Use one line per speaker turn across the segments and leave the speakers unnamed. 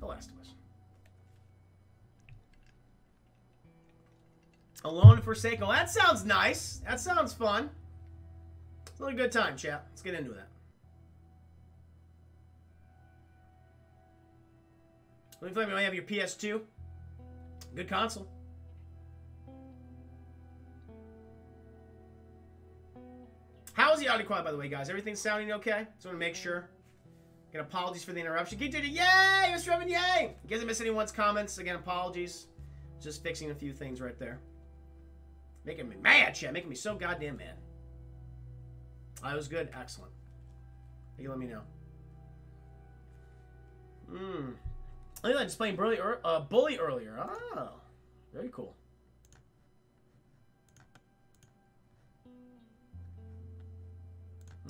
The Last of Us. Alone and Forsaken. Well, that sounds nice. That sounds fun. It's a good time, chat. Let's get into that. Let me Flame, you have your PS2. Good console. How is the audio quality, by the way, guys? Everything sounding okay? Just want to make sure. Again, apologies for the interruption. Keep doing it. Yay! Mr. Revan, yay! You guys miss anyone's comments. Again, apologies. Just fixing a few things right there. Making me mad, chat. Making me so goddamn mad. I was good. Excellent. You let me know. Hmm. Look at that, just playing bully, uh, bully earlier. Oh, very cool.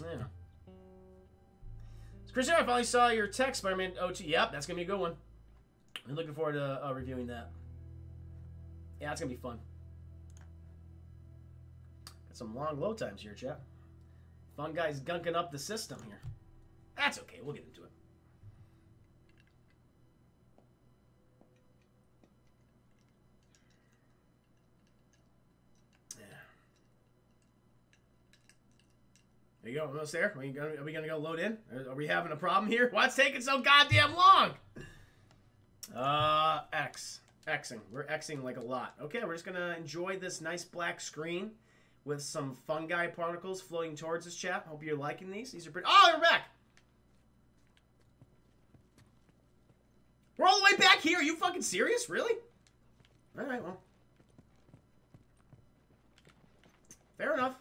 Yeah. Christian, I finally saw your text, Spider-Man OT. Yep, that's gonna be a good one. I'm looking forward to uh, reviewing that. Yeah, it's gonna be fun. Got some long load times here, chat. Fun guys gunking up the system here. That's okay. We'll get into it. There you go. Almost there. Are we gonna, are we gonna go load in? Are, we having a problem here? What's taking so goddamn long? Uh, X. Xing. We're Xing like a lot. Okay, we're just gonna enjoy this nice black screen with some fungi particles floating towards us, chat. Hope you're liking these. These are pretty. Oh, they're back! We're all the way back here. Are you fucking serious? Really? Alright, well. Fair enough.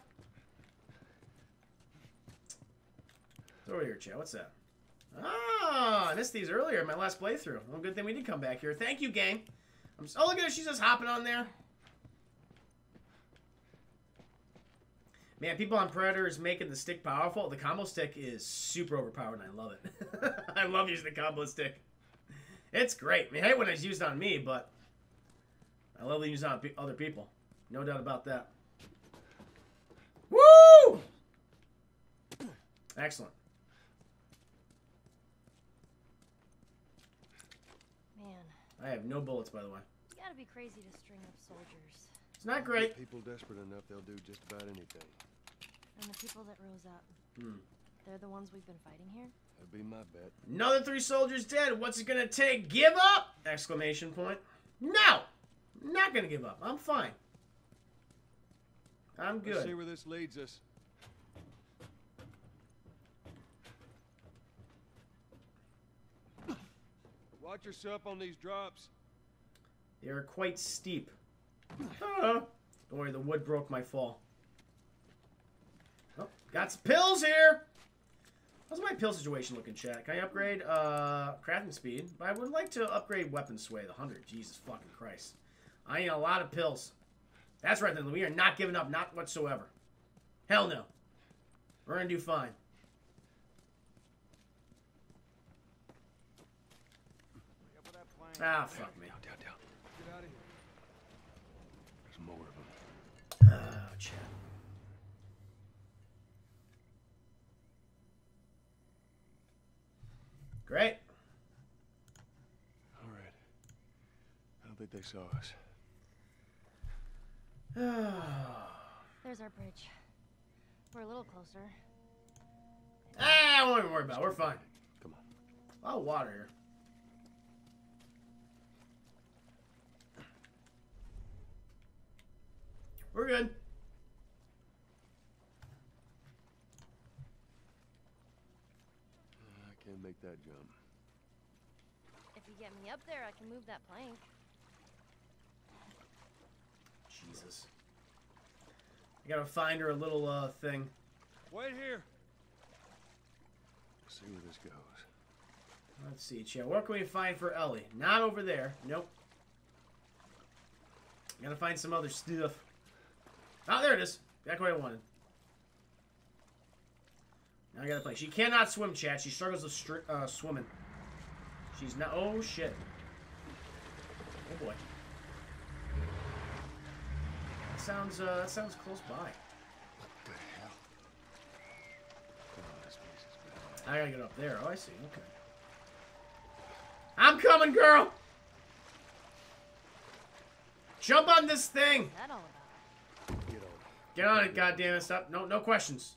Over here, chat. What's that? Ah, I missed these earlier in my last playthrough. Well, good thing we did come back here. Thank you, gang. I'm so, oh, look at her. She's just hopping on there. Man, people on Predator is making the stick powerful. The combistick is super overpowered, and I love it. I love using the combistick. It's great. I, mean, I hate when it's used on me, but I love to use on other people. No doubt about that. Woo! Excellent. I have no bullets, by the way.
It's gotta be crazy to string up soldiers.
It's not great.
People desperate enough, they'll do just about anything.
And the people that rose up.
Hmm.
They're the ones we've been fighting here?
That'd be my bet.
Another three soldiers dead. What's it gonna take? Give up! Exclamation point. No! I'm not gonna give up. I'm fine. I'm good.
Let's see where this leads us. Watch yourself on these drops.
They are quite steep. Don't worry, the wood broke my fall. Oh, got some pills here! How's my pill situation looking, chat? Can I upgrade uh, crafting speed? But I would like to upgrade weapon sway, the 100. Jesus fucking Christ. I need a lot of pills. That's right, then. We are not giving up, not whatsoever. Hell no. We're gonna do fine. Ah, fuck me.
Down, down, down. Get out of here. There's more of them.
Oh, Chad. Great.
All right. I don't think they saw us.
There's our bridge. We're a little closer.
Ah, I won't even worry about it. We're fine.
Come on.
A lot of water here. We're good.
I can't make that jump.
If you get me up there, I can move that plank.
Jesus. I gotta find her a little uh thing.
Wait here. Let's see where this goes.
Let's see, Chet. What can we find for Ellie? Not over there. Nope. Gotta find some other stuff. Oh, there it is. Exactly what I wanted. Now I gotta play. She cannot swim, chat. She struggles with uh, swimming. She's not. Oh shit. Oh boy. That sounds. Uh, that sounds close by.
What the hell? Oh, this place is bad.
I gotta get up there. Oh, I see. Okay. I'm I'm coming, girl. Jump on this thing.
That all about?
Get on.
Get on it, goddammit. Stop. No, no questions.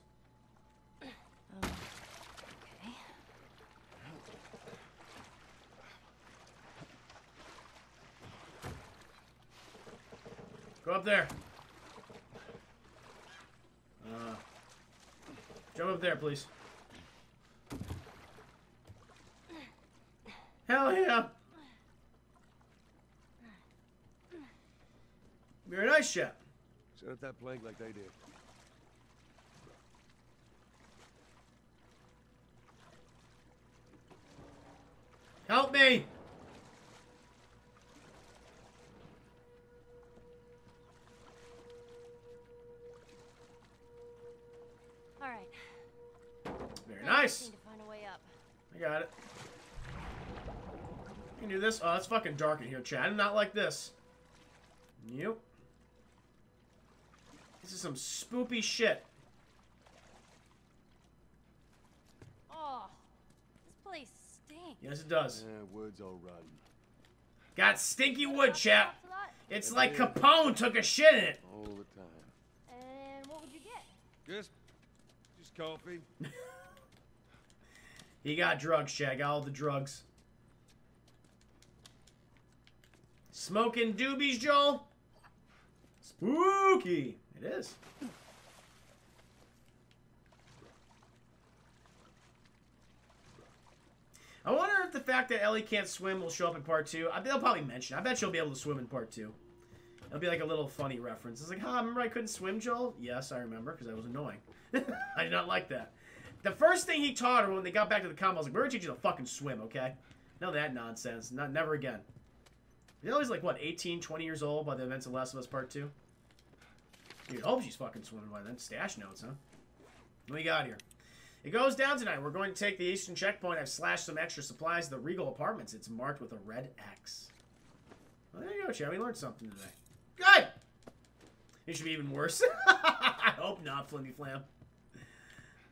Go up there. Uh, jump up there, please. Hell yeah. Very nice shot.
Set up that plank like they did.
Help me.
All right.
Very nice.
Need to find a way up.
I got it. You can do this. Oh, it's fucking dark in here, Chad. Not like this. Nope. This is some spoopy shit.
Oh, this place stinks.
Yes, it does.
Yeah, wood's all rotten.
Got stinky wood, chap.
Lots of that?
It's like Capone took a shit in it.
All the time.
And what would you get?
Just, just coffee.
He got drugs, Chad. Got all the drugs. Smoking doobies, Joel? Spooky. It is. I wonder if the fact that Ellie can't swim will show up in part two. I, they'll probably mention. it. I bet she'll be able to swim in part two. It'll be like a little funny reference. It's like, huh, remember I couldn't swim, Joel? Yes, I remember, because I was annoying. I did not like that. The first thing he taught her when they got back to the comp, I was like, we're gonna teach you to fucking swim, okay? No, that nonsense. Not never again. Ellie's like, what, 18, 20 years old by the events of Last of Us Part 2? Dude, hope she's fucking swimming by then. Stash notes, huh? What we got here? It goes down tonight. We're going to take the eastern checkpoint. I've slashed some extra supplies to the Regal Apartments. It's marked with a red X. Well, there you go, Chad. We learned something today. Good! It should be even worse. I hope not, Flimmy Flam.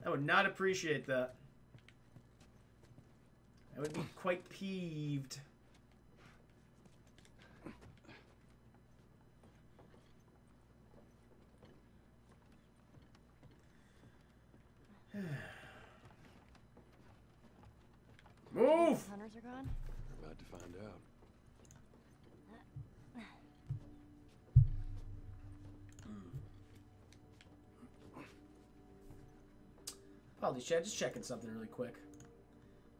I would not appreciate that. I would be quite peeved. Move!
Hunters are gone.
We're About to find out.
Apologies, Chad. Just checking something really quick.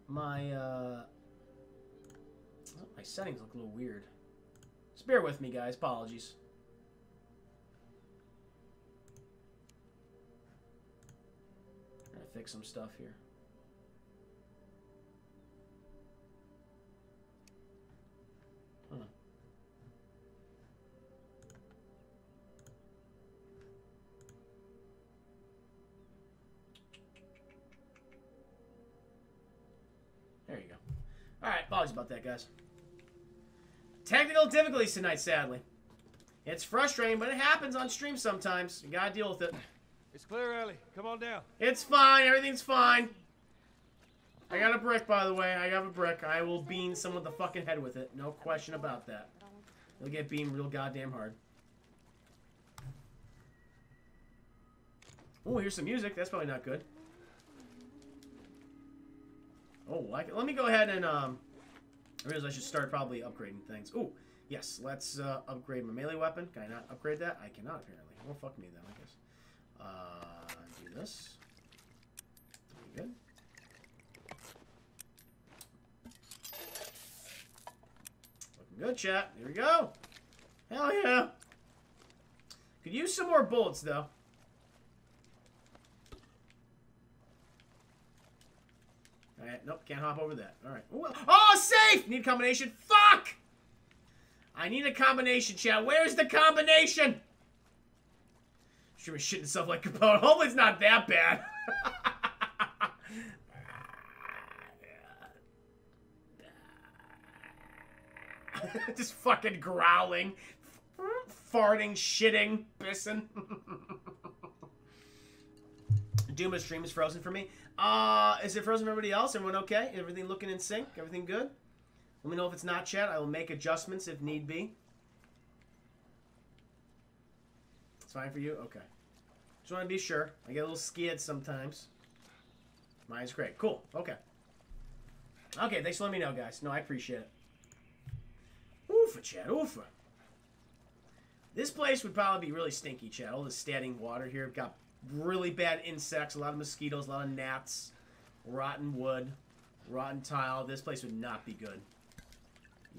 My, uh... my settings look a little weird. Just bear with me, guys. Apologies. Fix some stuff here. There you go. Alright, apologies about that, guys. Technical difficulties tonight, sadly. It's frustrating, but it happens on stream sometimes. You gotta deal with it.
It's clear, Ellie. Come on down.
It's fine. Everything's fine. I got a brick, by the way. I have a brick. I will bean someone the fucking head with it. No question about that. It'll get beamed real goddamn hard. Oh, here's some music. That's probably not good. Oh, can, let me go ahead and um. I realize I should start probably upgrading things. Oh, yes. Let's uh, upgrade my melee weapon. Can I not upgrade that? I cannot apparently. Well, fuck me then. I guess. Uh, do this. Pretty good. Looking good, chat. Here we go. Hell yeah. Could use some more bullets, though. Alright, nope, can't hop over that. Alright. Oh, safe! Need combination. Fuck! I need a combination, chat. Where's the combination? Sure was shitting stuff like Capone. Hopefully it's not that bad. Just fucking growling, farting, shitting, pissing. Duma's stream is frozen for me. Uh, is it frozen for everybody else? Everyone okay? Everything looking in sync? Everything good? Let me know if it's not chat. I will make adjustments if need be. It's fine for you? Okay. Just want to be sure. I get a little scared sometimes. Mine's great. Cool. Okay. Okay, thanks for letting me know, guys. No, I appreciate it. Oofa, chat. Oofa. This place would probably be really stinky, chat. All the standing water here. Got really bad insects, a lot of mosquitoes, a lot of gnats, rotten wood, rotten tile. This place would not be good.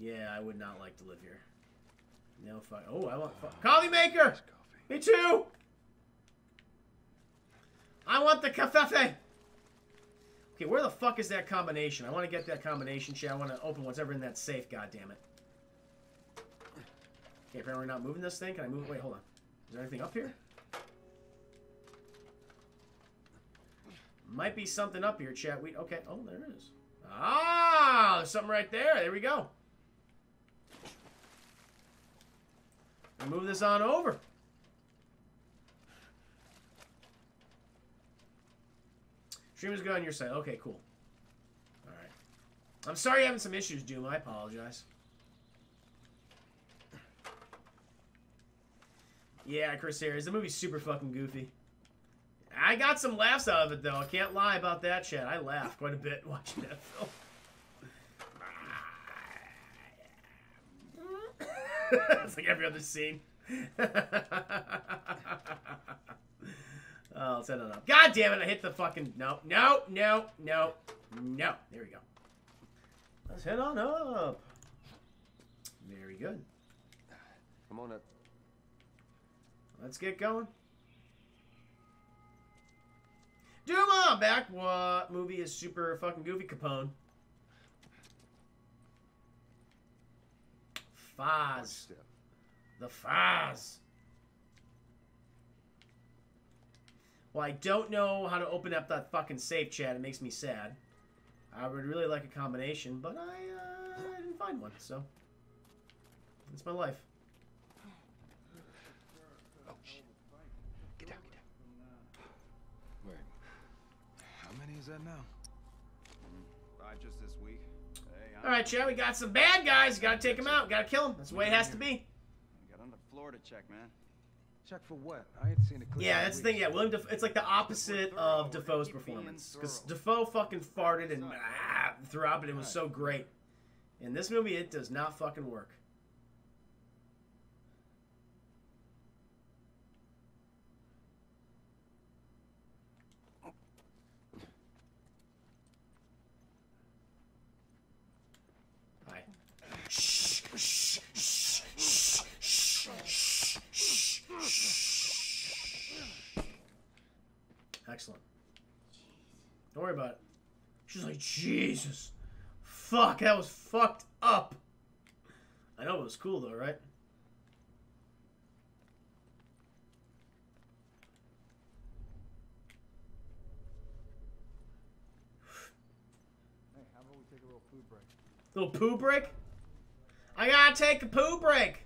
Yeah, I would not like to live here. No fuck. Oh, I want coffee maker. Me too. I want the cafefe. Okay, where the fuck is that combination? I want to get that combination shit. I want to open whatever in that safe. God damn it. Okay, apparently we're not moving this thing. Can I move it? Wait, hold on. Is there anything up here? Might be something up here, chat. We okay. Oh, there it is. Ah, there's something right there. There we go. Move this on over. Stream is good on your side. Okay, cool. All right. I'm sorry having some issues, Doom. I apologize. Yeah, Chris Harris. The movie's super fucking goofy. I got some laughs out of it, though. I can't lie about that shit. I laughed quite a bit watching that film. it's like every other scene. oh, let's head on up. God damn it, I hit the fucking... No, no, no, no, no. There we go. Let's head on up. Very good.
I'm on up.
Let's get going. Duma, back. What movie is super fucking goofy? Capone. Foz. The Foz. Well, I don't know how to open up that fucking safe chat. It makes me sad. I would really like a combination, but I, uh, I didn't find one, so. It's my life.
Oh shit. Get down, get down. Wait. How many is that now?
Five just this week. Hey,
All right, chat. We got some bad guys. Got to take them out. Got to kill them. That's the way it has to be.
got on the floor to check, man.
Check for what? I ain't seen a.
Yeah, that's the thing. Yeah, William. Def- it's like the opposite of Dafoe's performance because Dafoe fucking farted and ah, threw up, and it was so great. In this movie, it does not fucking work. Hi. Shh, shh, shh, shh, shh, shh, shh, shh. Excellent. Don't worry about it. She's like, Jesus. Fuck, that was fucked up. I know it was cool though, right?
Hey, how about we take a little food break?
Little poo break? I gotta take a poo break.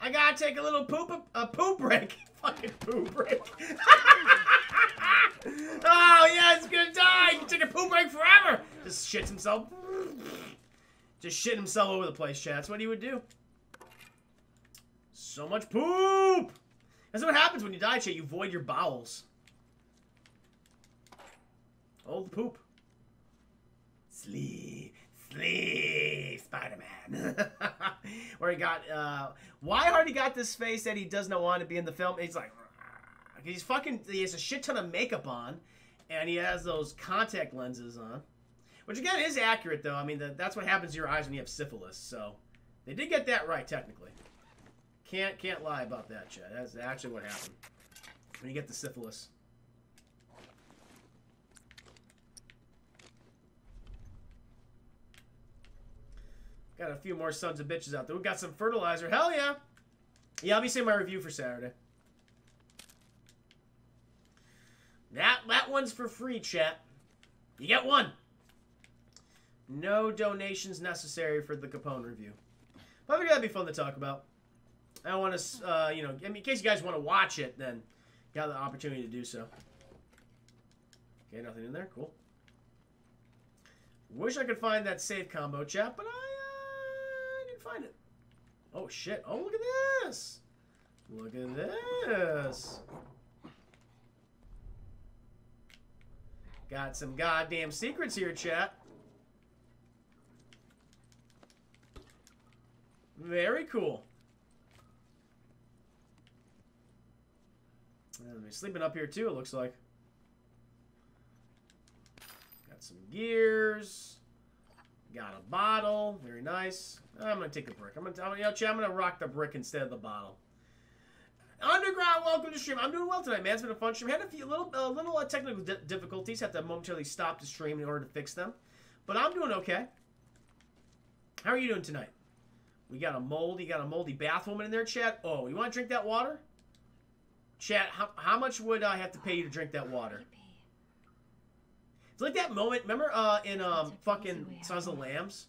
I gotta take a little poop a poo break. Fucking poo break. oh yeah, it's gonna die. He can take a poop break forever. Just shits himself. Just shit himself over the place, chat. That's what he would do. So much poop. That's what happens when you die, chat. You void your bowels. Oh, the poop. Sleep, sleep, Spider-Man. Where he got, uh, why Hardy got this face that he does not want to be in the film? He's like, he's fucking, he has a shit ton of makeup on, and he has those contact lenses on, which again is accurate though. I mean, the, that's what happens to your eyes when you have syphilis. So they did get that right technically. Can't can't lie about that, Chad. That's actually what happened when you get the syphilis. Got a few more sons of bitches out there. We got some fertilizer. Hell yeah. Yeah, I'll be saying my review for Saturday. That that one's for free, chat. You get one. No donations necessary for the Capone review. But I figured that'd be fun to talk about. I want to, uh, you know, I mean, in case you guys want to watch it, then have the opportunity to do so. Okay, nothing in there. Cool. Wish I could find that save combo, chat, but I, uh, didn't find it. Oh shit! Oh look at this! Look at this! Got some goddamn secrets here, chat. Very cool. And they're sleeping up here too, it looks like. Got some gears. Got a bottle. Very nice. I'm gonna take the brick. I'm gonna, I'm, you know, I'm gonna rock the brick instead of the bottle. Underground, welcome to stream. I'm doing well tonight, man. It's been a fun stream. Had a few little, uh, little uh, technical di difficulties. Had to momentarily stop the stream in order to fix them, but I'm doing okay. How are you doing tonight? We got a moldy, got a moldy bathwoman in there, chat. Oh, you want to drink that water? Chat, how, how much would I have to pay you to drink that water? It's like that moment. Remember uh, in um, fucking Sons of Lambs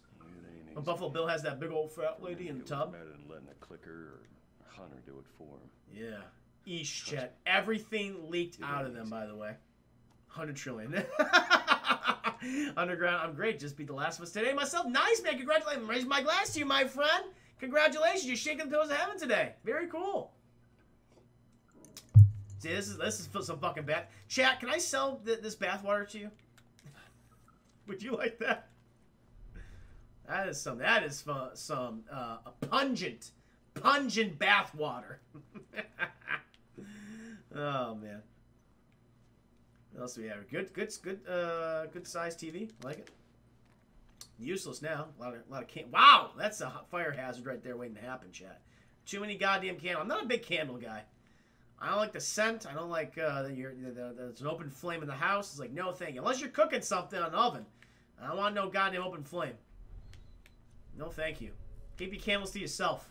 when Buffalo Bill has that big old fat lady in the tub?
Better than letting a clicker or hunter do it for him.
Yeah. Eesh, chat. Everything leaked out of them, by the way. 100 trillion. Underground, I'm great. Just beat the last of us today myself. Nice, man. Congratulations. Raise my glass to you, my friend. Congratulations. You're shaking the pillars of heaven today. Very cool. See, this is this is some fucking bath. Chat, can I sell th this bathwater to you? Would you like that? That is some. That is some, some uh, a pungent, bathwater. oh man. What else do we have? Good, good, good, uh, good size TV. Like it. Useless now. A lot of, a lot of can. Wow, that's a fire hazard right there waiting to happen, chat. Too many goddamn candles. I'm not a big candle guy. I don't like the scent. I don't like uh, that you're, the, the, there's an open flame in the house. It's like, no thank you. Unless you're cooking something on an oven. I don't want no goddamn open flame. No thank you. Keep your candles to yourself.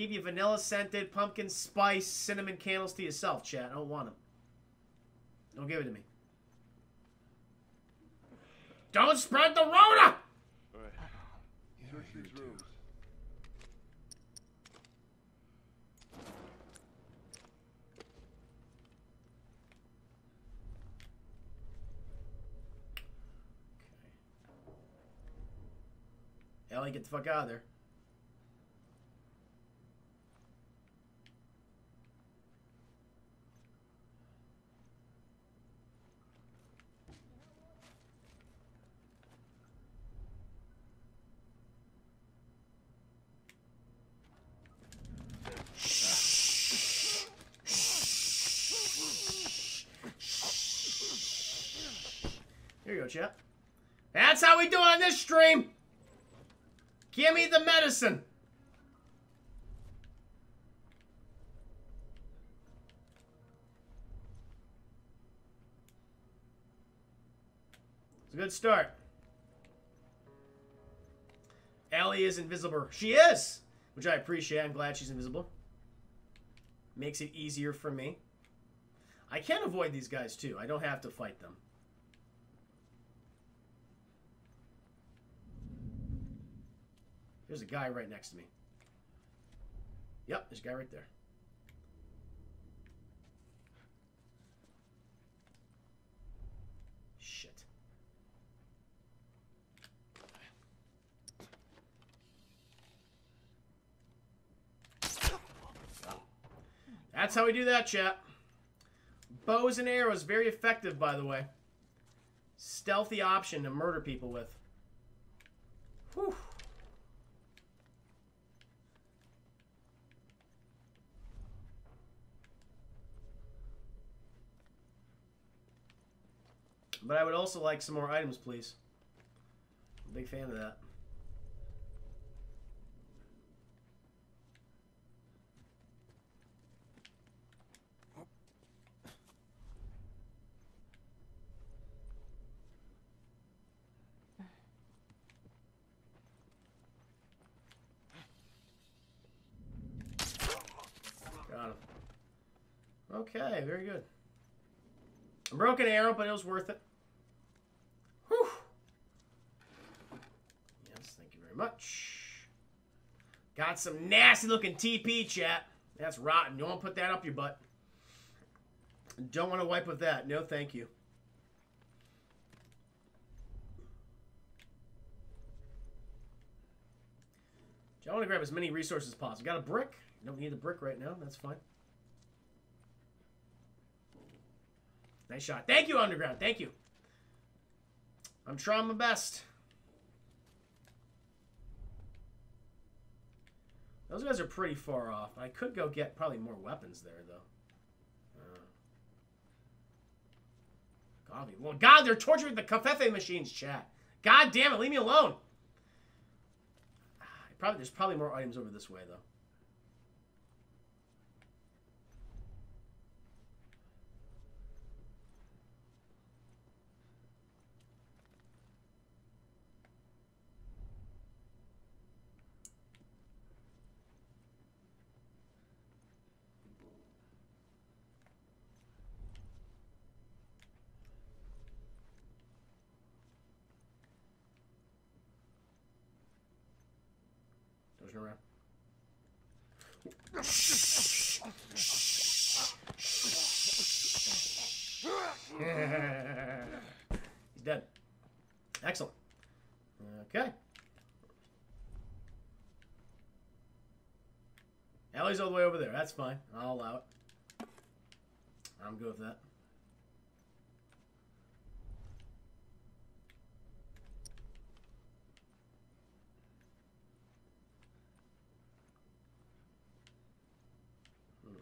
Keep your vanilla scented, pumpkin spice, cinnamon candles to yourself, chat. I don't want them. Don't give it to me. Don't spread the Rona! Ellie, get the fuck out of there. That's how we do it on this stream. Give me the medicine. It's a good start. Ellie is invisible. She is! Which I appreciate. I'm glad she's invisible. Makes it easier for me. I can avoid these guys too. I don't have to fight them. There's a guy right next to me. Yep, there's a guy right there. Shit. That's how we do that, chat. Bows and arrows, very effective, by the way. Stealthy option to murder people with. Whew. But I would also like some more items, please. I'm a big fan of that. Okay, very good. A broken arrow, but it was worth it. Whew. Yes, thank you very much. Got some nasty looking TP, chat. That's rotten. You want to put that up your butt. Don't want to wipe with that. No, thank you. I want to grab as many resources as possible. Got a brick. Don't need the brick right now. That's fine. Nice shot. Thank you, Underground. Thank you. I'm trying my best. Those guys are pretty far off. I could go get probably more weapons there, though. Uh, God, well, God, they're torturing the Covfefe machines, chat. God damn it, leave me alone. Ah, Probably, there's probably more items over this way, though. There's no around. He's dead. Excellent. Okay. Ellie's all the way over there. That's fine. I'll allow it. I'm good with that.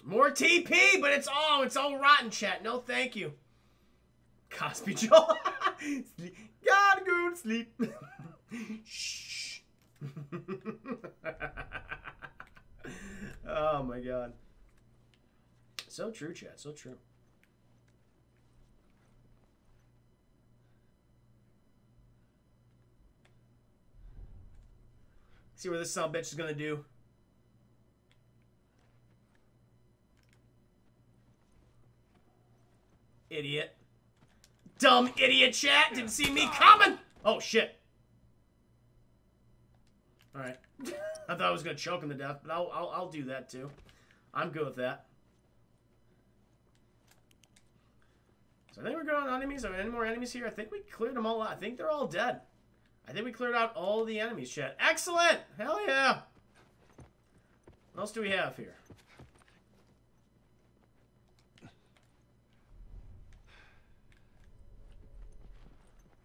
More TP, but it's all it's all rotten chat. No, thank you. Cosby Joel. Gotta go to sleep. Shh. oh my god. So true, chat. So true. See what this son bitch is gonna do. Idiot. Dumb idiot chat. Didn't see me coming. Oh, shit. Alright. I thought I was going to choke him to death, but I'll, I'll, I'll do that too. I'm good with that. So I think we're good on enemies. Are there any more enemies here? I think we cleared them all out. I think they're all dead. I think we cleared out all the enemies, chat. Excellent! Hell yeah! What else do we have here?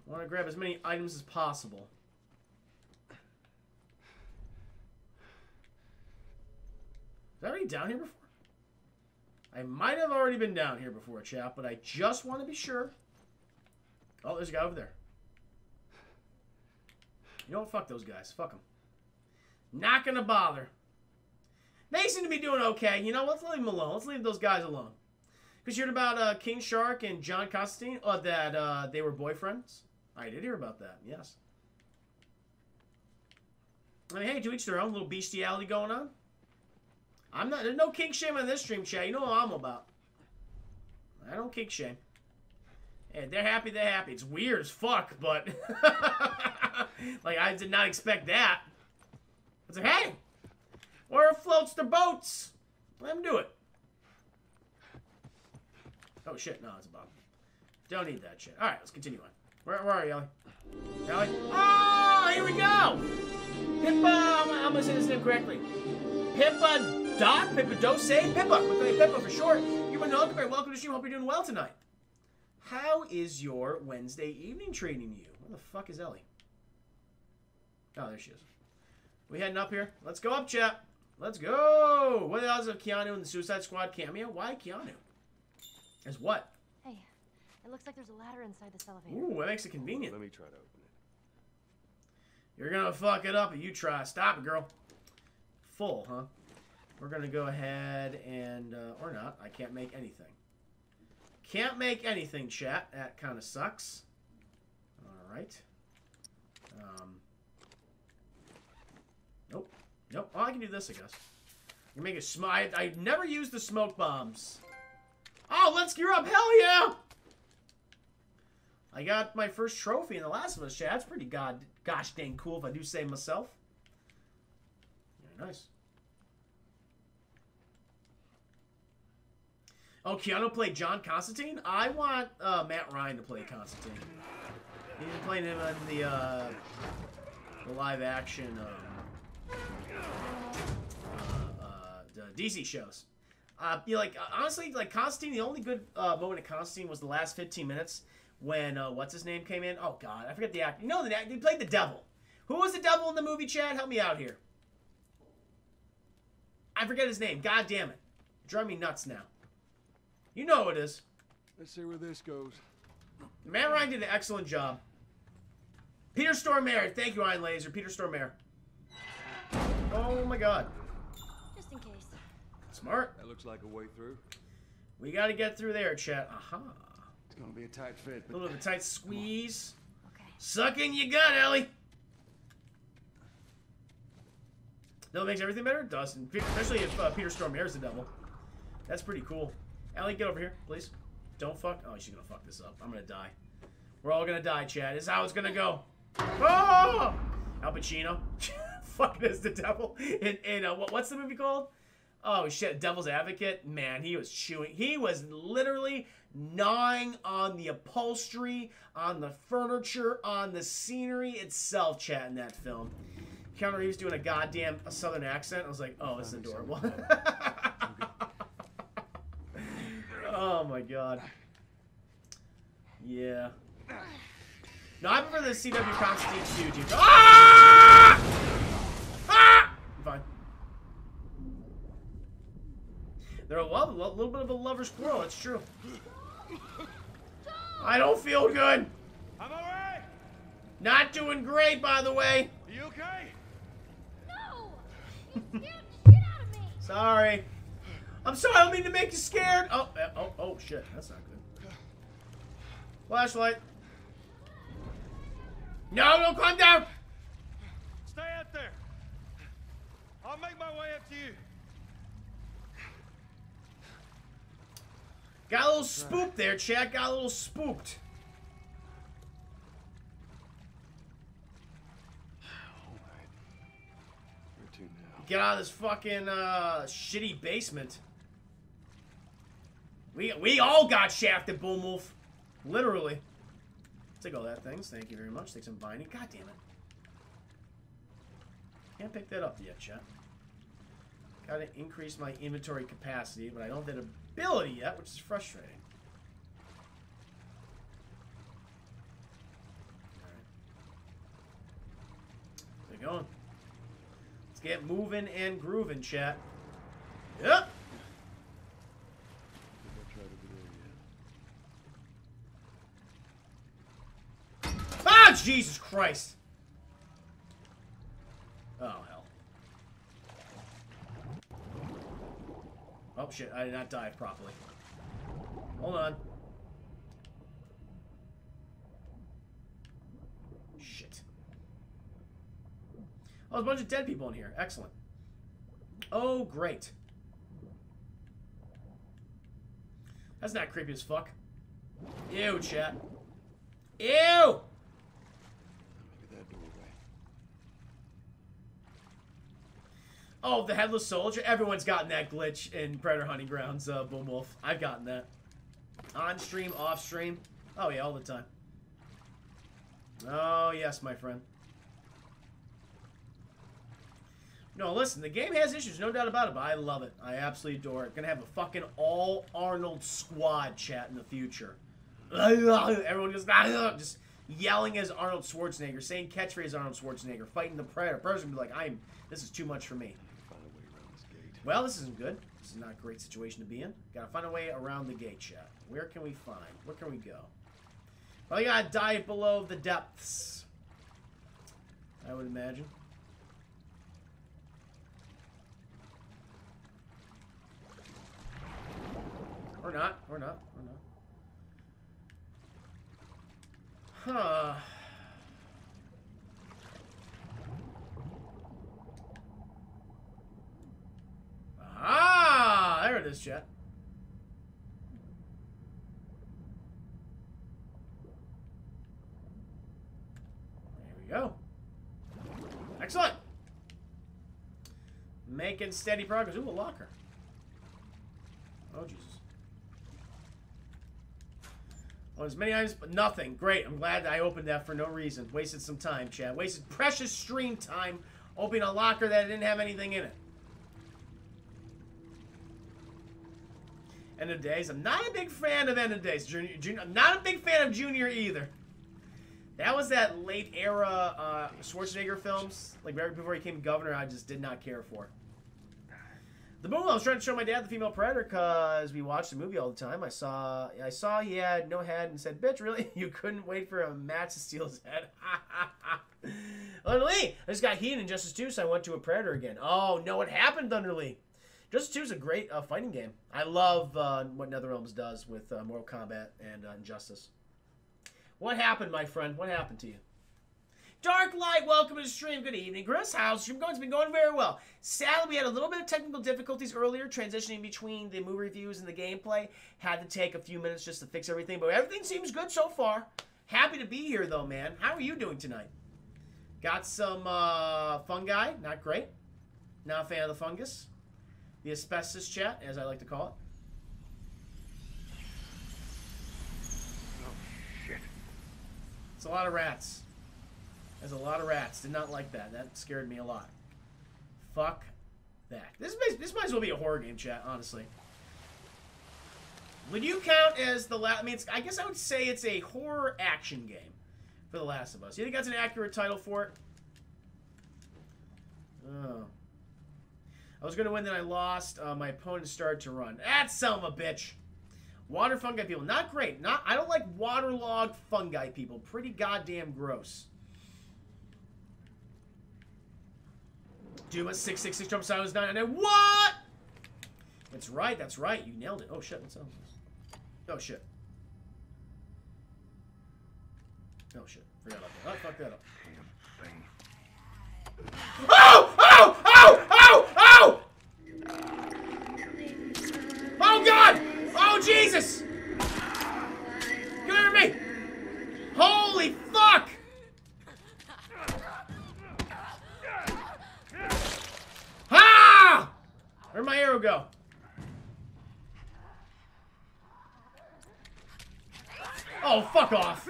I want to grab as many items as possible. Was I already down here before? I might have already been down here before, chap, but I just want to be sure. Oh, there's a guy over there. You know what? Fuck those guys. Fuck them. Not gonna bother. They seem to be doing okay. You know, let's leave them alone. Let's leave those guys alone. Because you heard about uh, King Shark and John Constantine? Uh, that uh, they were boyfriends? I did hear about that, yes. I mean, hey, to each their own little bestiality going on. I'm not, there's no kink shame on this stream, chat. You know what I'm about. I don't kink shame. Hey, they're happy, they're happy. It's weird as fuck, but... like, I did not expect that. It's like, hey, where floats their boats? Let them do it. Oh, shit. No, it's a bomb. Don't need that shit. All right, let's continue on. Where, where are you, Ellie? Ellie? Oh, here we go! Pippa, I'm, I'm gonna say this name correctly. Pippa Dot? Pippa Dose? Pippa. We're calling Pippa for short. You've been welcome, welcome to the stream. Hope you're doing well tonight. How is your Wednesday evening treating you? Where the fuck is Ellie? Oh, there she is. We heading up here? Let's go up, chat. Let's go! What are the odds of Keanu in the Suicide Squad cameo? Why Keanu? As what?
Hey, it looks like there's a ladder inside this elevator.
Ooh, that makes it convenient.
Let me try to open it.
You're gonna fuck it up if you try. Stop it, girl. Full, huh? We're gonna go ahead and, uh, or not. I can't make anything. Can't make anything, chat. That kind of sucks. All right. Um. Nope. Nope. Oh, I can do this, I guess. I can make a sm- I, I never used the smoke bombs. Oh, let's gear up. Hell yeah! I got my first trophy in The Last of Us, chat. That's pretty god, gosh dang cool if I do say myself. Very nice. Oh, Keanu played John Constantine? I want uh, Matt Ryan to play Constantine. He playing him in the, uh, the live action um, DC shows. Uh, you like uh, honestly, like Constantine. The only good uh, moment of Constantine was the last 15 minutes when uh, what's his name came in. Oh God, I forget the actor. You know the he played the devil. Who was the devil in the movie? Chad, help me out here. I forget his name. God damn it, drive me nuts now. You know who it is.
Let's see where this goes.
Matt Ryan did an excellent job. Peter Stormare, thank you, Iron Laser. Peter Stormare. Oh my God,
Just in case.
smart.
That looks like a way through.
We got to get through there, chat. Aha.
It's gonna be a tight fit,
A little bit of a tight squeeze.
Okay.
Suck in your gut, Ellie. No, it makes everything better. It does, and pe- especially if uh, Peter Stormare's the devil. That's pretty cool. Ellie, get over here, please. Don't fuck. Oh, she's gonna fuck this up. I'm gonna die. We're all gonna die, Chad. This is how it's gonna go. Oh! Al Pacino, fucking as the devil. In, in uh, what, what's the movie called? Oh shit, Devil's Advocate. Man, he was chewing. He was literally gnawing on the upholstery, on the furniture, on the scenery itself. Chat in that film. Keanu Reeves doing a goddamn southern accent. I was like, oh, this is adorable. oh my god. Yeah. No, I prefer the CW Constantine 2, dude. Ah! Ah! I'm fine. They're a, love, a little bit of a lover's quarrel, it's true. I don't feel good.
I'm alright!
Not doing great, by the way.
Are you okay?
No! You scared the shit out of me!
Sorry. I'm sorry, I don't mean to make you scared. Oh, uh, oh, oh, shit. That's not good. Flashlight. No, don't climb down.
Stay out there! I'll make my way up to you.
Got a little spooked there, Chad. Got a little spooked.
Alright. Where to now?
Get out of this fucking uh, shitty basement. We we all got shafted, Boom Wolf. Literally. Take all that things. Thank you very much. Take some binding. God damn it. Can't pick that up yet, chat. Gotta increase my inventory capacity, but I don't have that ability yet, which is frustrating. Alright. We're going. Let's get moving and grooving, chat. Yep.
Think I tried over there yet.
Ah, Jesus Christ. Oh, hell. Oh, shit. I did not dive properly. Hold on. Shit. Oh, there's a bunch of dead people in here. Excellent. Oh, great. That's not creepy as fuck. Ew, chat. Ew!
Maybe that doorway.
Oh, the headless soldier. Everyone's gotten that glitch in Predator Hunting Grounds, uh, Boom Wolf. I've gotten that. On stream, off stream. Oh yeah, all the time. Oh yes, my friend. No, listen, the game has issues, no doubt about it, but I love it. I absolutely adore it. Gonna have a fucking all Arnold squad chat in the future. Everyone just just yelling as Arnold Schwarzenegger, saying catchphrase Arnold Schwarzenegger, fighting the Predator. Gonna be like, I'm. This is too much for me.
Find a way around this gate.
Well, this isn't good. This is not a great situation to be in. Gotta find a way around the gate, chat. Where can we find? Where can we go? Probably gotta dive below the depths. I would imagine. Or not. Or not. Or not. Huh. Ah, there it is, chat. There we go. Excellent. Making steady progress. Ooh, a locker. Oh, Jesus. Oh, as many items, but nothing. Great. I'm glad I opened that for no reason. Wasted some time, Chad. Wasted precious stream time opening a locker that didn't have anything in it. End of Days. I'm not a big fan of End of Days. Junior, junior, I'm not a big fan of Junior either. That was that late era uh, Schwarzenegger films. Like right before he became governor, I just did not care for. The movie I was trying to show my dad the female predator because we watched the movie all the time. I saw I saw he had no head and said, "Bitch, really? You couldn't wait for a match to steal his head?" Thunder Lee, I just got heat Injustice 2, so I went to a Predator again. Oh no, what happened, Thunder Lee? Justice 2 is a great uh, fighting game. I love uh, what NetherRealms does with uh, Mortal Kombat and uh, Injustice. What happened, my friend? What happened to you? Dark Light, welcome to the stream. Good evening. Chris, how's the stream going? It's been going very well. Sadly, we had a little bit of technical difficulties earlier, transitioning between the movie reviews and the gameplay. Had to take a few minutes just to fix everything, but everything seems good so far. Happy to be here, though, man. How are you doing tonight? Got some uh, fungi, not great. Not a fan of the fungus. The asbestos chat, as I like to call it.
Oh, shit.
It's a lot of rats. There's a lot of rats. Did not like that. That scared me a lot. Fuck that. This may, this might as well be a horror game, chat. Honestly. Would you count as the last? I mean, I guess I would say it's a horror action game for The Last of Us. You think that's an accurate title for it? Oh. I was going to win, then I lost. Uh, my opponent started to run. That's son of a bitch. Water fungi people. Not great. Not. I don't like waterlogged fungi people. Pretty goddamn gross. Duma 666 Trump Silence 999. What? That's right. That's right. You nailed it. Oh, shit. What's up? Oh, shit. Oh, shit. Forgot about that. Oh, fuck that up.
Damn thing.
Oh! Oh! Oh! Oh, God! Oh, Jesus! Come here me! Holy fuck! Ha! Where'd my arrow go? Oh, fuck off.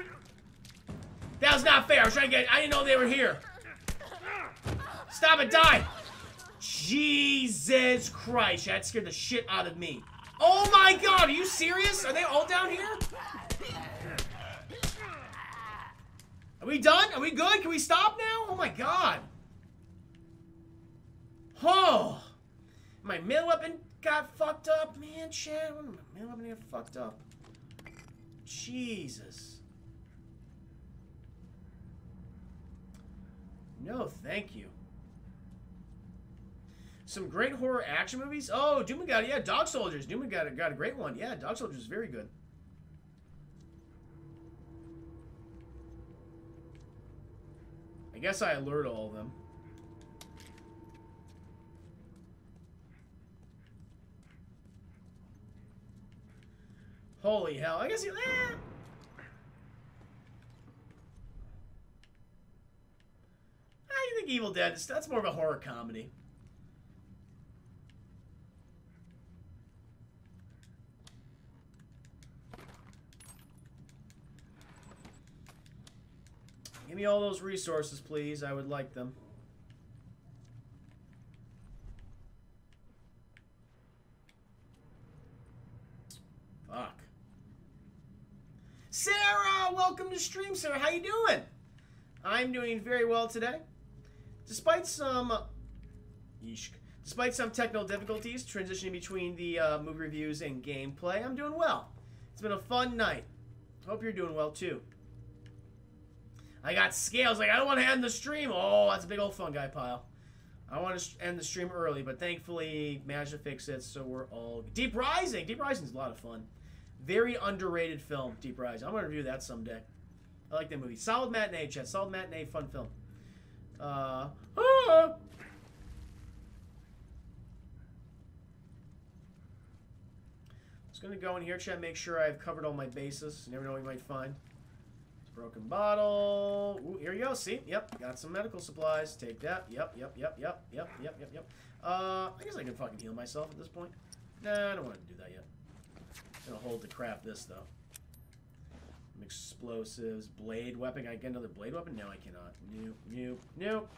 That was not fair. I was trying to get... I didn't know they were here. Stop it, die! Jesus Christ, that scared the shit out of me. Oh my god, are you serious? Are they all down here? Are we done? Are we good? Can we stop now? Oh my god. Oh. My melee weapon got fucked up, man. When my melee weapon get fucked up? Jesus. No, thank you. Some great horror action movies. Oh, Doom got yeah, Dog Soldiers. Doom got a, got a great one. Yeah, Dog Soldiers is very good. I guess I alert all of them. Holy hell! I guess he. Eh. I think Evil Dead. That's more of a horror comedy. Give me all those resources, please. I would like them. Fuck. Sarah, welcome to stream, Sarah. How you doing? I'm doing very well today. Despite some, yeesh, despite some technical difficulties transitioning between the uh, movie reviews and gameplay, I'm doing well. It's been a fun night. Hope you're doing well too. I got scales. Like, I don't want to end the stream. Oh, that's a big old fungi pile. I want to end the stream early, but thankfully managed to fix it, so we're all... Deep Rising! Deep Rising's a lot of fun. Very underrated film, Deep Rising. I'm going to review that someday. I like that movie. Solid matinee, chat. Solid matinee, fun film. Uh... Ah! Just going to go in here, chat, make sure I've covered all my bases. You never know what you might find. Broken bottle. Ooh, here you go. See? Yep. Got some medical supplies. Take that. Yep, yep, yep, yep, yep, yep, yep, yep. Uh, I guess I can fucking heal myself at this point. Nah, I don't want to do that yet. I'm gonna hold to craft this, though. Explosives. Blade weapon. I get another blade weapon? No, I cannot. Nope, nope, nope.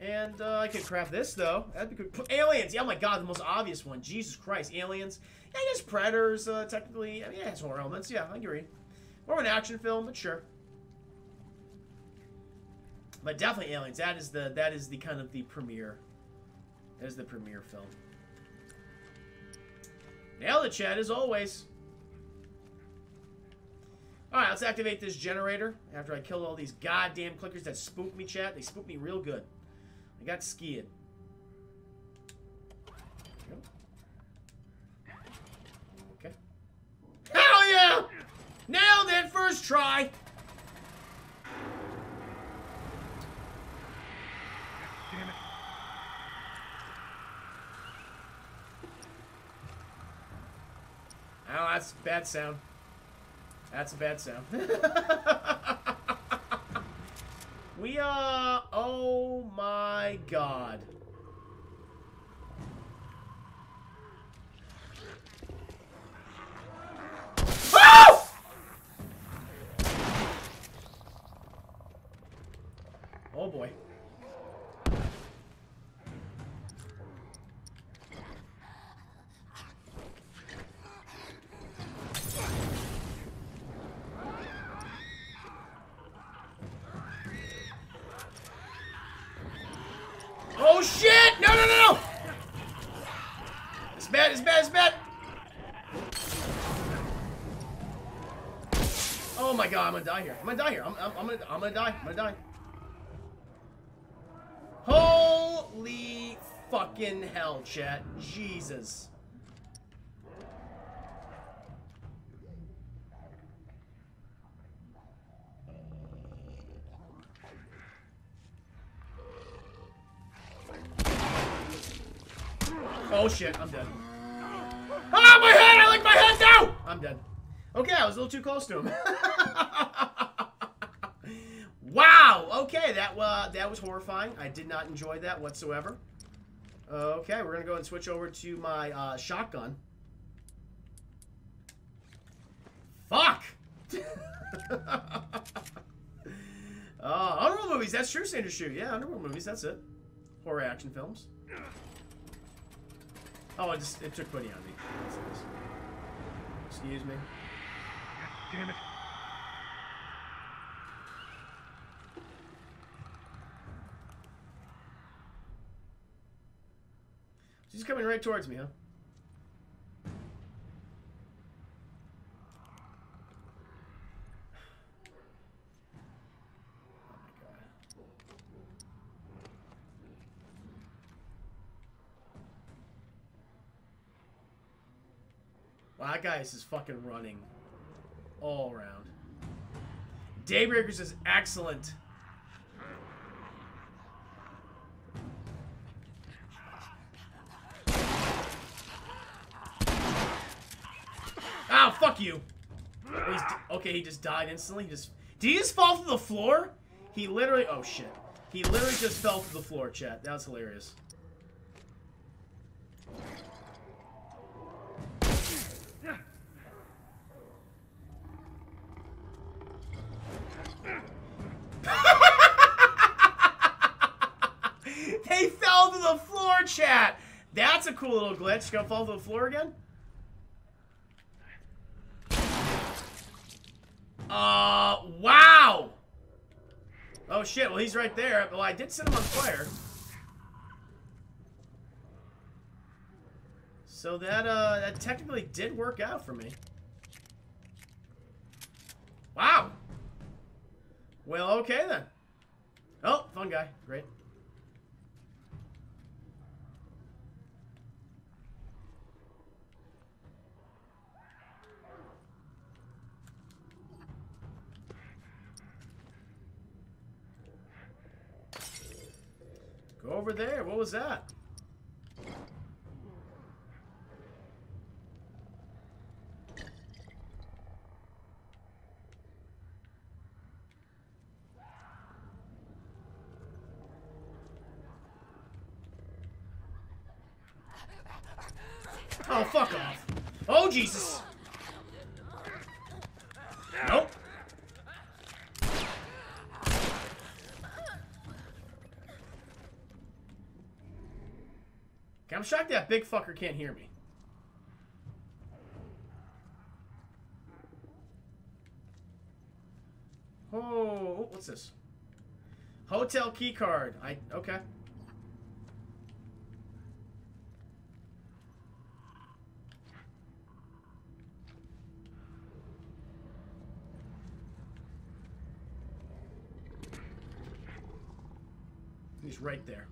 And uh, I could craft this though. That'd be good. Aliens. Yeah, oh my god, the most obvious one. Jesus Christ, aliens. Yeah, I guess predators. Uh, technically, I mean, yeah, it's horror elements. Yeah, I agree. More of an action film, but sure. But definitely aliens. That is the that is the kind of the premiere. That is the premiere film. Nailed the chat as always. Alright, let's activate this generator after I killed all these goddamn clickers that spooked me, chat. They spooked me real good. I got skied. Okay. Hell yeah! Nailed it first try! Oh, that's bad sound. That's a bad sound. we are... Oh my god. Oh! Oh boy. Oh shit! No, no, no, no! It's bad, it's bad, it's bad! Oh my god, I'm gonna die here. I'm gonna die here. I'm, I'm, I'm gonna, I'm gonna die. I'm gonna die. Holy fucking hell, chat. Jesus. Oh shit, I'm dead. Ah, my head! I like my head now! I'm dead. Okay, I was a little too close to him. wow. Okay, that uh, that was horrifying. I did not enjoy that whatsoever. Okay, we're gonna go and switch over to my uh, shotgun. Fuck. uh, Underworld movies. That's true, Sanders Shoe. Yeah, Underworld movies. That's it. Horror action films. Oh, it just it took putty on me. Excuse me.
Damn it.
She's coming right towards me, huh? Oh. Wow, that guy is just fucking running all around. Daybreakers is excellent. Oh, fuck you. Oh, okay, he just died instantly. He just did he just fall to the floor? He literally. Oh shit. He literally just fell to the floor. Chat. That was hilarious. they fell to the floor, chat. That's a cool little glitch. Gonna fall to the floor again? Uh, wow. Oh shit, well he's right there. Well, I did set him on fire. So that, uh, that technically did work out for me. Wow. Well, okay then. Oh, fun guy. Great. Over there. What was that? Oh, fuck off. Oh, Jesus. Nope. Okay, I'm shocked that big fucker can't hear me. Oh, oh, what's this? Hotel key card. I okay. He's right there.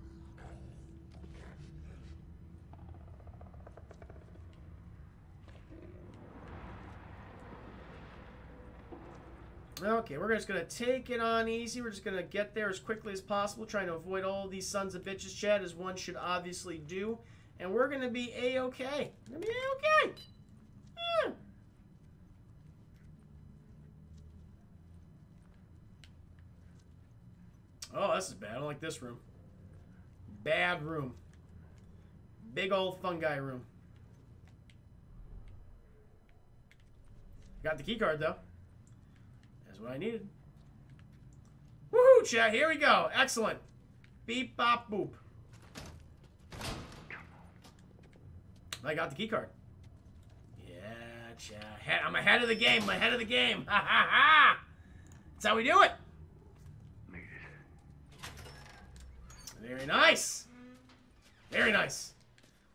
Okay, we're just gonna take it on easy. We're just gonna get there as quickly as possible, trying to avoid all these sons of bitches, Chad, as one should obviously do. And we're gonna be a-okay. We're gonna be a-okay. Yeah. Hmm. Oh, this is bad. I don't like this room. Bad room. Big old fungi room. Got the key card though. That's what I needed. Woohoo, chat. Here we go. Excellent. Beep, bop, boop. I got the key card. Yeah, chat. I'm ahead of the game. I'm ahead of the game. Ha ha ha. That's how we do it. Very nice. Very nice.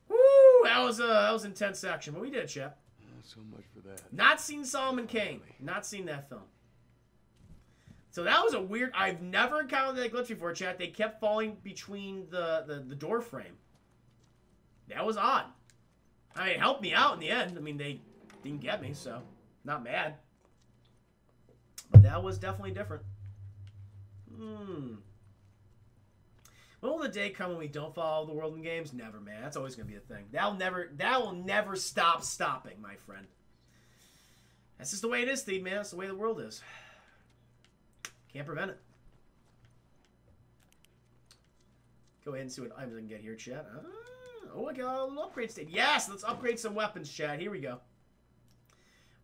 Woo! That was uh, that was intense action, but we did it, chat.
Uh, so much for that.
Not seen Solomon Kane. Not seen that film. So that was a weird. I've never encountered that glitch before, chat. They kept falling between the, the, the door frame. That was odd. I mean, it helped me out in the end. I mean, they didn't get me, so not mad. But that was definitely different. Hmm. When will the day come when we don't follow the world in games? Never, man. That's always gonna be a thing. That'll never. That will never stop stopping, my friend. That's just the way it is, Steve, man. That's the way the world is. Can't prevent it. Go ahead and see what items I can get here, chat. Ah, oh, I got a little upgrade state. Yes, let's upgrade some weapons, chat. Here we go.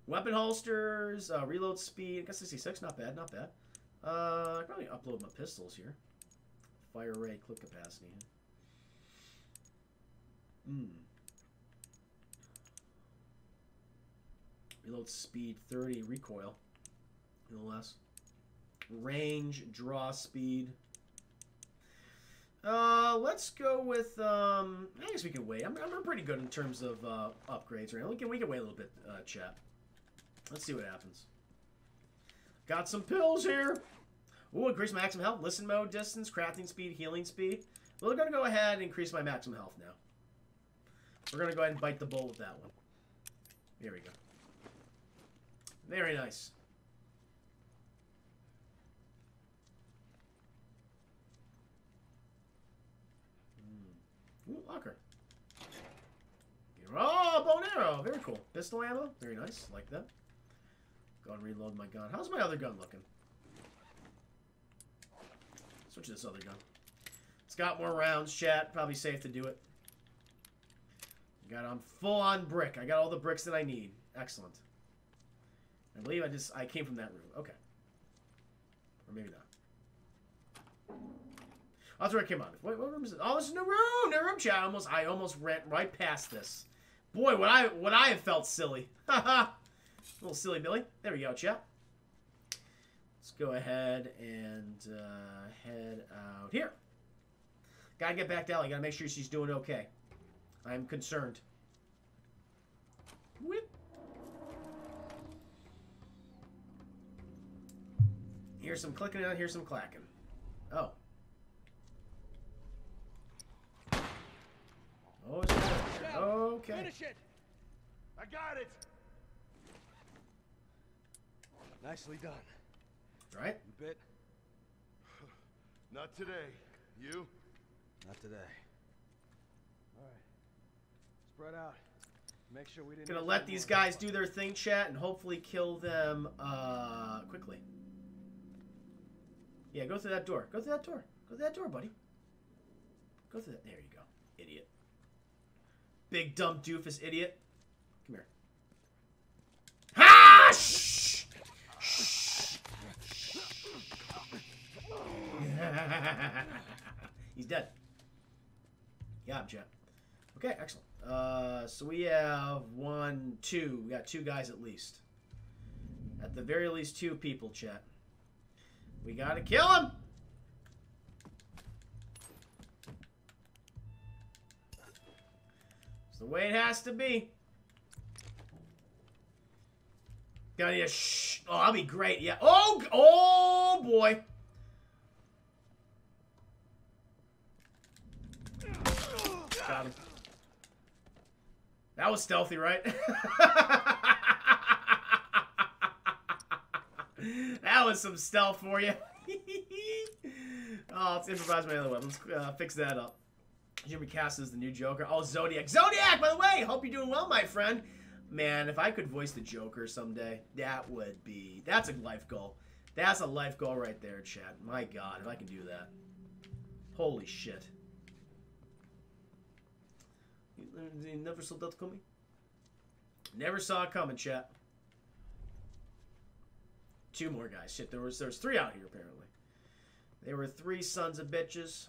Weapon holsters, uh, reload speed. I got 66, not bad, not bad. Uh, I probably upload my pistols here. Fire rate, clip capacity. Hmm. Reload speed 30, recoil. Little less. Range, draw speed. Uh, let's go with, um, I guess we can wait. I'm, I'm pretty good in terms of uh, upgrades right now. We can, we can wait a little bit, uh, chat. Let's see what happens. Got some pills here. Ooh, increase maximum health, listen mode, distance, crafting speed, healing speed. We're going to go ahead and increase my maximum health now. We're going to go ahead and bite the bullet with that one. Here we go. Very nice. Ooh, locker. Oh, bow and arrow. Very cool. Pistol ammo. Very nice. Like that. Go and reload my gun. How's my other gun looking? Switch this other gun. It's got more rounds, chat. Probably safe to do it. Got on full on brick. I got all the bricks that I need. Excellent. I believe I just I came from that room. Okay. Or maybe not. That's where I came out. Wait, what room is it? Oh, this is a new room. New room, chat. I almost I almost ran right past this. Boy, would I would I have felt silly. Ha ha. Little silly Billy. There we go, chat. Let's go ahead and uh, head out here. Gotta get back to Ellie. Gotta make sure she's doing okay. I'm concerned. Whip. Here's some clicking out, here's some clacking. Oh. Oh, it's right Okay.
Finish it! I got it!
Nicely done.
Right?
You bit?
Not today. You?
Not today. All right. Spread out. Make sure we didn't.
Gonna let these guys do their thing, chat, and hopefully kill them uh, quickly. Yeah, go through that door. Go through that door. Go through that door, buddy. Go through that. There you go. Idiot. Big dumb doofus idiot. Come here. Ha! Shh! Shh! He's dead. Yeah, Jet. Okay, excellent. Uh, so we have one, two. We got two guys at least. At the very least, two people, chat. We gotta kill him! It's the way it has to be. Gotta a shh. Oh, that'll be great. Yeah. Oh, oh boy. Got him. That was stealthy, right? that was some stealth for you. oh, let's improvise my other one. Let's uh, fix that up. Jimmy Cass is the new Joker. Oh, Zodiac. Zodiac, by the way. Hope you're doing well, my friend. Man, if I could voice the Joker someday, that would be... That's a life goal. That's a life goal right there, Chad. My God, if I can do that. Holy shit. You never saw that coming? Never saw it coming, chat. Two more guys. Shit, there was there was three out here apparently. They were three sons of bitches.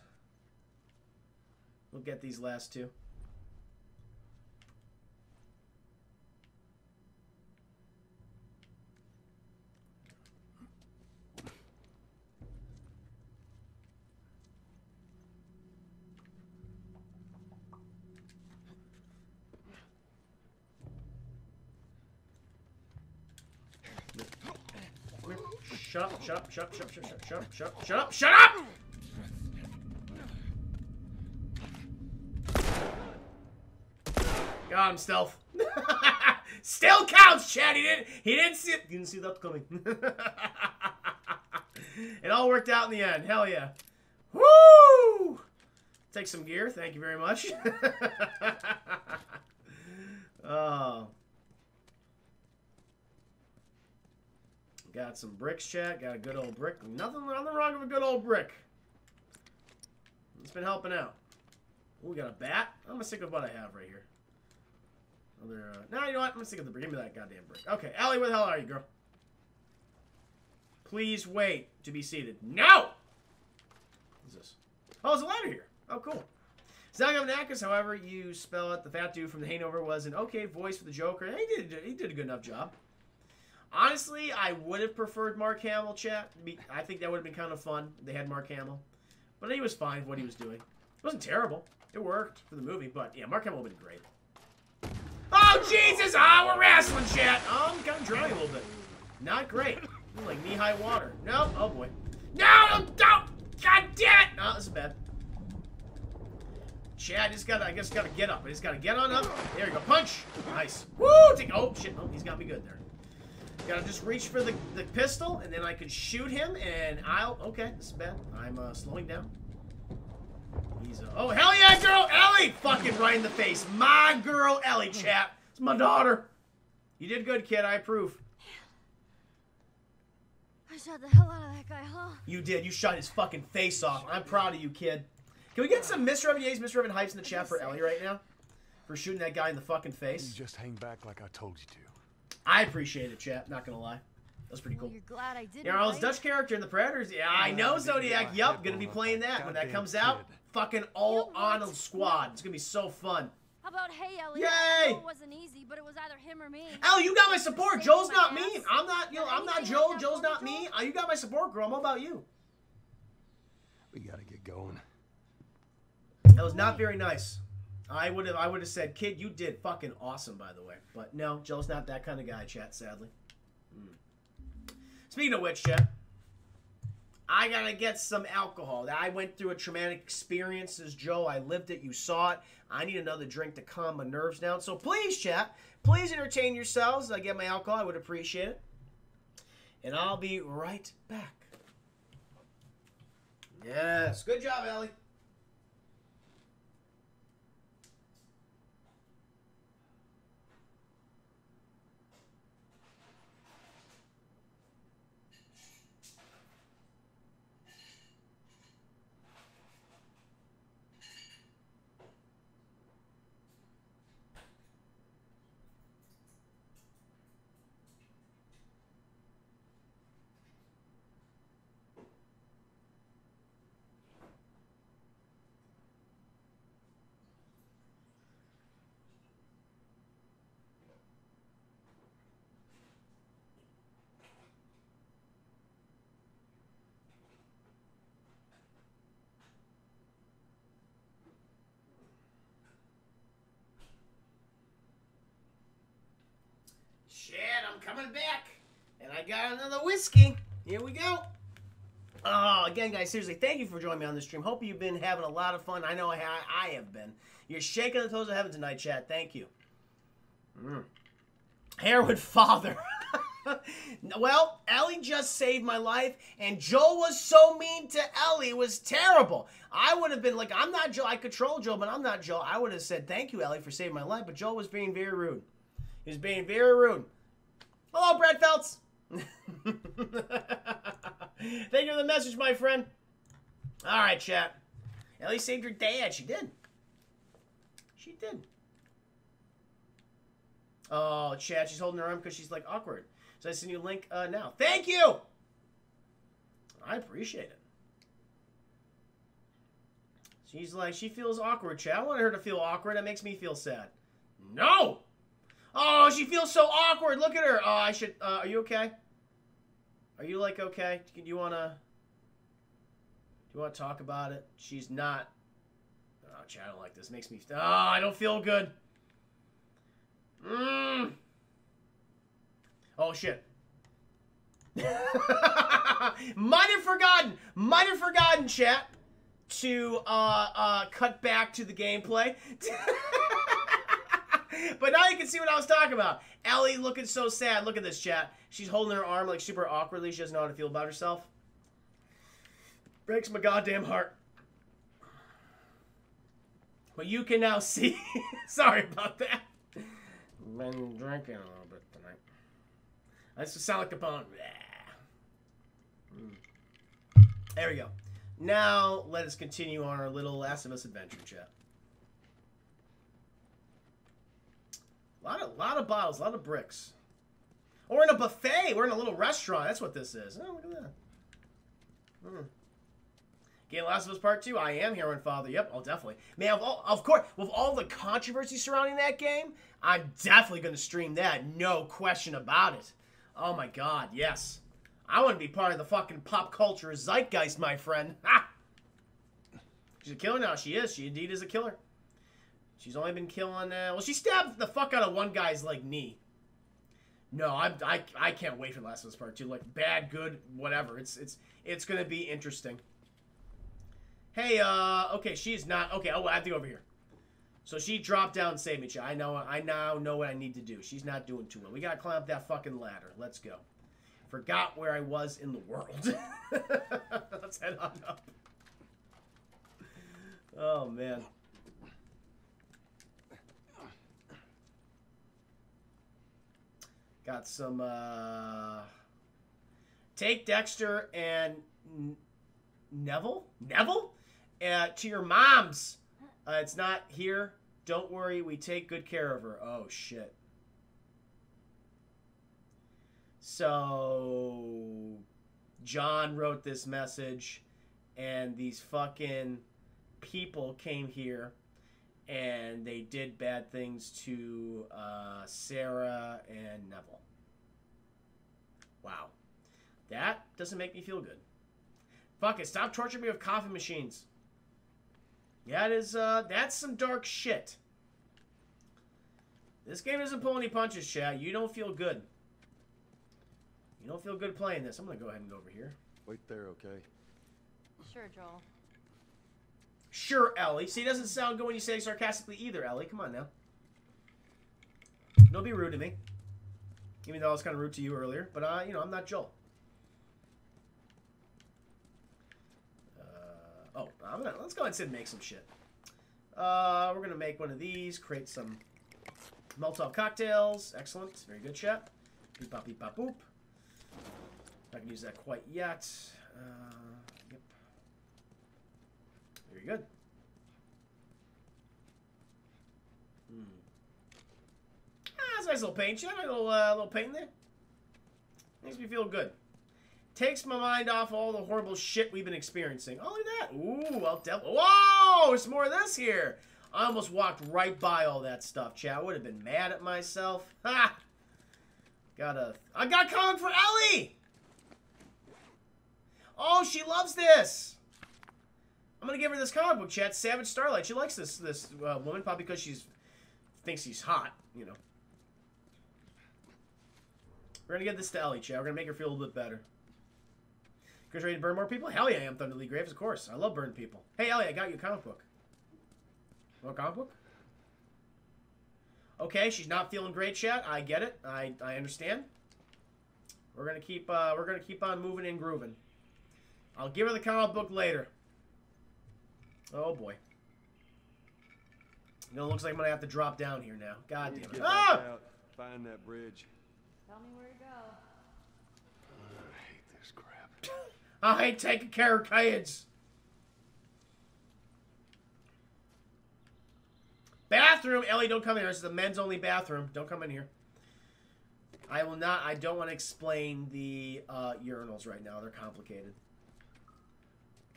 We'll get these last two. Shut up, shut up, shut up, shut up, shut up, shut up, shut up, shut up, shut up! Oh, got him, stealth. Still counts, Chad. He didn't. He didn't see it. Didn't see that coming. it all worked out in the end. Hell yeah. Woo! Take some gear. Thank you very much. oh. Got some bricks, chat. Got a good old brick. Nothing, nothing wrong with a good old brick. It's been helping out. Ooh, we got a bat. I'm gonna stick with what I have right here. Another. Uh, no, you know what? I'm gonna stick with the brick. Give me that goddamn brick. Okay, Allie, where the hell are you, girl? Please wait to be seated. No. What's this? Oh, there's a ladder here. Oh, cool. Zagam Nakas, however you spell it, the fat dude from the Hangover was an okay voice for the Joker. He did. He did a good enough job. Honestly, I would have preferred Mark Hamill, chat. I think that would have been kind of fun. They had Mark Hamill. But he was fine with what he was doing. It wasn't terrible. It worked for the movie, but yeah, Mark Hamill would have been great. Oh, Jesus! Ah, we're wrestling, chat! Oh, I'm kind of drowning a little bit. Not great. Like knee-high water. No! Oh, boy. No! Don't! don't. God damn it! No, this is bad. Chad just gotta, I guess, gotta get up. I just gotta get on up. There you go. Punch! Nice. Woo! Take, oh, shit. Oh, he's got me good there. Gotta just reach for the, the pistol, and then I can shoot him, and I'll... Okay, this is bad. I'm uh, slowing down. He's... Uh, oh, hell yeah, girl! Ellie! Fucking right in the face. My girl, Ellie, chap. It's my daughter. You did good, kid. I approve.
I shot the hell out of that guy, huh?
You did. You shot his fucking face off. I'm proud of you, kid. Can we get some Mr. Revan Yates, Mr. Revan Hypes in the chat for Ellie right now? For shooting that guy in the fucking
You
face?
just hang back like I told you to.
I appreciate it, chat. Not gonna lie. That's pretty
Well,
cool.
you're glad I did.
Yeah, Earl's Dutch character in the Predators. Yeah, I know Zodiac. Yup, gonna be playing that when that comes out. Fucking all
You
on a squad. It's gonna be so fun.
How about hey, Ellie?
Yay!
I know it wasn't easy, but it was either him or me.
Al, you got my support.
Saved
Joel's
my
not
ass.
me. I'm not. You know, I'm not
Anything
Joel. Joel's
me,
not me.
Joel?
Uh, You got my support, girl. I'm all about you.
We gotta get going.
That was not very nice. I would have. I would have said, kid, you did fucking awesome, by the way. But no, Joel's not that kind of guy. Chat, sadly. Mm. Speaking of which, chat. I gotta get some alcohol. I went through a traumatic experience as Joe. I lived it. You saw it. I need another drink to calm my nerves down. So please, chat, please entertain yourselves. I get my alcohol. I would appreciate it. And I'll be right back. Yes. Good job, Ellie. Got another whiskey. Here we go. Oh, again, guys, seriously, thank you for joining me on this stream. Hope you've been having a lot of fun. I know I, I have been. You're shaking the toes of heaven tonight, chat. Thank you. Mm. Heroin father. well, Ellie just saved my life, and Joel was so mean to Ellie. It was terrible. I would have been like, I'm not Joel. I control Joel, but I'm not Joel. I would have said, thank you, Ellie, for saving my life. But Joel was being very rude. He was being very rude. Hello, Brad Feltz. Thank you for the message, my friend. All right, chat. Ellie saved her dad. She did. She did. Oh, chat. She's holding her arm because she's like awkward. So I send you a link uh, now. Thank you. I appreciate it. She's like, she feels awkward, chat. I want her to feel awkward. That makes me feel sad. No! Oh, she feels so awkward. Look at her. Oh, I should. Uh, are you okay? Are you like okay? Do you wanna? Do you want to talk about it? She's not. Oh, chat, I don't like this. Makes me. Oh, I don't feel good. Mmm. Oh shit. Might have forgotten. Might have forgotten, chat, to uh, uh, cut back to the gameplay. but now you can see what I was talking about. Ellie looking so sad. Look at this, chat. She's holding her arm like super awkwardly. She doesn't know how to feel about herself. Breaks my goddamn heart. But you can now see. Sorry about that. Been drinking a little bit tonight. That's the sound like. There we go. Now let us continue on our little Last of Us adventure, chat. A lot of, lot of bottles, a lot of bricks. Or in a buffet. We're in a little restaurant. That's what this is. Oh, look at that. Hmm. Game Last of Us Part 2, I am Heroin Father. Yep, oh, definitely. Man, of, all, of course, with all the controversy surrounding that game, I'm definitely going to stream that. No question about it. Oh my god, yes. I want to be part of the fucking pop culture zeitgeist, my friend. Ha! She's a killer now. She is. She indeed is a killer. She's only been killing. Uh, well, she stabbed the fuck out of one guy's like knee. No, I'm, I I can't wait for the Last of Us Part Two. Like bad, good, whatever. It's it's it's gonna be interesting. Hey, uh, okay, she's not okay. Oh, I have to go over here. So she dropped down saved me. I know. I now know what I need to do. She's not doing too well. We gotta climb up that fucking ladder. Let's go. Forgot where I was in the world. Let's head on up. Oh man. Got some, uh... Take Dexter and Neville? Neville? Uh, to your mom's. Uh, it's not here. Don't worry, we take good care of her. Oh, shit. So, John wrote this message, and these fucking people came here and they did bad things to uh, Sarah and Neville. Wow. That doesn't make me feel good. Fuck it, stop torturing me with coffee machines. Yeah, it is, uh, that's some dark shit. This game doesn't pull any punches, Chad. You don't feel good. You don't feel good playing this. I'm gonna go ahead and go over here.
Wait there, okay?
Sure, Joel.
Sure, Ellie. See, it doesn't sound good when you say it sarcastically either, Ellie. Come on now. Don't be rude to me. Even though I was kind of rude to you earlier. But, uh, you know, I'm not Joel. Uh, oh, I'm gonna, let's go ahead and make some shit. Uh, we're going to make one of these. Create some Molotov cocktails. Excellent. Very good, chat. Beep, bop, beep, bop, boop. Not going to use that quite yet. Uh, good. Hmm. Ah, that's a nice little paint. You a little, uh, little paint there. Makes me feel good. Takes my mind off all the horrible shit we've been experiencing. Oh, look at that. Ooh, I'll devil. Whoa! There's more of this here. I almost walked right by all that stuff, chat. I would have been mad at myself. Ha! Got a... I got comic for Ellie! Oh, she loves this! I'm gonna give her this comic book, chat. Savage Starlight. She likes this this uh, woman probably because she's thinks he's hot, you know. We're gonna get this to Ellie, Chad. We're gonna make her feel a little bit better. Chris ready to burn more people? Hell yeah, I am Thunder Lee Graves, of course. I love burning people. Hey Ellie, I got you a comic book. Want a comic book? Okay, she's not feeling great, chat. I get it. I, I understand. We're gonna keep uh, we're gonna keep on moving and grooving. I'll give her the comic book later. Oh boy. You know, it looks like I'm gonna have to drop down here now. God damn it. Ah!
out, find that bridge.
Tell me where to go.
I hate this crap.
I ain't taking care of kids. Bathroom, Ellie, don't come in here. This is a men's only bathroom. Don't come in here. I will not. I don't want to explain the uh, urinals right now. They're complicated.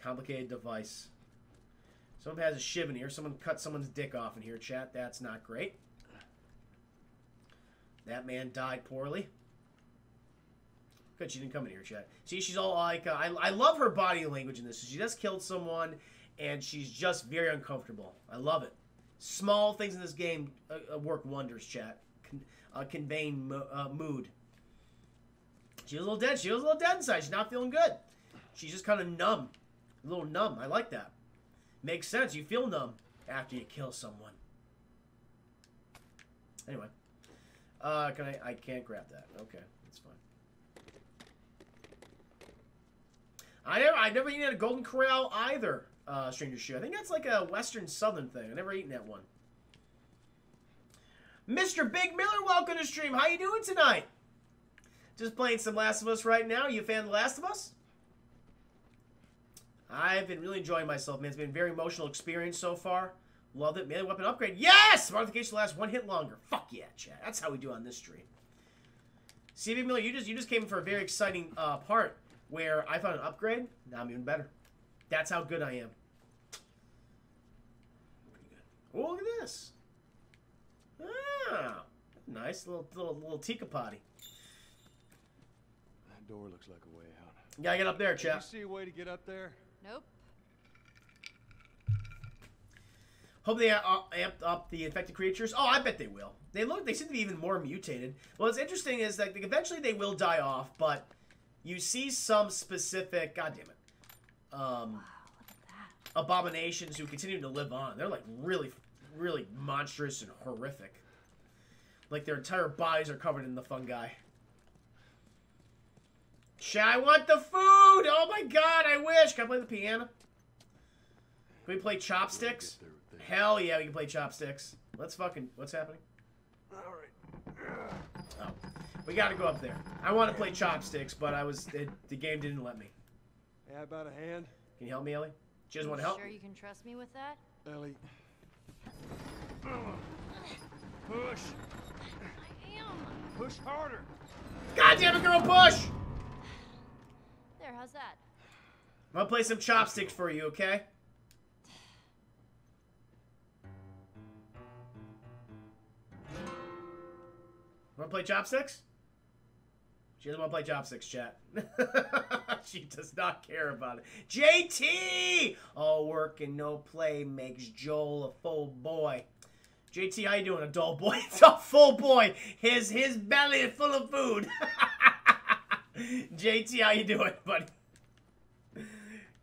Complicated device. Someone has a shiv in here. Someone cut someone's dick off in here, chat. That's not great. That man died poorly. Good, she didn't come in here, chat. See, she's all like, uh, I, I love her body language in this. She just killed someone, and she's just very uncomfortable. I love it. Small things in this game uh, uh, work wonders, chat. Con- uh, conveying uh, mood. She was a little dead. She was a little dead inside. She's not feeling good. She's just kind of numb. A little numb. I like that. Makes sense. You feel numb after you kill someone. Anyway. Uh, can I? I can't grab that. Okay, that's fine. I never, I never eaten at a Golden Corral either. Uh, Stranger Shoe. I think that's like a Western Southern thing. I never eaten at one. Mr. Big Miller, welcome to stream. How you doing tonight? Just playing some Last of Us right now. You a fan of The Last of Us? I've been really enjoying myself, man. It's been a very emotional experience so far. Loved it. Melee weapon upgrade. Yes! Modification lasts one hit longer. Fuck yeah, chat. That's how we do on this stream. Big Miller, you just you just came for a very exciting uh, part where I found an upgrade. Now I'm even better. That's how good I am. Oh, look at this. Ah, nice little little little tika potty.
That door looks like a way out.
Gotta get up there,
you see a way to get up there?
Nope.
Hope they uh, amped up the infected creatures. Oh, I bet they will. They look. They seem to be even more mutated. Well, What's interesting is that eventually they will die off, but you see some specific. God damn it. Um, abominations who continue to live on. They're like really, really monstrous and horrific. Like their entire bodies are covered in the fungi. Shit, I want the food! Oh my god, I wish! Can I play the piano? Can we play chopsticks?
Get there with this.
Hell yeah, we can play chopsticks. Let's fucking. What's happening?
All right.
Oh, we gotta go up there. I want to play chopsticks, but I was it, the game didn't let me.
Hey, how about a hand?
Can you help me, Ellie? She doesn't want to help.
Sure you can trust me with that?
Ellie. Push!
I am.
Push harder!
God damn it, girl, push!
How's that?
I'm gonna play some chopsticks for you, okay? Wanna play chopsticks? She doesn't want to play chopsticks, chat. she does not care about it. JT! All work and no play makes Joel a full boy. JT, how you doing? A dull boy? It's a full boy. His his belly is full of food. JT, how you doing, buddy? I'm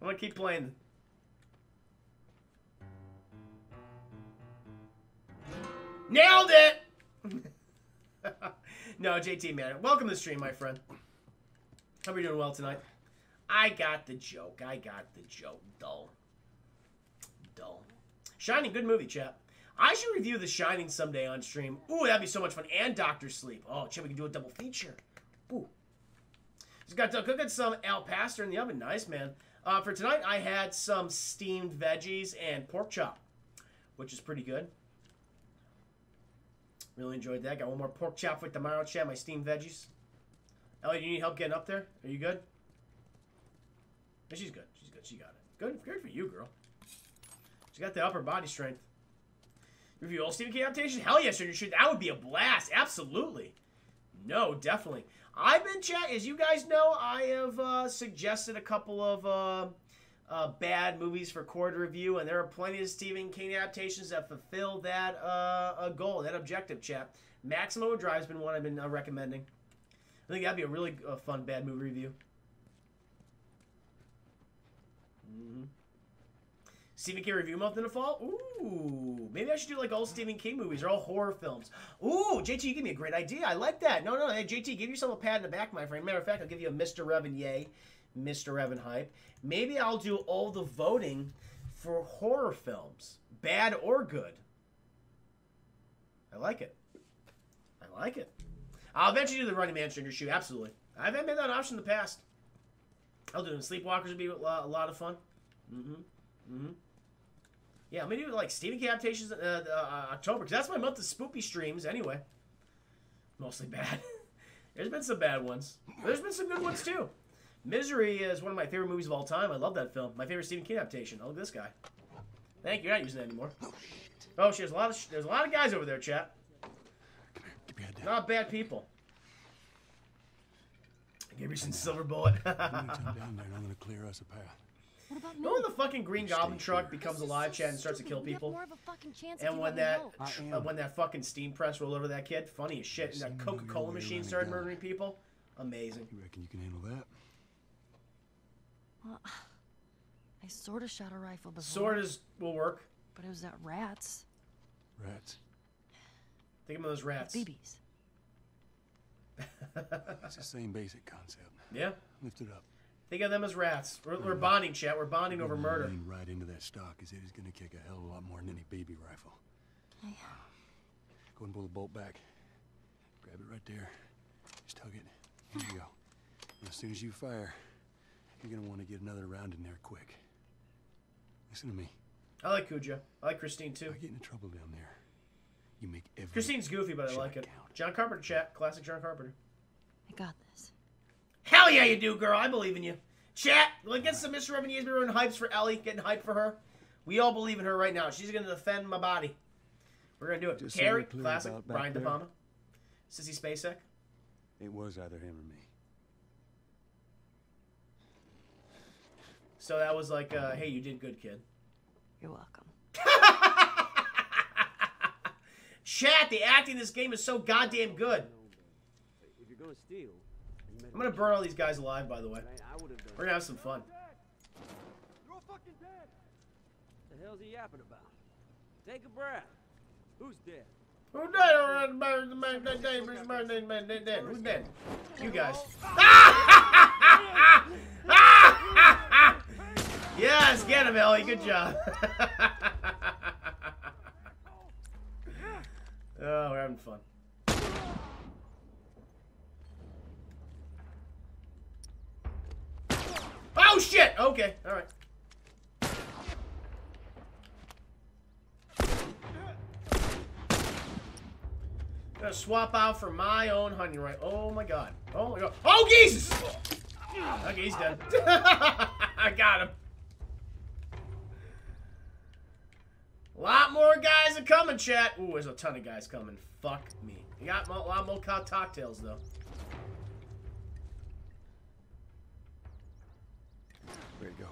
gonna keep playing. Nailed it! no, JT, man. Welcome to the stream, my friend. Hope you're doing well tonight. I got the joke. I got the joke. Dull. Dull. Shining, good movie, chap. I should review The Shining someday on stream. Ooh, that'd be so much fun. And Doctor Sleep. Oh, chip, we can do a double feature. Just got to cooking some Al Pastor in the oven. Nice, man. Uh, for tonight, I had some steamed veggies and pork chop, which is pretty good. Really enjoyed that. Got one more pork chop for tomorrow, chat. My steamed veggies. Ellie, do you need help getting up there? Are you good? She's good. She's good. She got it. Good, good for you, girl. She got the upper body strength. Review all Stephen King adaptations? Hell yes, Shoot. That would be a blast. Absolutely. No, definitely. I've been chat. As you guys know, I have uh, suggested a couple of uh, uh, bad movies for quarter review, and there are plenty of Stephen King adaptations that fulfill that uh, goal, that objective, chat. Maximum Overdrive has been one I've been uh, recommending. I think that'd be a really uh, fun bad movie review. hmm Stephen King review month in the fall. Ooh, maybe I should do like all Stephen King movies or all horror films. Ooh, JT, you give me a great idea. I like that. No, no, hey, JT, give yourself a pat in the back, my friend. Matter of fact, I'll give you a Mr. Revan yay, Mr. Revan hype. Maybe I'll do all the voting for horror films, bad or good. I like it. I like it. I'll eventually do the Running Man Stranger Shoe. Absolutely. I've made that option in the past. I'll do it. Sleepwalkers would be a lot, a lot of fun. Mm-hmm. Mm-hmm. Yeah, I'm gonna do like Stephen King adaptations uh, uh, October because that's my month of spoopy streams anyway. Mostly bad. There's been some bad ones. There's been some good ones too. Misery is one of my favorite movies of all time. I love that film. My favorite Stephen King adaptation. Oh, look at this guy. Thank you. You're not using that anymore. Oh, shit. There's a lot of there's a lot of guys over there, chat.
Keep your head down.
Not bad people. Give me some silver bullet.
Anytime down there, and I'm gonna clear us a path.
What about me?
Know when the fucking Green Goblin truck becomes alive, Chad, and starts to kill people?
more of a fucking chance if
And when that
help.
I
sh-
am.
uh, when that fucking steam press rolled over that kid, funny as shit, and that Coca Cola machine
you're
started murdering people, amazing.
You reckon you can handle that?
Well, I sort of shot a rifle before.
Sword is will work.
But it was at rats.
Rats.
Think of those as rats.
BBs.
It's the same basic concept.
yeah.
Lift it up.
Think of them as rats. We're, we're mm. bonding, chat. We're bonding over murder.
Right into that stock, as it is gonna kick a hell of a lot more than any baby rifle.
Okay.
Go and pull the bolt back. Grab it right there. Just tug it. Here you go. And as soon as you fire, you're gonna want to get another round in there quick. Listen to me.
I like Cujo. I like Christine
If
too.
I get into trouble down there, you make every.
Christine's goofy, but I like it.
count.
John Carpenter chat. Classic John Carpenter.
I got this.
Hell yeah, you do, girl. I believe in you. Chat, let's get some Mr. Revenue Yasby running hypes for Ellie, getting hype for her. We all believe in her right now. She's gonna defend my body. We're gonna do it.
Just
Carrie, classic. Brian De
there.
Palma. Sissy Spacek.
It was either him or me.
So that was like, uh, hey, you did good, kid.
You're welcome.
Chat, the acting in this game is so goddamn good.
If you're gonna steal, you better
I'm gonna burn all these guys alive, by the way.
Right, I would have done.
We're gonna have some fun.
You're fucking dead.
What the hell's he yapping about? Take a breath. Who's dead?
Who died? Who's dead? You guys. yes, get him, Ellie. Good job. oh, we're having fun. Oh shit! Okay, all right. Gonna swap out for my own hunting right. Oh my god. Oh my god. Oh Jesus! Okay, he's dead. I got him. A lot more guys are coming, chat. Ooh, there's a ton of guys coming. Fuck me. You got a lot more cocktails though.
There you go.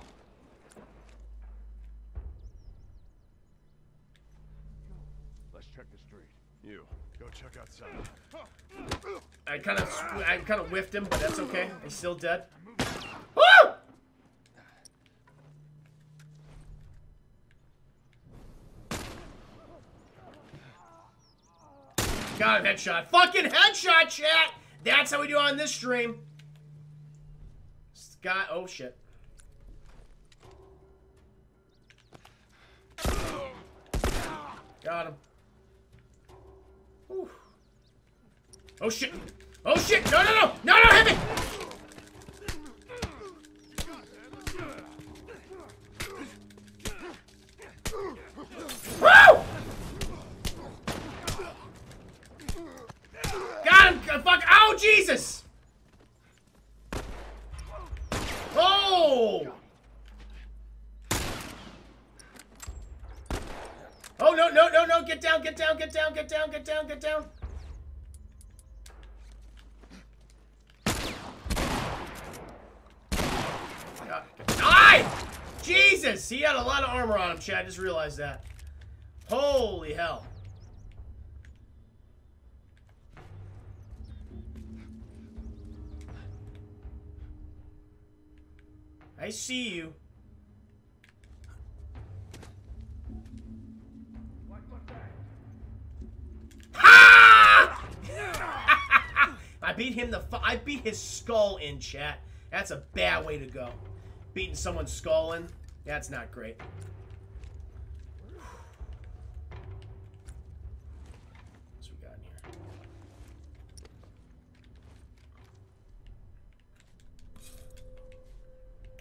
Let's check the street. You, go check outside.
I kind of, I kind of whiffed him, but that's okay. He's still dead. Woo! Got him headshot. Fucking headshot, chat. That's how we do on this stream. Scott, oh shit. Got him. Whew. Oh shit! Oh shit! No, no, no! No, no, hit me! Got him! Fuck! Oh, Jesus! Oh! Oh, no, no, no, no. Get down, get down, get down, get down, get down, get down. Die! Jesus! He had a lot of armor on him, Chad. Just realized that. Holy hell. I see you. I beat him the. I beat his skull in chat. That's a bad way to go. Beating someone's skull in. That's not great. What's we got in here?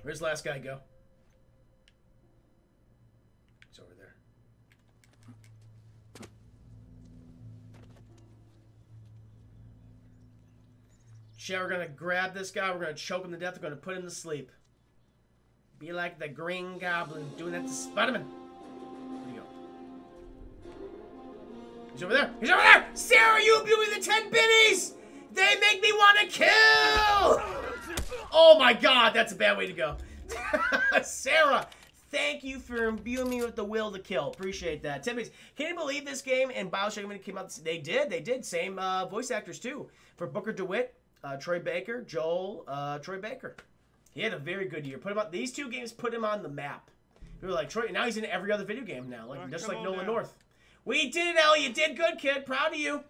Where's the last guy go? Shit, we're gonna grab this guy, we're gonna choke him to death, we're gonna put him to sleep. Be like the Green Goblin doing that to Spider-Man. He's over there! He's over there! Sarah, you beauty the ten biddies! They make me want to kill! Oh my god, that's a bad way to go. Sarah, thank you for imbuing me with the will to kill. Appreciate that. Ten biddies. Can you believe this game and Bioshock when it came out? They did, they did. Same uh, voice actors too. For Booker DeWitt, uh, Troy Baker, Joel, uh, Troy Baker. He had a very good year. Put him on these two games. Put him on the map. We were like Troy. Now he's in every other video game now, like
Uh,
just like Nolan
now.
North. We did it, Ellie. You did good, kid. Proud of you.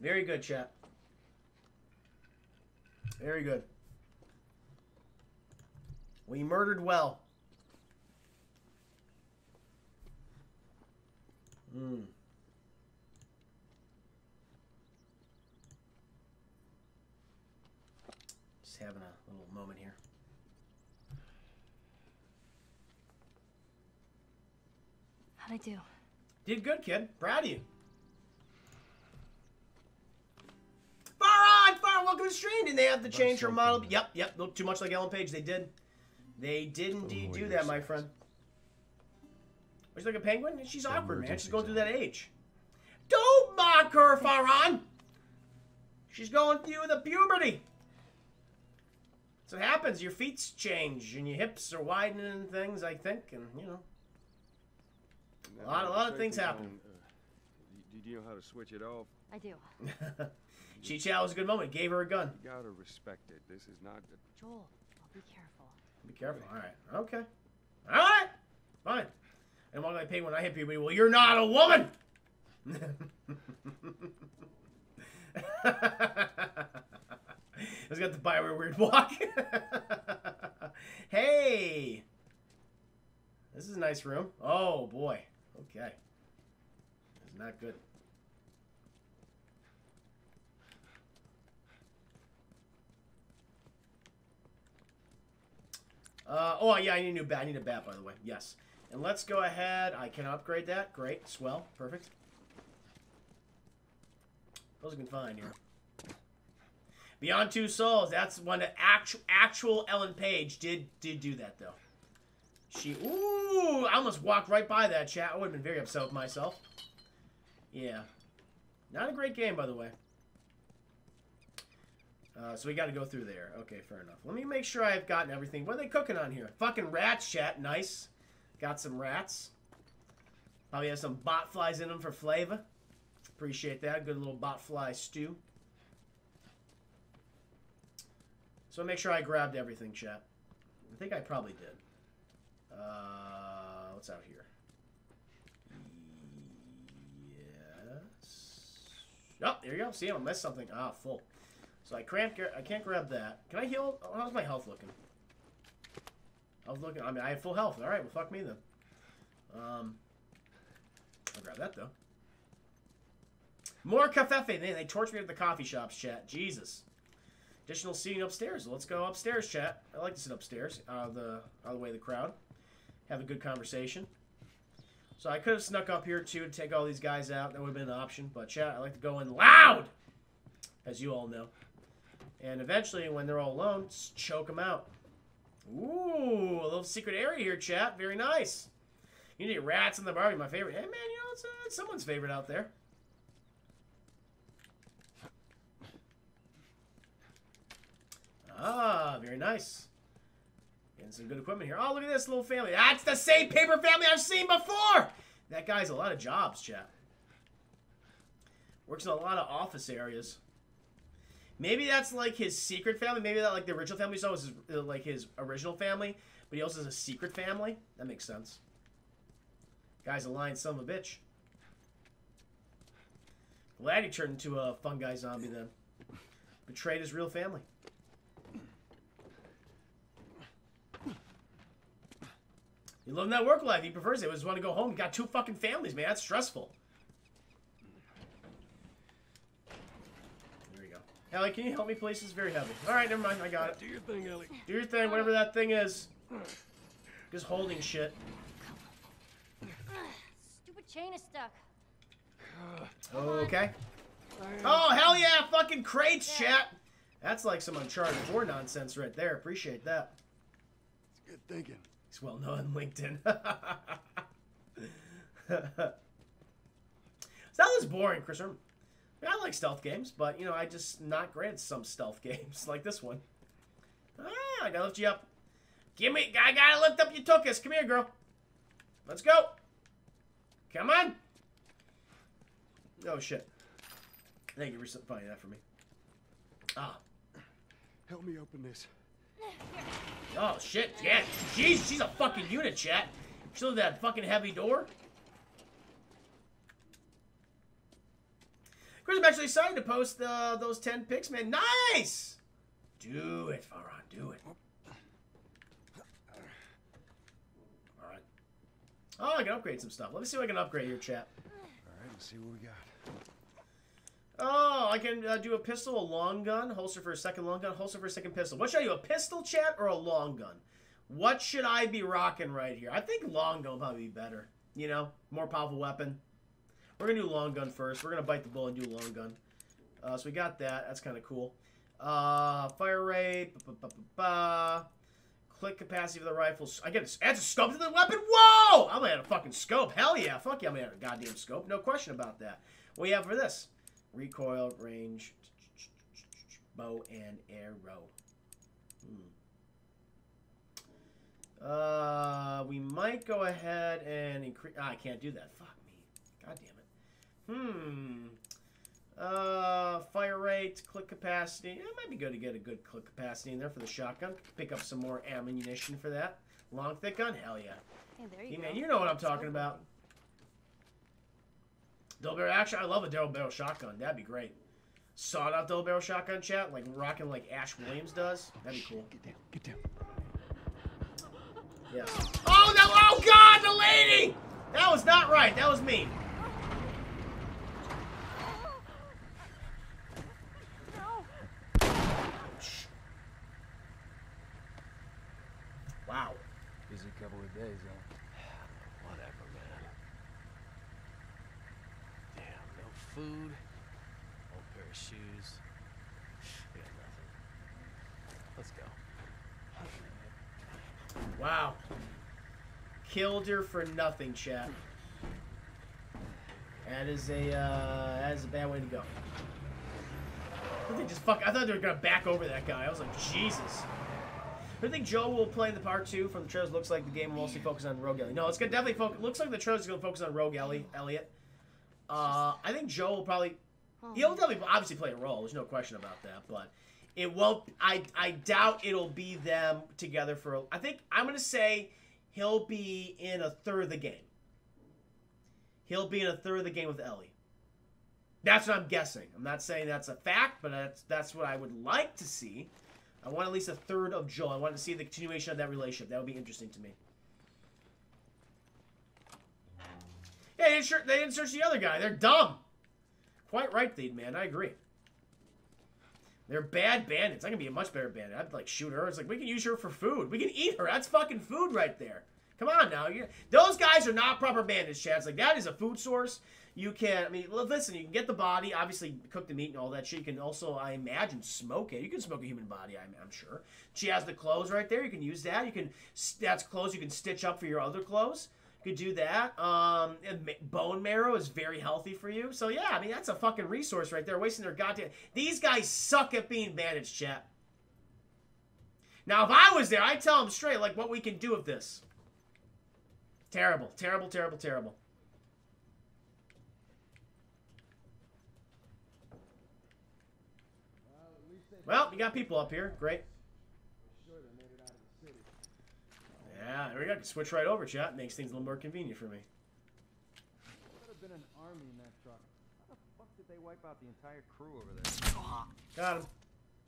Very good, chat. Very good. We murdered well. Hmm. Having a little moment here.
How'd I do?
Did good, kid. Proud of you. Far on, far. Welcome to the stream. Did they have to change her model? Yep, yep. Look too much like Ellen Page. They did. They did indeed do that, my friend. She's like a penguin. and She's awkward, man. She's going through that age. Don't mock her, Farhan. She's going through the puberty. So it happens. Your feet change and your hips are widening and things. I think, and you know. A lot- a lot of things happen.
uh, Did you know how to switch it off?
I do.
Chi Chow was a good moment. Gave her a gun.
You gotta respect it. This is not. A...
Joel, I'll be careful.
Be careful. All right. Okay. All right. Fine. And why do I pay when I hit people? Well, you're not a woman. It's got the Bioware weird walk. hey. This is a nice room. Oh boy. Okay. Is not good. Uh, oh yeah, I need a new bat. I need a bat, by the way. Yes. And let's go ahead. I can upgrade that. Great. Swell. Perfect. Those I can find here. Beyond Two Souls. That's when actual actual Ellen Page did did do that though. She ooh, I almost walked right by that chat. I would have been very upset with myself. Yeah. Not a great game, by the way. Uh, so we got to go through there. Okay, fair enough. Let me make sure I've gotten everything. What are they cooking on here? Fucking rats, chat. Nice. Got some rats. Probably have some bot flies in them for flavor. Appreciate that. Good little bot fly stew. So make sure I grabbed everything, chat. I think I probably did. Uh, what's out here? Yes. Oh, there you go. See, I missed something. Ah, full. So I can't. I can't grab that. Can I heal? How's my health looking? I was looking. I mean, I have full health. All right. Well, fuck me then. Um, I'll grab that though. More cafefe. They, they torch me at the coffee shops, chat. Jesus. Additional seating upstairs. Let's go upstairs, chat. I like to sit upstairs, out of the out of the way of the crowd. Have a good conversation. So I could have snuck up here too to take all these guys out. That would have been an option. But chat, I like to go in loud, as you all know. And eventually, when they're all alone, choke them out. Ooh, a little secret area here, chat. Very nice. You need rats in the barbie, my favorite. Hey man, you know it's, uh, it's someone's favorite out there. Ah, very nice. Getting some good equipment here. Oh, look at this little family. That's the same paper family I've seen before. That guy's a lot of jobs, chat. Works in a lot of office areas. Maybe that's like his secret family. Maybe that like the original family we saw was his, uh, like his original family, but he also has a secret family. That makes sense. Guy's a lying son of a bitch. Glad he turned into a fungi zombie then. Betrayed his real family. He living that work life. He prefers it. He just want to go home. He got two fucking families, man. That's stressful. There we go. Ellie, can you help me, please? It's very heavy. All right, never mind. I got it.
Do your thing, Ellie.
Do your thing, whatever that thing is. Just holding shit.
Stupid chain is stuck.
Oh, okay. Oh, hell yeah! Fucking crates, chat! That's like some Uncharted 4 nonsense right there. Appreciate that.
Good thinking.
He's well known on LinkedIn. Stealth is boring, Chris. Herman. I like stealth games, but you know, I just not great at some stealth games like this one. Ah, I gotta lift you up. Give me, I gotta lift up your tuchus. Come here, girl. Let's go. Come on. Oh shit. Thank you for finding that for me. Ah.
Help me open this.
Oh shit, yeah. Jeez, she's a fucking unit, chat. She looked that fucking heavy door. Chris, I'm actually excited to post uh, those 10 pics, man. Nice! Do it, Farhan, do it. Alright. Oh, I can upgrade some stuff. Let me see what I can upgrade here, chat.
All right, let's see what we got.
Oh, I can uh, do a pistol, a long gun, holster for a second long gun, holster for a second pistol. What should I do, a pistol, chat, or a long gun? What should I be rocking right here? I think long gun probably be better. You know, more powerful weapon. We're going to do long gun first. We're going to bite the bullet and do long gun. Uh, so we got that. That's kind of cool. Uh, fire rate. Ba, ba, ba, Click capacity for the rifles. I get it. Adds a scope to the weapon. Whoa! I'm gonna add a fucking scope. Hell yeah. Fuck yeah, I'm gonna add a goddamn scope. No question about that. What do you have for this? Recoil, range, bow, and arrow. Hmm. Uh, we might go ahead and increase. Ah, I can't do that. Fuck me. God damn it. Hmm. Uh, fire rate, click capacity. It might be good to get a good click capacity in there for the shotgun. Pick up some more ammunition for that. Long thick gun? Hell yeah.
Hey, there you
Hey,
go.
man, you know what I'm talking about. Double barrel action. I love a double barrel shotgun. That'd be great. Sawed off double barrel shotgun chat, like rocking like Ash Williams does. That'd be cool.
Get down, get down.
Yeah. Oh no! Oh God, the lady! That was not right. That was mean.
No.
Wow.
Busy couple of days, huh?
Whatever, man. Damn, no food, old pair of shoes. We got nothing. Let's go.
Wow. Killed her for nothing, chat. That is a uh, that is a bad way to go. I they just fuck. I thought they were gonna back over that guy. I was like, Jesus. I think Joe will play the part two from the trailers. Looks like the game will mostly focus on Rogue Ellie. No, it's gonna definitely focus. Looks like the trailer's gonna focus on Rogue Ellie, Elliot. Uh, I think Joe will probably. He'll definitely obviously play a role. There's no question about that. But it won't. I I doubt it'll be them together for. I think I'm gonna say he'll be in a third of the game. He'll be in a third of the game with Ellie. That's what I'm guessing. I'm not saying that's a fact, but that's that's what I would like to see. I want at least a third of Joel. I want to see the continuation of that relationship. That would be interesting to me. Yeah, they didn't, search, the other guy. They're dumb. Quite right, Theed, man. I agree. They're bad bandits. I can be a much better bandit. I'd like shoot her. It's like we can use her for food. We can eat her. That's fucking food right there. Come on now. you those guys are not proper bandits, Chad. It's like that is a food source. You can, I mean, listen. You can get the body, obviously cook the meat and all that shit. You can also, I imagine, smoke it. You can smoke a human body. I'm, I'm sure. She has the clothes right there. You can use that. You can. That's clothes you can stitch up for your other clothes. Could do that. Um, bone marrow is very healthy for you. So yeah, I mean that's a fucking resource right there. Wasting their goddamn. These guys suck at being bandits, chat. Now if I was there, I'd tell them straight like what we can do with this. Terrible, terrible, terrible, terrible. Well, we got people up here. Great. Yeah, there we go. Switch right over, chat. Makes things a little more convenient for me.
Could have been an army in that truck. How the fuck did they wipe out the entire crew over there?
Got him.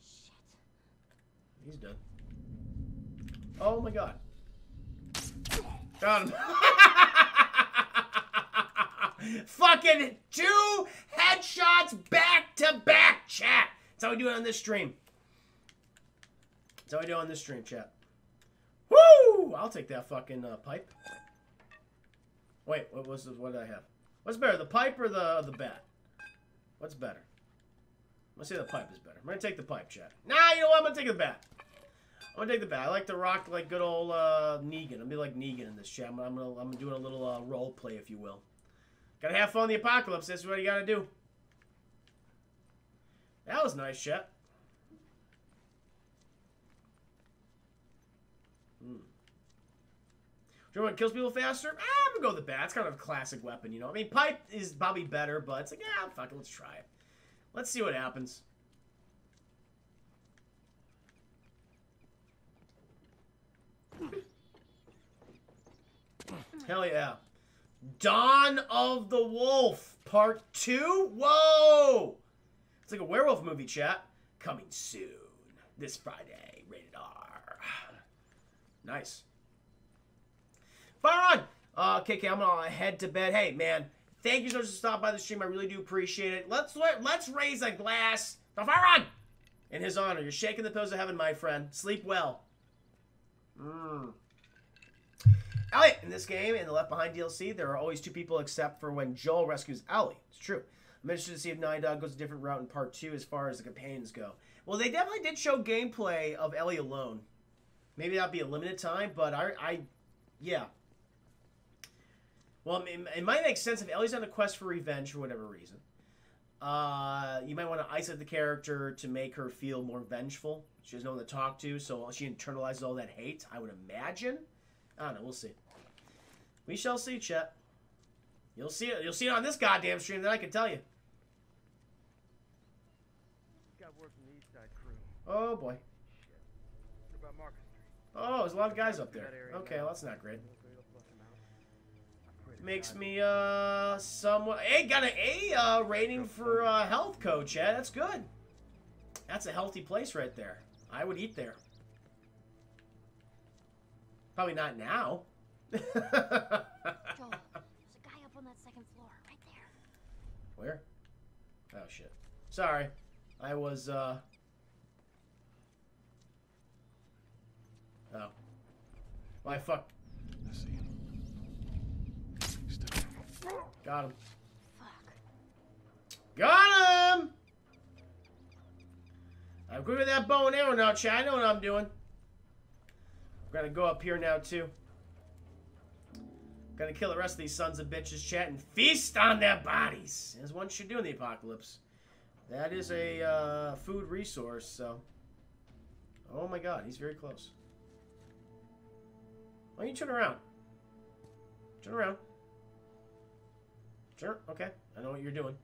Shit.
He's done. Oh my god. Got him. Fucking two headshots back to back, chat. That's how we do it on this stream. That's how we do it on this stream, chat. Woo! I'll take that fucking uh, pipe. Wait, what was this? What did I have? What's better, the pipe or the the bat? What's better? Let's say the pipe is better. I'm gonna take the pipe, chat. Nah, you know what? I'm gonna take the bat. I'm gonna take the bat. I like to rock like good old uh, Negan. I'm be like Negan in this chat. I'm gonna, I'm doing a little uh, role play, if you will. Gotta have fun in the apocalypse. That's what you gotta do. That was nice, chat. Do you know what kills people faster? Ah, I'm gonna go with the bat. It's kind of a classic weapon, you know. I mean, pipe is probably better, but it's like, yeah, fuck it, let's try it. Let's see what happens. Hell yeah. Dawn of the Wolf, Part 2? Whoa! It's like a werewolf movie, chat. Coming soon. This Friday. Rated R. Nice. Farhan! Uh, okay, I'm gonna head to bed. Hey, man, thank you so much for stopping by the stream. I really do appreciate it. Let's let, let's raise a glass to Farhan! In his honor. You're shaking the pills of heaven, my friend. Sleep well. Mmm. Elliot, in this game, in the Left Behind DLC, there are always two people except for when Joel rescues Ellie. It's true. I'm interested to see if Naughty Dog goes a different route in part two as far as the companions go. Well, they definitely did show gameplay of Ellie alone. Maybe that'll be a limited time, but I, I yeah. Well, it, it might make sense if Ellie's on a quest for revenge for whatever reason. Uh, you might want to isolate the character to make her feel more vengeful. She has no one to talk to, so she internalizes all that hate. I would imagine. I don't know. We'll see. We shall see, Chet. You'll see it. You'll see it on this goddamn stream. That I can tell you.
Got word from the East Side crew.
Oh boy.
What about Market
Oh, there's a lot of guys up there. Okay, well that's not great. Makes me uh somewhat. Hey, got an A uh, rating for uh, health coach. Yeah, that's good. That's a healthy place right there. I would eat there. Probably not now.
Joel, there's a guy up on that second floor, right there.
Where? Oh shit. Sorry. I was uh Oh. Why fuck
I see him. Still.
Got him.
Fuck.
Got him! I'm good with that bow and arrow now, Chad. I know what I'm doing. We're gonna go up here now, too. I'm Gonna kill the rest of these sons of bitches, chat, and feast on their bodies, as one should do in the apocalypse. That is a uh, food resource, so. Oh my god, he's very close. Why don't you turn around? Turn around. Turn. Okay, I know what you're doing.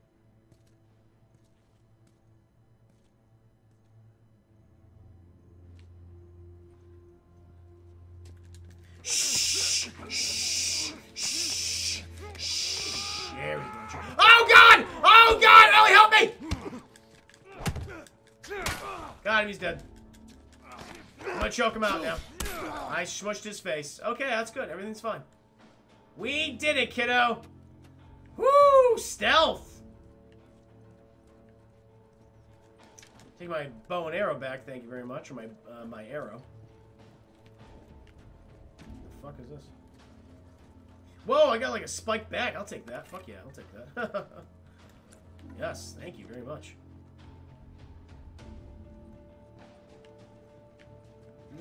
Shh, shh, shh, shh. There we go. Oh God! Oh God! Ellie, help me! Got him. He's dead. I'm gonna choke him out now. I smushed his face. Okay, that's good. Everything's fine. We did it, kiddo. Woo! Stealth. Take my bow and arrow back. Thank you very much, or my uh, my arrow. The fuck is this? Whoa! I got like a spiked back. I'll take that. Fuck yeah, I'll take that. yes, thank you very much.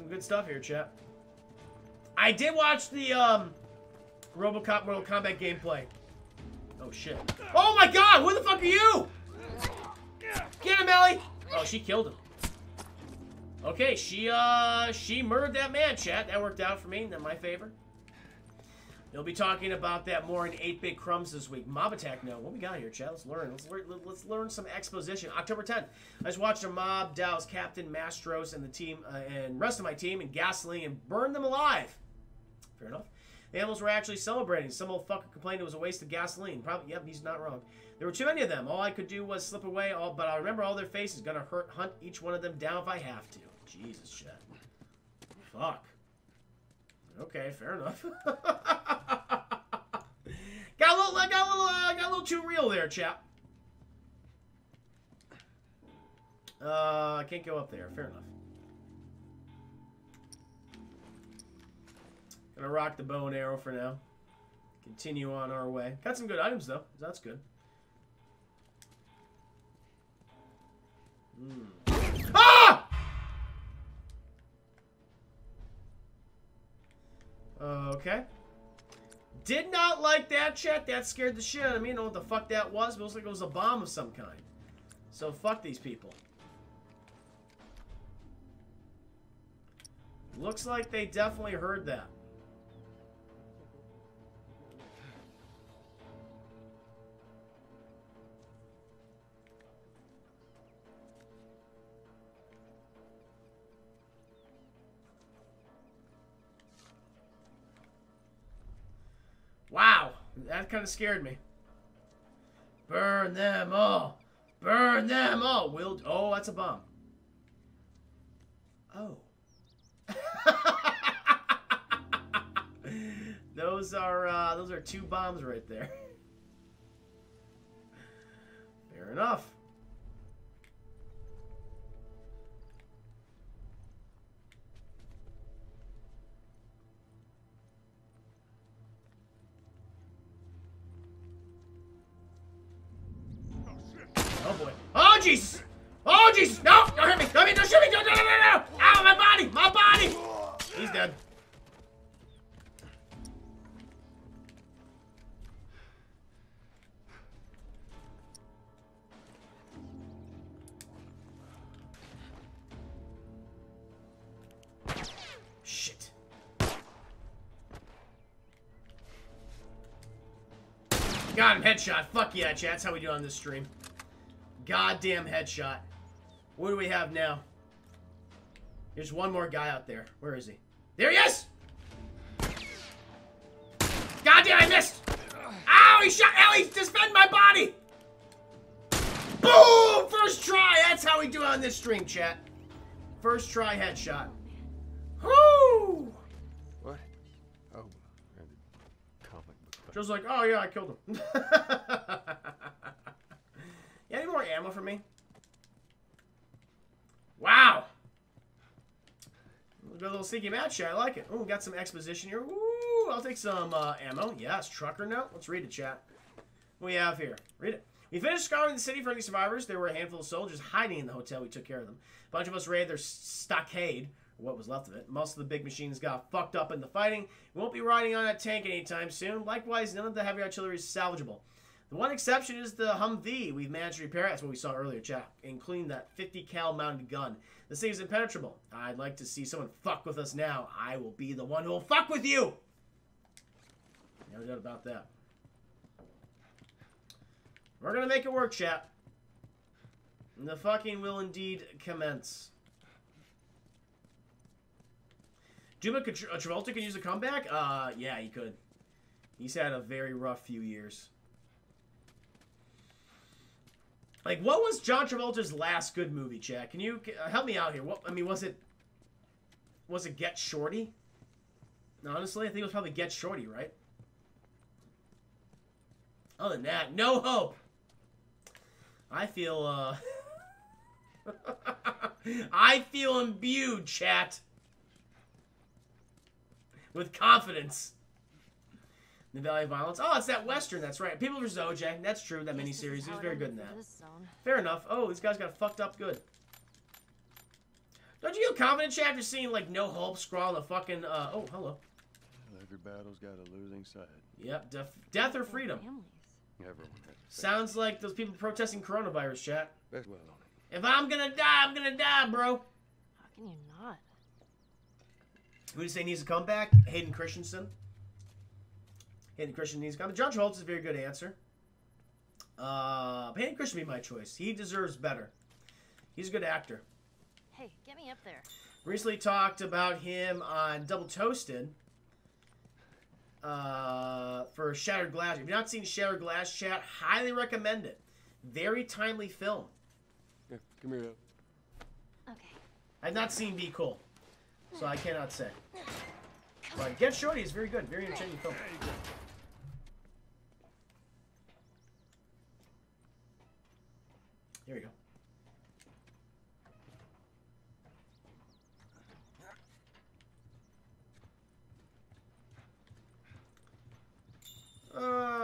Good stuff here, chat. I did watch the um, RoboCop Mortal Kombat gameplay. Oh shit! Oh my God! Who the fuck are you? Get him, Ellie! Oh, she killed him. Okay, she uh she murdered that man, chat. That worked out for me in my favor. They'll be talking about that more in 8-Bit Crumbs this week. Mob Attack, no. What we got here, Chad? Let's learn. Let's learn, let's learn some exposition. October 10th, I just watched a mob douse Captain Mastros and the team uh, and rest of my team in gasoline and burn them alive. Fair enough. The animals were actually celebrating. Some old fucker complained it was a waste of gasoline. Probably, yep, he's not wrong. There were too many of them. All I could do was slip away, all, but I remember all their faces. Gonna hurt, hunt each one of them down if I have to. Jesus, shit. Fuck. Okay, fair enough. got a little, got a little, uh, got a little too real there, chap. Uh, I can't go up there. Fair enough. Gonna rock the bow and arrow for now. Continue on our way. Got some good items though. That's good. Mm. Ah! Okay. Did not like that chat. That scared the shit out of me. I know what the fuck that was, it looks like it was a bomb of some kind. So fuck these people. Looks like they definitely heard that. That kind of scared me. Burn them all. Burn them all. Will oh, that's a bomb. Oh. those are uh, those are two bombs right there. Fair enough. Oh Jesus! Oh Jesus! No! Don't hit me! Don't hit me! Don't shoot me! No! No! No! No! no. Ow! My body! My body! He's dead. Shit. Got him, headshot. Fuck yeah, chat. That's how we do on this stream. Goddamn headshot. What do we have now? There's one more guy out there. Where is he? There he is! Goddamn, I missed! Ow, he shot! Ow, he defend my body! Boom! First try! That's how we do it on this stream, chat. First try headshot. Whoo!
What? Oh, comic book.
Joe's like, oh yeah, I killed him. ammo for me? Wow. A little sneaky match here. I like it. Oh, got some exposition here. Ooh, I'll take some uh, ammo. Yes, trucker note. Let's read it, chat. What we have here? Read it. We finished scouring the city for any survivors. There were a handful of soldiers hiding in the hotel. We took care of them. A bunch of us raided their stockade, what was left of it. Most of the big machines got fucked up in the fighting. We won't be riding on that tank anytime soon. Likewise, none of the heavy artillery is salvageable. The one exception is the Humvee. We've managed to repair. That's what we saw earlier, chat, including that 50 cal mounted gun. This thing is impenetrable. I'd like to see someone fuck with us now. I will be the one who will fuck with you. No doubt about that. We're gonna make it work, chat. The fucking will indeed commence. Juma Tra- Travolta can use a comeback? Uh, yeah, he could. He's had a very rough few years. Like, what was John Travolta's last good movie, Chad? Can you uh, help me out here? What I mean, was it was it Get Shorty? Honestly, I think it was probably Get Shorty, right? Other than that, no hope. I feel, uh... I feel imbued, chat. With confidence. The Valley of Violence. Oh, it's that Western, that's right. People vs. OJ. That's true, that
Guess this
miniseries. He was very good in that. Fair enough. Oh, these guys got fucked up good. Don't you feel confident, Chad, after seeing, like, No Hope scrawl the fucking, uh... Oh, hello.
Well, every battle's got a losing side.
Yep, def death or freedom.
Everyone has to face
Sounds like those people protesting coronavirus, chat.
Best well.
If I'm gonna die, I'm gonna die, bro.
How can you not?
Who do you say needs a comeback? Hayden Christensen. Hayden Christensen. John Travolta is a very good answer. Uh, Hayden Christensen be my choice. He deserves better. He's a good actor.
Hey, get me up there.
Recently talked about him on Double Toasted uh, for Shattered Glass. If you've not seen Shattered Glass Chat, highly recommend it. Very timely film.
Yeah, come here.
Okay.
I've not seen Be Cool, so I cannot say. But Get Shorty is very good, very entertaining film. Here we go.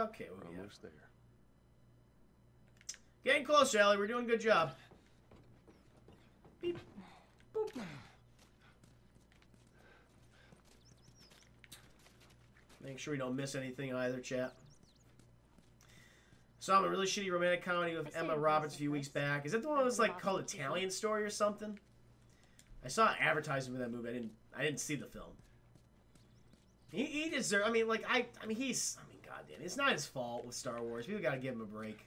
Okay, what do we have?
Almost there.
Getting close, Ellie. We're doing a good job. Beep. Boop. Make sure we don't miss anything either, chat. I saw a really shitty romantic comedy with Emma Roberts a few weeks back. Is that the one that was like called Italian Story or something? I saw an advertisement for that movie. I didn't. I didn't see the film. He, he deserves. I mean, like I. I mean, he's. I mean, goddamn, it's not his fault with Star Wars. People gotta give him a break.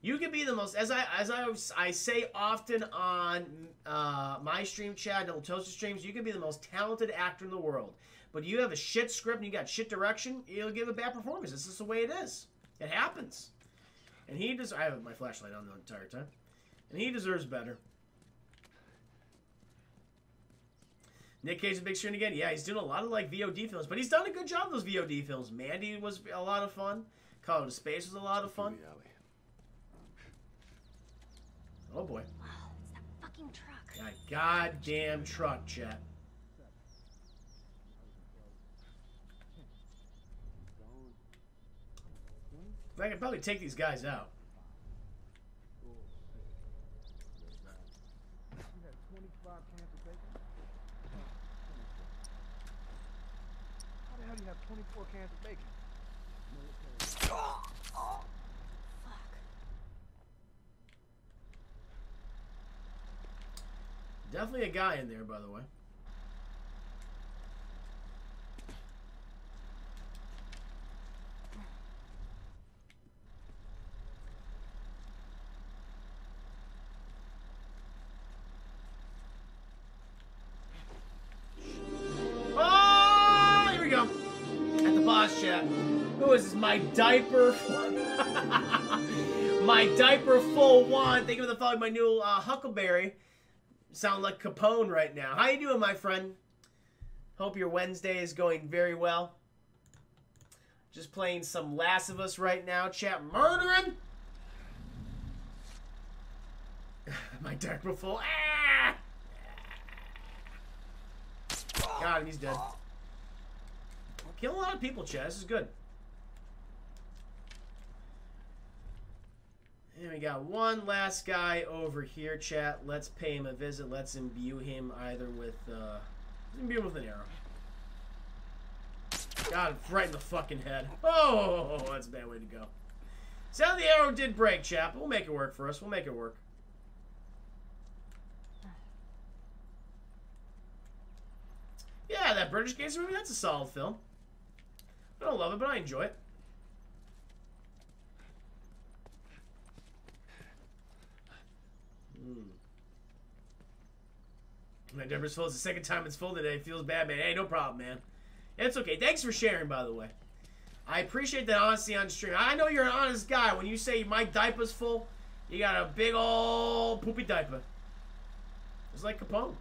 You can be the most, as I as I I say often on uh, my stream chat, Double Toasted streams. You can be the most talented actor in the world, but you have a shit script and you got shit direction. You'll give a bad performance. This is the way it is. It happens. And he does. I have my flashlight on the entire time, and he deserves better. Nick Cage is a big screen again. Yeah, he's doing a lot of like VOD films, but he's done a good job with those VOD films. Mandy was a lot of fun. Call of Space was a lot of fun.
Through the alley.
Oh boy.
Wow, it's that fucking truck.
That goddamn truck, chat. I could probably take these guys out.
How the hell do you have 24 cans of bacon?
Fuck.
Definitely a guy in there, by the way. Diaper. my diaper full one. Thank you for the follow. My new uh, Huckleberry. Sound like Capone right now. How you doing, my friend? Hope your Wednesday is going very well. Just playing some Last of Us right now. Chat murdering. my diaper full. Ah! Him. He's dead. Kill a lot of people, chat. This is good. And we got one last guy over here, chat. Let's pay him a visit. Let's imbue him either with, uh, imbue him with an arrow. Him right in the fucking head. Oh, that's a bad way to go. Sound the arrow did break, chap. We'll make it work for us. We'll make it work. Yeah, that British Gangster movie, that's a solid film. I don't love it, but I enjoy it. Hmm. My Deborah's full. It's the second time it's full today. Feels bad, man. Hey, no problem, man. It's okay. Thanks for sharing, by the way. I appreciate that honesty on stream. I know you're an honest guy. When you say my diaper's full, you got a big old poopy diaper. It's like Capone.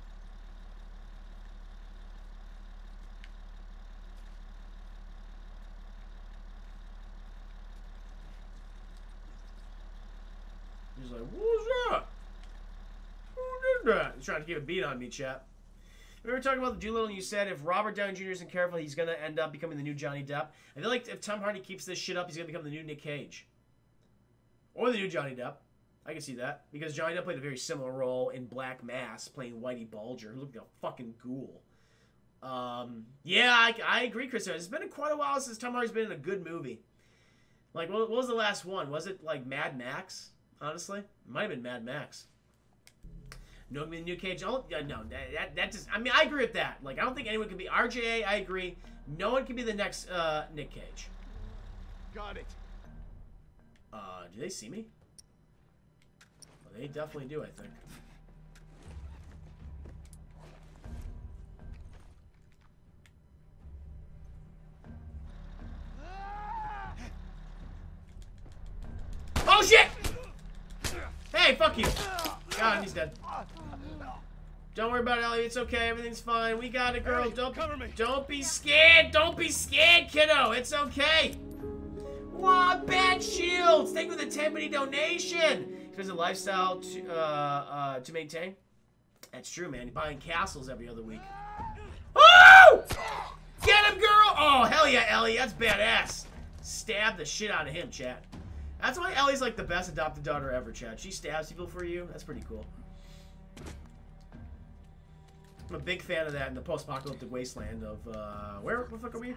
He's like, what was that? Who did that? He's trying to keep a beat on me, chap. We were talking about the Dolittle, and you said if Robert Downey Jr. isn't careful, he's going to end up becoming the new Johnny Depp. I feel like if Tom Hardy keeps this shit up, he's going to become the new Nick Cage. Or the new Johnny Depp. I can see that. Because Johnny Depp played a very similar role in Black Mass, playing Whitey Bulger, who looked like a fucking ghoul. Um, yeah, I, I agree, Chris. It's been quite a while since Tom Hardy's been in a good movie. Like, what, what was the last one? Was it, like, Mad Max? Honestly? It might have been Mad Max. No, I mean, New Cage. Oh, yeah, no, that, that that just. I mean, I agree with that. Like, I don't think anyone can be RJA. I agree. No one can be the next uh, Nick Cage.
Got it.
Uh, do they see me? Well, they definitely do, I think. Oh shit! Hey, fuck you. God, he's dead. Don't worry about it, Ellie. It's okay. Everything's fine. We got it, girl.
Ellie,
don't
cover me.
don't be scared. Don't be scared, kiddo. It's okay. Wow, bad shields. Thank you for the 10 penny donation. Expensive lifestyle to uh, uh, to maintain. That's true, man. You're buying castles every other week. Oh! Get him, girl! Oh, hell yeah, Ellie. That's badass. Stab the shit out of him, chat. That's why Ellie's like the best adopted daughter ever, chat. She stabs people for you. That's pretty cool. I'm a big fan of that in the post-apocalyptic wasteland of, uh, where, where the fuck are we?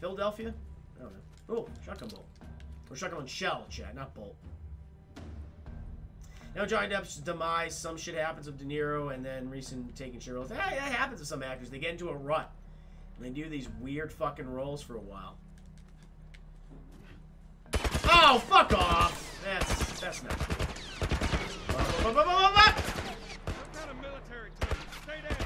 Philadelphia? I don't know. Oh, shotgun bolt. Or shotgun shell, chat, not bolt. Now Johnny Depp's demise, some shit happens with De Niro, and then recent taking shit roles. Hey, that happens to some actors. They get into a rut. And they do these weird fucking roles for a while. Oh, fuck off! That's that's not cool. Ba- ba- ba- ba- ba- ba-
What kind of military team? Stay down.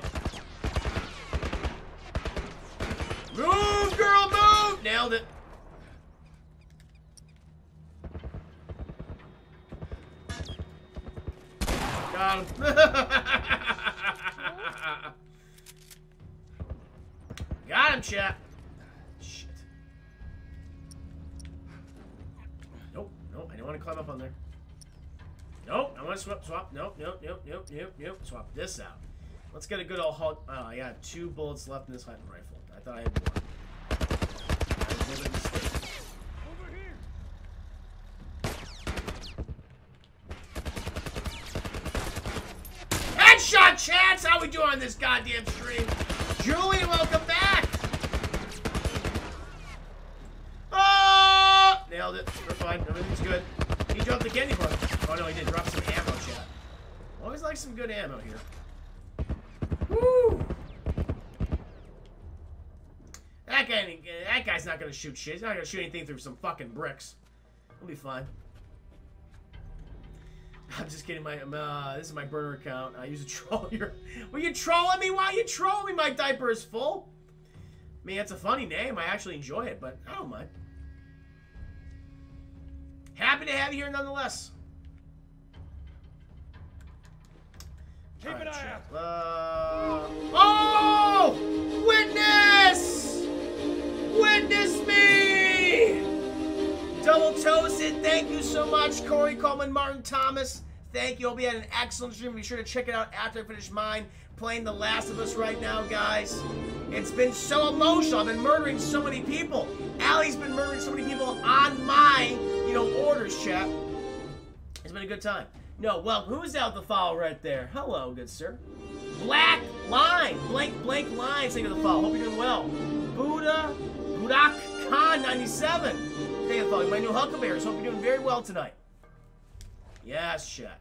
Move, girl, move! Nailed it. Got him. Got him, chat. Shit. Nope, nope, I don't want to climb up on there. Nope, I want to swap, swap. Nope, nope, nope, nope, nope, nope. Swap this out. Let's get a good old halt. Oh, I got two bullets left in this hunting rifle. I thought I had more. Headshot chance! How we doing on this goddamn stream? Julian, welcome back! Oh! Nailed it. We're fine. Everything's good. He dropped the candy bar. Oh no, he did drop some ammo, chat. Always like some good ammo here. Woo! That guy, that guy's not gonna shoot shit. He's not gonna shoot anything through some fucking bricks. He'll be fine. I'm just kidding. My uh, this is my burner account. I use a troll here. Were you trolling me? Why are you trolling me? My diaper is full. I mean, it's a funny name. I actually enjoy it, but I don't mind. Happy to have you here nonetheless.
Keep an eye out.
Uh, oh! Witness! Witness me! Double toasted. Thank you so much, Corey Coleman, Martin Thomas. Thank you. I hope you had an excellent stream. Be sure to check it out after I finish mine. Playing The Last of Us right now, guys. It's been so emotional. I've been murdering so many people. Ellie's been murdering so many people on my, you know, orders, chat. It's been a good time. No, well, who's out the follow right there? Hello, good sir. Black Line, blank, blank line, saying to the follow. Hope you're doing well. Buddha, 77. Day of my new Huckleberries. Hope you're doing very well tonight. Yes, Chet.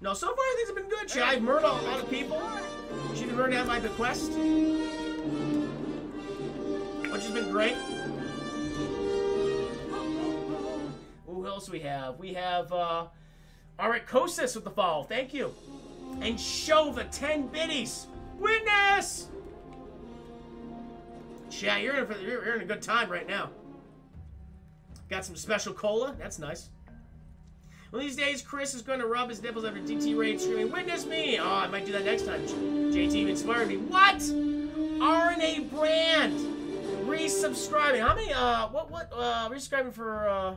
No, so far things have been good, Chet. I've murdered a lot of people. She's been out at my bequest. Which has been great. Who else we have? We have uh Alright, Kosis with the fall. Thank you. And show the 10 biddies. Witness! Chat, you're in, for, you're in a good time right now. Got some special cola. That's nice. Of these days, Chris is going to rub his nipples after DT raid screaming, Witness me! Oh, I might do that next time. JT inspired me. What? RNA brand. Resubscribing. How many, uh, what, what, uh, resubscribing for, uh,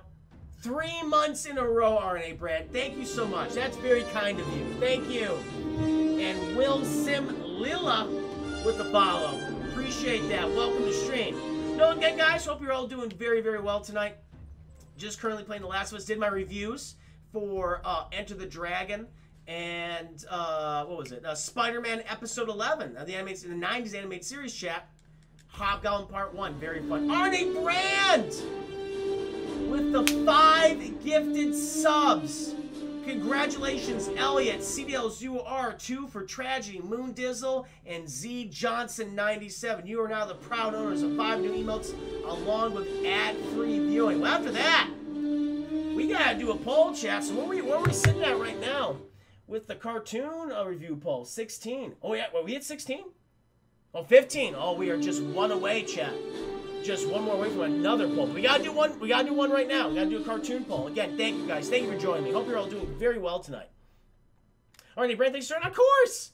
three months in a row, RNA brand. Thank you so much. That's very kind of you. Thank you. And Will Sim Lila with the follow. Appreciate that. Welcome to stream. No, again, guys, hope you're all doing very, very well tonight. Just currently playing The Last of Us. Did my reviews for uh, Enter the Dragon and uh, what was it? Uh, Spider-Man Episode 11 of the animated, the 90s animated series chat. Hobgoblin Part 1. Very fun. Arnie Brand! with the five gifted subs. Congratulations, Elliot, CDL2R2 for Tragedy, Moon Dizzle, and Z Johnson97. You are now the proud owners of five new emotes along with ad-free viewing. Well, after that, we gotta do a poll chat. So where are we, where are we sitting at right now with the cartoon uh, review poll? 16. Oh, yeah, well, we at 16? Oh, 15. Oh, we are just one away, chat just one more away from another poll. we gotta do one. We gotta do one right now. We gotta do a cartoon poll. Again, thank you guys. Thank you for joining me. Hope you're all doing very well tonight. All right, Brand, thanks for Of course,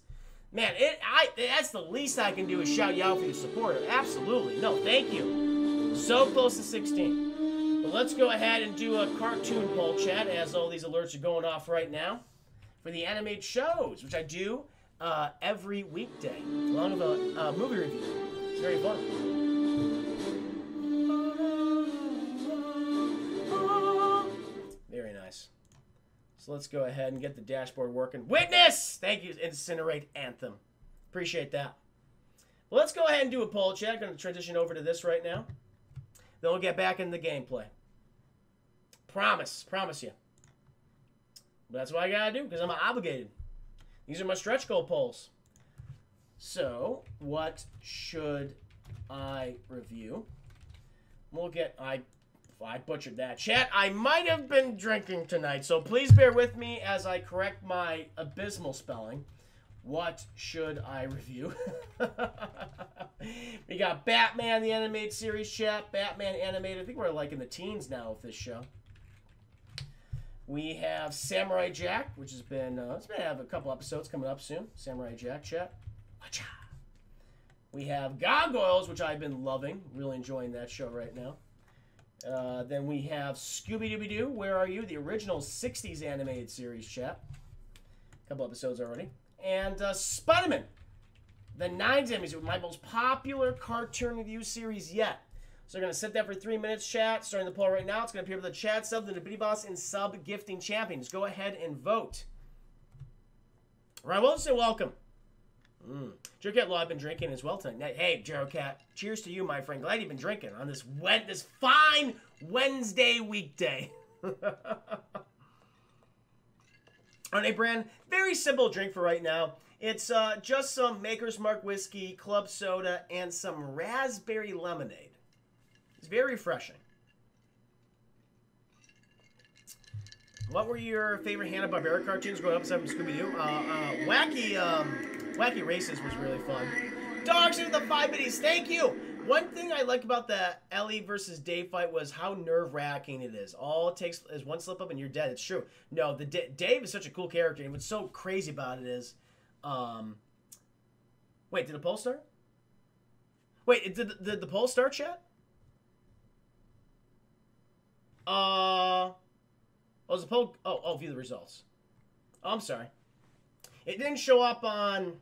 man. It I that's the least I can do is shout you out for your support. Absolutely, no, thank you. So close to 16. But let's go ahead and do a cartoon poll chat as all these alerts are going off right now for the animated shows, which I do uh, every weekday, along with a movie review. It's very fun. So let's go ahead and get the dashboard working. Witness! Thank you, Incinerate Anthem. Appreciate that. Well, let's go ahead and do a poll check. I'm going to transition over to this right now. Then we'll get back in the gameplay. Promise. Promise you. But that's what I got to do because I'm obligated. These are my stretch goal polls. So, what should I review? We'll get... I I butchered that. Chat, I might have been drinking tonight, so please bear with me as I correct my abysmal spelling. What should I review? we got Batman, the animated series, chat. Batman animated. I think we're like in the teens now with this show. We have Samurai Jack, which has been, uh, it's been have a couple episodes coming up soon. Samurai Jack, chat. Watch out. We have Gargoyles, which I've been loving. Really enjoying that show right now. Uh, then we have Scooby Dooby Doo, Where Are You? The original 60s animated series, chat. A couple episodes already. And uh, Spider-Man, the 9s animated my most popular cartoon review series yet. So we're going to sit there for three minutes, chat. Starting the poll right now. It's going to appear with the chat sub, the Bitty Boss, and sub gifting champions. Go ahead and vote. Right, well, say welcome. Mm. Cat Law, I've been drinking as well tonight. Hey, Jero Cat, cheers to you, my friend. Glad you've been drinking on this wet, this fine Wednesday weekday. on a brand, very simple drink for right now. It's uh, just some Maker's Mark whiskey, club soda, and some raspberry lemonade. It's very refreshing. What were your favorite Hanna-Barbera cartoons growing up aside from Scooby-Doo? Uh, uh, wacky, um, Wacky Races was really fun. Dogs into the five biddies. Thank you. One thing I like about the Ellie versus Dave fight was how nerve wracking it is. All it takes is one slip up and you're dead. It's true. No, the D Dave is such a cool character, and what's so crazy about it is, um, wait, did the poll start? Wait, did the, did the poll start yet? Uh, oh, the poll? Oh, oh, view the results. Oh, I'm sorry. It didn't show up on.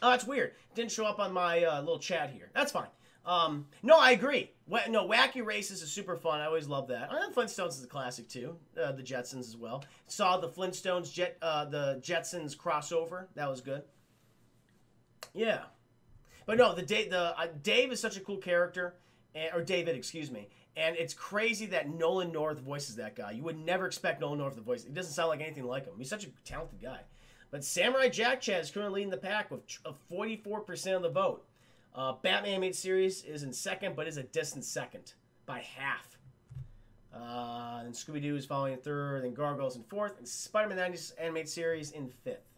Oh, that's weird. It didn't show up on my uh, little chat here. That's fine. Um, no, I agree. no, Wacky Races is super fun. I always love that. Flintstones is a classic too. Uh, the Jetsons as well. Saw the Flintstones Jet, uh, the Jetsons crossover. That was good. Yeah, but no, the Dave, the uh, Dave is such a cool character, or David, excuse me. And it's crazy that Nolan North voices that guy. You would never expect Nolan North to voice. It. Doesn't sound like anything like him. He's such a talented guy. But Samurai Jack Chat is currently leading the pack with 44% of the vote. Uh, Batman Animated Series is in second, but is a distant second by half. Uh, and Scooby Doo is following in third, and Gargoyles in fourth, and Spider Man 90s Animated Series in fifth.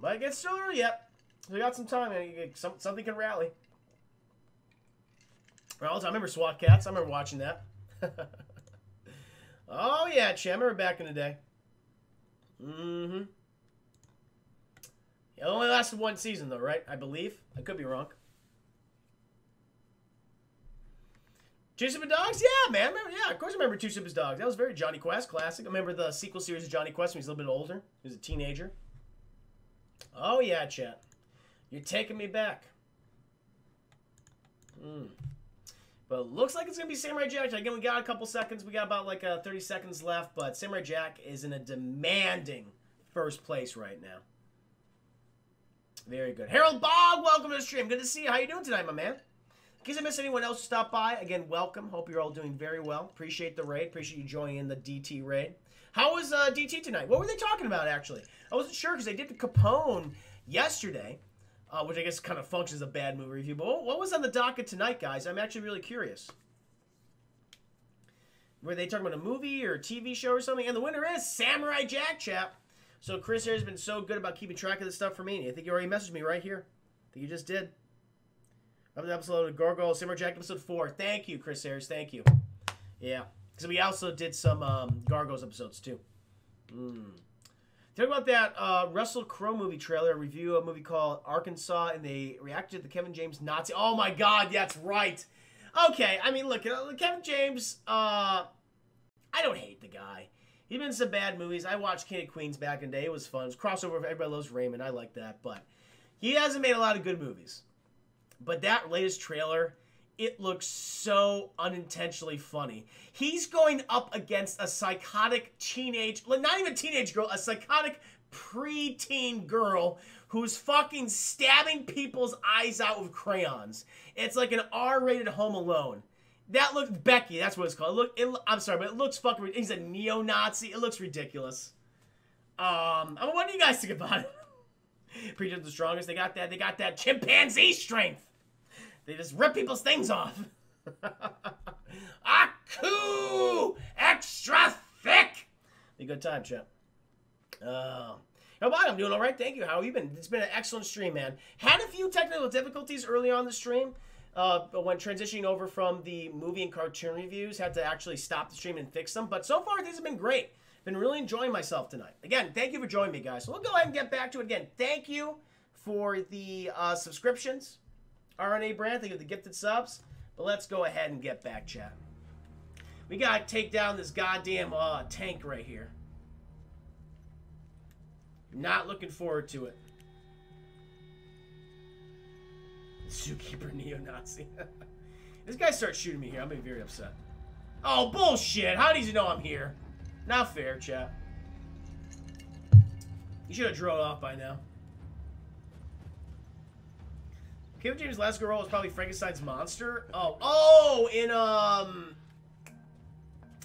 But it's still early yet. We got some time, and some, something can rally. Well, I remember SWAT Kats. I remember watching that. oh, yeah, Chat. I remember back in the day. Mm hmm. It only lasted one season, though, right? I believe. I could be wrong. Two Stupid Dogs? Yeah, man. Remember, yeah, of course I remember Two Stupid Dogs. That was very Jonny Quest classic. I remember the sequel series of Jonny Quest when he was a little bit older. He was a teenager. Oh, yeah, chat. You're taking me back. Hmm. But it looks like it's going to be Samurai Jack. Again, we got a couple seconds. We got about like uh, 30 seconds left. But Samurai Jack is in a demanding first place right now. Very good. Harold Bog, welcome to the stream. Good to see you. How you doing tonight, my man? In case I miss anyone else stop by, again, welcome. Hope you're all doing very well. Appreciate the raid. Appreciate you joining in the DT raid. How was uh, DT tonight? What were they talking about, actually? I wasn't sure because they did the Capone yesterday, uh, which I guess kind of functions as a bad movie review. But what, was on the docket tonight, guys? I'm actually really curious. Were they talking about a movie or a TV show or something? And the winner is Samurai Jack, chap. So Chris here has been so good about keeping track of this stuff for me. I think you already messaged me right here. I think you just did. Another episode of Gargoyle Samurai Jack, episode four. Thank you, Chris Harris. Thank you. Yeah, because we also did some um, Gargoyles episodes too. Mm. Talk about that uh, Russell Crowe movie trailer, review a movie called Arkansas, and they reacted to the Kevin James Nazi. Oh my God, that's right. Okay, I mean, look, uh, Kevin James. Uh, I don't hate the guy. He's been in some bad movies. I watched King of Queens back in the day. It was fun. It was crossover. Everybody loves Raymond. I like that, but he hasn't made a lot of good movies. But that latest trailer, it looks so unintentionally funny. He's going up against a psychotic teenage, not even teenage girl, a psychotic preteen girl who's fucking stabbing people's eyes out with crayons. It's like an R-rated Home Alone. That looks Becky. That's what it's called. Look, it, I'm sorry, but it looks fucking. He's a neo-Nazi. It looks ridiculous. Um, I mean, what do you guys think about it? Preacher's the strongest. They got that. They got that chimpanzee strength. They just rip people's things off. Aku! Extra thick! Be a good time, Chip. Uh, how about I'm doing all right. Thank you. How have you been? It's been an excellent stream, man. Had a few technical difficulties early on the stream. Uh, when transitioning over from the movie and cartoon reviews, had to actually stop the stream and fix them. But so far, things have been great. Been really enjoying myself tonight. Again, thank you for joining me, guys. So we'll go ahead and get back to it again. Thank you for the uh, subscriptions. RNA brand, thank you for the gifted subs. But let's go ahead and get back, chat. We gotta take down this goddamn uh, tank right here. Not looking forward to it. Zookeeper neo-Nazi. this guy starts shooting me here. I'm gonna be very upset. Oh, bullshit. How does he know I'm here? Not fair, chat. You should have drove off by now. Kevin James' last good role was probably Frankenstein's monster. Oh, oh, in um,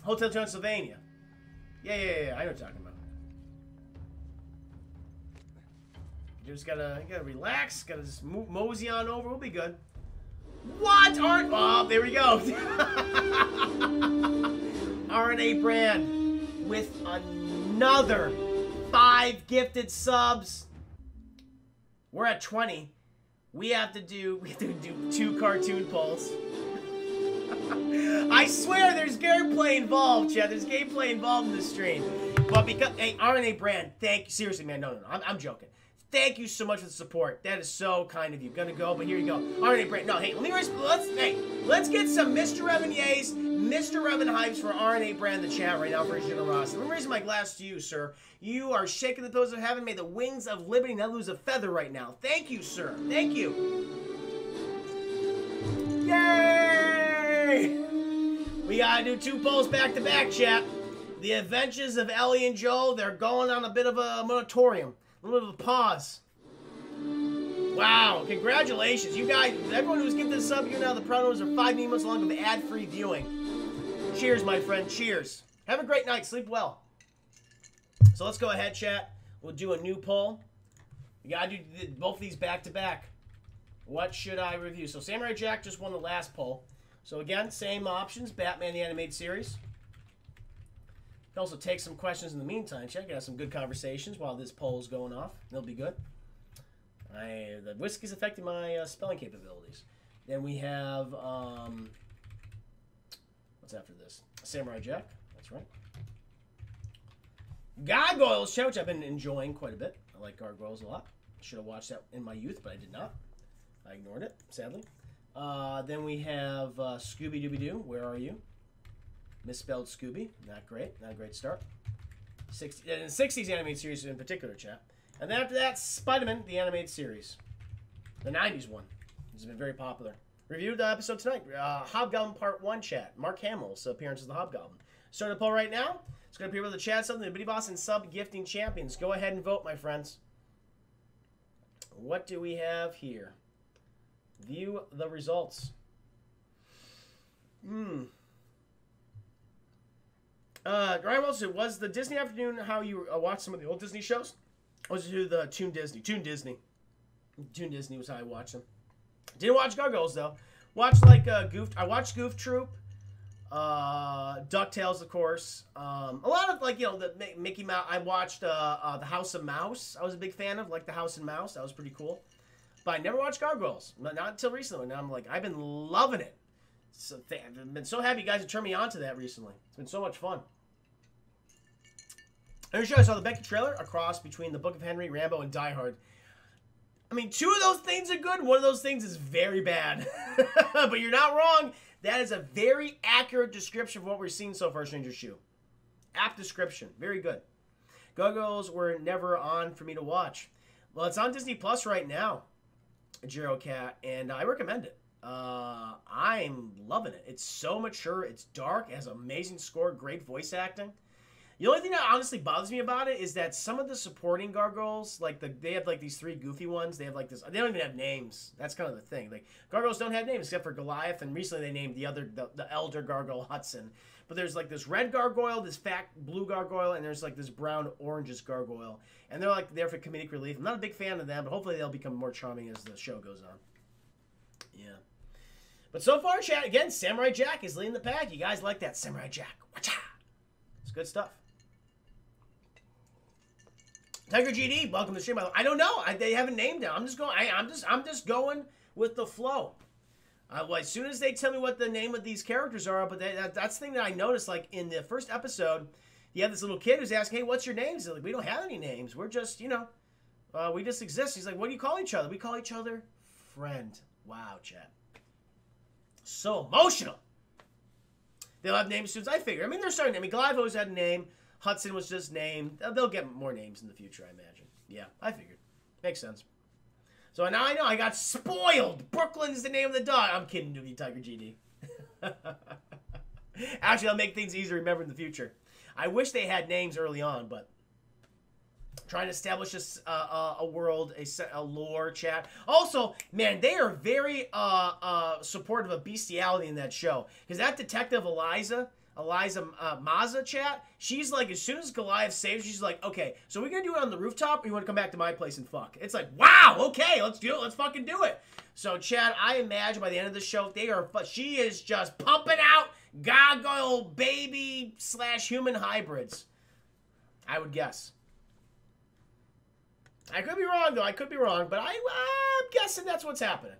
Hotel Transylvania. Yeah, yeah, yeah. I know what you're talking about. You just gotta, you gotta relax. Gotta just move, mosey on over. We'll be good. What? Aren't? Oh, there we go. RNA brand with another five gifted subs. We're at 20. We have to do we have to do two cartoon polls. I swear there's gameplay involved, Chad. There's gameplay involved in the stream. But because hey, RNA brand, thank you. Seriously, man, no, no, no. I'm, I'm joking. Thank you so much for the support. That is so kind of you. Gonna go, but here you go. RNA brand. No, hey, let me raise, let's hey, let's get some Mr. Revan Yays, Mr. Revan hypes for RNA brand in the chat right now for his generosity. Let me raise my glass to you, sir. You are shaking the pillars of heaven. May the wings of liberty not lose a feather right now. Thank you, sir. Thank you. Yay! We gotta do two polls back to back, chat. The Adventures of Ellie and Joe, they're going on a bit of a moratorium. A little bit of a pause. Wow, congratulations. You guys, everyone who's giving this sub, you now the proud are five months long of ad-free viewing. Cheers, my friend. Cheers. Have a great night. Sleep well. So let's go ahead, chat. We'll do a new poll. We gotta do both of these back to back. What should I review? So Samurai Jack just won the last poll. So again, same options. Batman the Animated Series. Can also take some questions in the meantime. Check out some good conversations while this poll is going off. They'll be good. I, the whiskey's affecting my uh, spelling capabilities. Then we have um, what's after this? Samurai Jack. That's right. Gargoyles show, which I've been enjoying quite a bit. I like Gargoyles a lot. Should have watched that in my youth, but I did not. I ignored it, sadly. Uh, then we have uh, Scooby Dooby Doo. Where are you? Misspelled Scooby. Not great. Not a great start. 60, and 60s animated series in particular, chat. And then after that, Spider-Man, the animated series. The 90s one. Has been very popular. Reviewed the episode tonight. Uh, Hobgoblin Part 1 chat. Mark Hamill's appearance as the Hobgoblin. Starting the poll right now. It's going to appear with the chat something. The Bitty Boss and Sub Gifting Champions. Go ahead and vote, my friends. What do we have here? View the results. Hmm. Uh, Ryan Wilson, was the Disney afternoon how you uh, watched some of the old Disney shows? Or was it the Toon Disney? Toon Disney. Toon Disney was how I watched them. Didn't watch Gargoyles though. Watched like uh, Goof. I watched Goof Troop, uh, Ducktales, of course. Um, a lot of like you know the Mi- Mickey Mouse. I watched uh, uh, the House of Mouse. I was a big fan of like the House and Mouse. That was pretty cool. But I never watched Gargoyles. Not not until recently. Now I'm like I've been loving it. So I've been so happy you guys have turned me on to that recently. It's been so much fun. I'm sure I saw the Becky trailer, a cross between the Book of Henry, Rambo, and Die Hard. I mean, two of those things are good. One of those things is very bad. but you're not wrong. That is a very accurate description of what we're seeing so far, Stranger Shoe. Apt description. Very good. Go-Go's were never on for me to watch. Well, it's on Disney Plus right now, Jiro Cat, and I recommend it. Uh, I'm loving it. It's so mature. It's dark. It has amazing score. Great voice acting. The only thing that honestly bothers me about it is that some of the supporting gargoyles, like the they have like these three goofy ones. They have like this. They don't even have names. That's kind of the thing. Like gargoyles don't have names except for Goliath, and recently they named the other the, the elder gargoyle Hudson. But there's like this red gargoyle, this fat blue gargoyle, and there's like this brown orangish gargoyle, and they're like there for comedic relief. I'm not a big fan of them, but hopefully they'll become more charming as the show goes on. Yeah. But so far, chat again, Samurai Jack is leading the pack. You guys like that Samurai Jack? Watcha! It's good stuff. Tiger GD, welcome to the stream. I don't know. I, they haven't named him. I'm just going. I, I'm just. I'm just going with the flow. Uh, well, as soon as they tell me what the name of these characters are, but they, that, that's the thing that I noticed. Like in the first episode, you have this little kid who's asking, "Hey, what's your names?" Like, "We don't have any names. We're just, you know, uh, we just exist." He's like, "What do you call each other?" We call each other friend. Wow, chat. So emotional. They'll have names soon I figure. I mean, they're starting. I mean, always had a name. Hudson was just named. They'll- get more names in the future, I imagine. Yeah, I figured. Makes sense. So now I know I got spoiled. Brooklyn's the name of the dog. I'm kidding, you, Tiger GD. Actually, I'll make things easier to remember in the future. I wish they had names early on, but trying to establish a, a world, a, a lore chat. Also, man, they are very uh, uh, supportive of bestiality in that show. Because that detective Elisa, Elisa uh, Maza chat, she's like, as soon as Goliath saves, she's like, okay, so we're gonna do it on the rooftop, or you want to come back to my place and fuck? It's like, wow, okay, let's do it, let's fucking do it. So, Chad, I imagine by the end of the show, they are, she is just pumping out gargoyle baby slash human hybrids. I would guess. I could be wrong though. I could be wrong, but I, I'm guessing that's what's happening.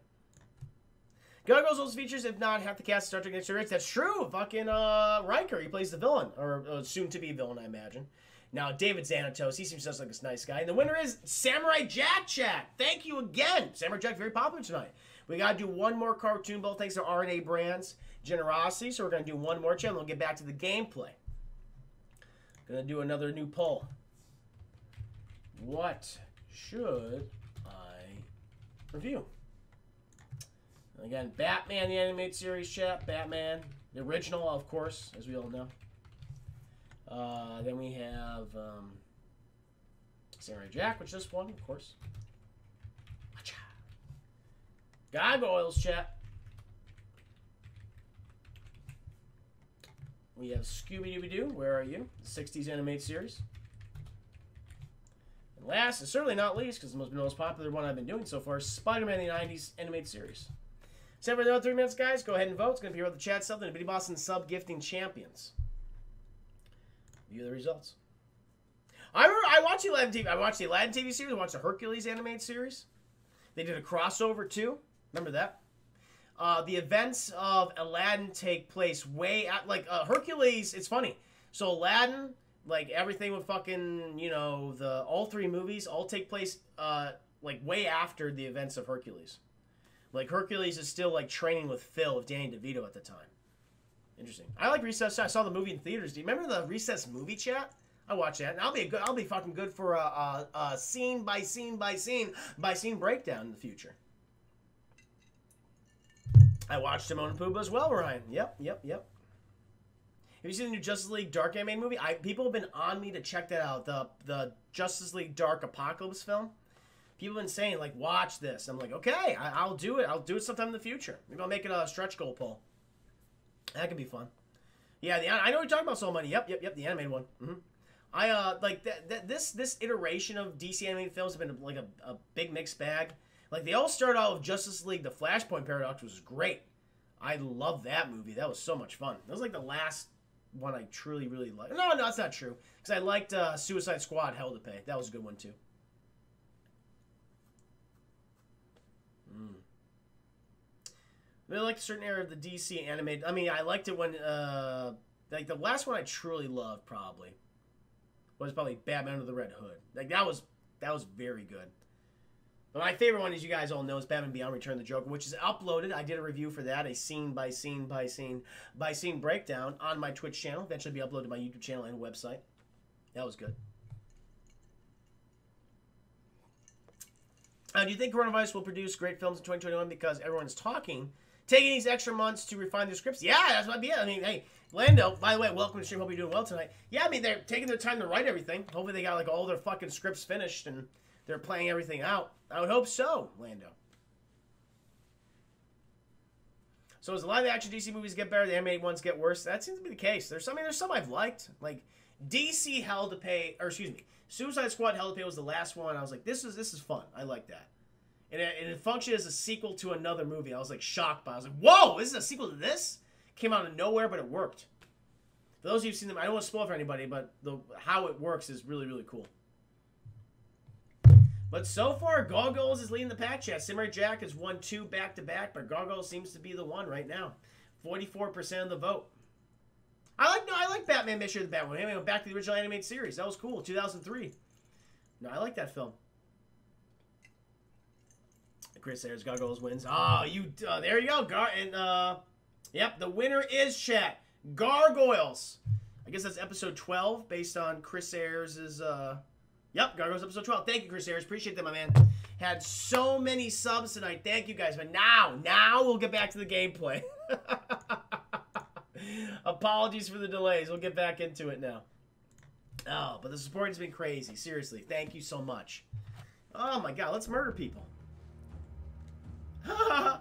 Gargoyles those features, if not half the cast Star Trek Next Generation. That's true. Fucking uh, Riker, he plays the villain, or uh, soon to be villain, I imagine. Now David Xanatos, he seems just like this nice guy. And the winner is Samurai Jack. Chat. Thank you again, Samurai Jack. Very popular tonight. We gotta do one more cartoon bowl thanks to RNA Brands generosity. So we're gonna do one more and we'll get back to the gameplay. Gonna do another new poll. What should I review? Again, Batman the animated series chat, Batman the original, of course, as we all know. Uh, then we have um, Samurai Jack, which is one, of course. Watcha. Gargoyles chat. We have Scooby Dooby Doo. Where are you? The '60s animated series. And last, and certainly not least, because the most, popular one I've been doing so far, Spider-Man the '90s animated series. Except for the other three minutes, guys, go ahead and vote. It's going to be here with the chat something. Bitty Boston sub gifting champions. View the results. I remember I watched the Aladdin TV. I watched the Aladdin TV series. I watched the Hercules animated series. They did a crossover too. Remember that? Uh, the events of Aladdin take place way at like uh, Hercules. It's funny. So Aladdin, like everything with fucking you know the all three movies all take place uh, like way after the events of Hercules. Like Hercules is still like training with Phil with Danny DeVito at the time. Interesting. I like Recess. I saw the movie in theaters. Do you remember the Recess movie chat? I watch that, and I'll be a good. I'll be fucking good for a, a, a scene by scene by scene by scene breakdown in the future. I watched Timon and Pumbaa as well, Ryan. Yep, yep, yep. Have you seen the new Justice League Dark animated movie? I people have been on me to check that out. The the Justice League Dark Apocalypse film. People have been saying like, watch this. I'm like, okay, I, I'll do it. I'll do it sometime in the future. Maybe I'll make it a stretch goal poll. That could be fun. Yeah, the I know you're talking about Soul Money. Yep, yep, yep. The animated one. hmm I uh like that. Th- this this iteration of DC animated films have been like a, a big mixed bag. Like they all start out with Justice League: The Flashpoint Paradox, was great. I love that movie. That was so much fun. That was like the last one I truly really liked. No, no, that's not true. Because I liked uh, Suicide Squad: Hell to Pay. That was a good one too. Mm. I liked a certain era of the DC animated. I mean, I liked it when uh, like the last one I truly loved probably was probably Batman under the Red Hood. Like that was that was very good. But my favorite one, as you guys all know, is Batman Beyond Return of the Joker, which is uploaded. I did a review for that, a scene by scene by scene by scene breakdown on my Twitch channel. Eventually be uploaded to my YouTube channel and website. That was good. Uh, do you think coronavirus will produce great films in 2021 because everyone's talking, taking these extra months to refine their scripts? Yeah, that's what. Yeah, I mean, hey, Lando. By the way, welcome to the stream. Hope you're doing well tonight. Yeah, I mean, they're taking their time to write everything. Hopefully, they got like all their fucking scripts finished and they're playing everything out. I would hope so, Lando. So as the live action DC movies get better, the animated ones get worse. That seems to be the case. There's I mean, there's some I've liked. Like DC Hell to Pay, or excuse me, Suicide Squad Hell to Pay was the last one. I was like, this is this is fun. I like that. And it, and it functioned as a sequel to another movie. I was like shocked by. It. I was like, whoa, this is a sequel to this? Came out of nowhere, but it worked. For those of you who've seen them, I don't want to spoil for anybody, but the how it works is really really cool. But so far, Gargoyles is leading the pack chat. Samurai Jack has won two back to back, but Gargoyles seems to be the one right now. 44% of the vote. I like no, I like Batman Mission of the Batman. I went back to the original animated series. That was cool. 2003. No, I like that film. Chris Ayers Gargoyles wins. Oh, you uh, there you go. Gar and uh, yep, the winner is chat. Gargoyles. I guess that's episode 12 based on Chris Ayers' uh Yep, Gargoyles episode 12. Thank you, Chris Ayers. Appreciate that, my man. Had so many subs tonight. Thank you guys. But now, now we'll get back to the gameplay. Apologies for the delays. We'll get back into it now. Oh, but the support has been crazy. Seriously, thank you so much. Oh my god, let's murder people.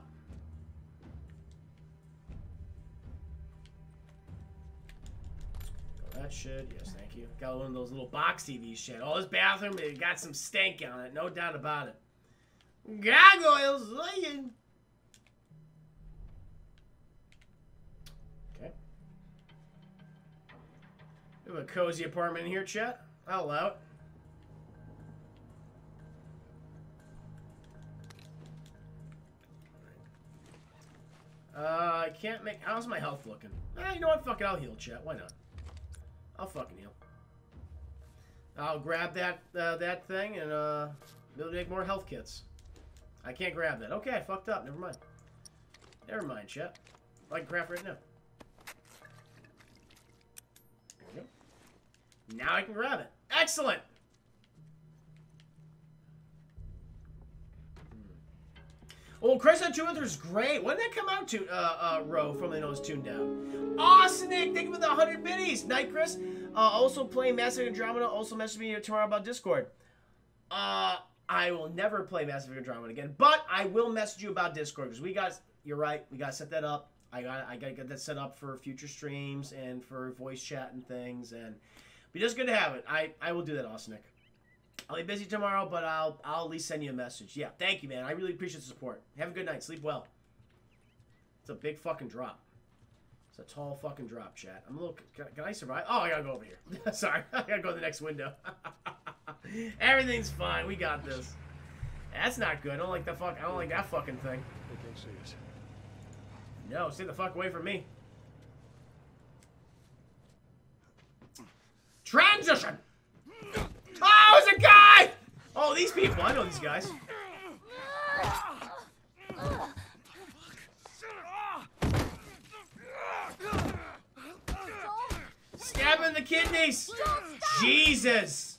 that should, yes, thank you. Got one of those little box TVs shit. Oh, this bathroom, it got some stank on it, no doubt about it. Gargoyles, laying. Okay. We have a cozy apartment in here, chat. I'll. Uh, I can't make. How's my health looking? Eh, you know what? Fuck it. I'll heal, chat. Why not? I'll fucking heal. I'll grab that uh, that thing and uh, to make more health kits. I can't grab that. Okay, I fucked up. Never mind. Never mind, chat. I can craft right now. There we go. Now I can grab it. Excellent! Oh, Crescent Two is great. When did that come out to, uh, uh, Row from the Nose Tuned Down? Awesome, Nick. Thank you for the 100 biddies. Night, Chris. Uh, also playing Mass Effect Andromeda. Also message me tomorrow about Discord. Uh, I will never play Mass Effect Andromeda again, but I will message you about Discord because we got, you're right, we got to set that up. I got, I got to get that set up for future streams and for voice chat and things, and be just good to have it. I, I will do that, Austin. I'll be busy tomorrow, but I'll I'll at least send you a message. Yeah, thank you, man. I really appreciate the support. Have a good night. Sleep well. It's a big fucking drop. It's a tall fucking drop, chat. I'm a little. Can, can I survive? Oh, I gotta go over here. Sorry, I gotta go to the next window. Everything's fine. We got this. That's not good. I don't like the fuck. I don't like that fucking thing.
They can't see us.
No, stay the fuck away from me. Transition. Oh, it's a guy! Oh, these people. I know these guys. Stab him in the kidneys. Jesus.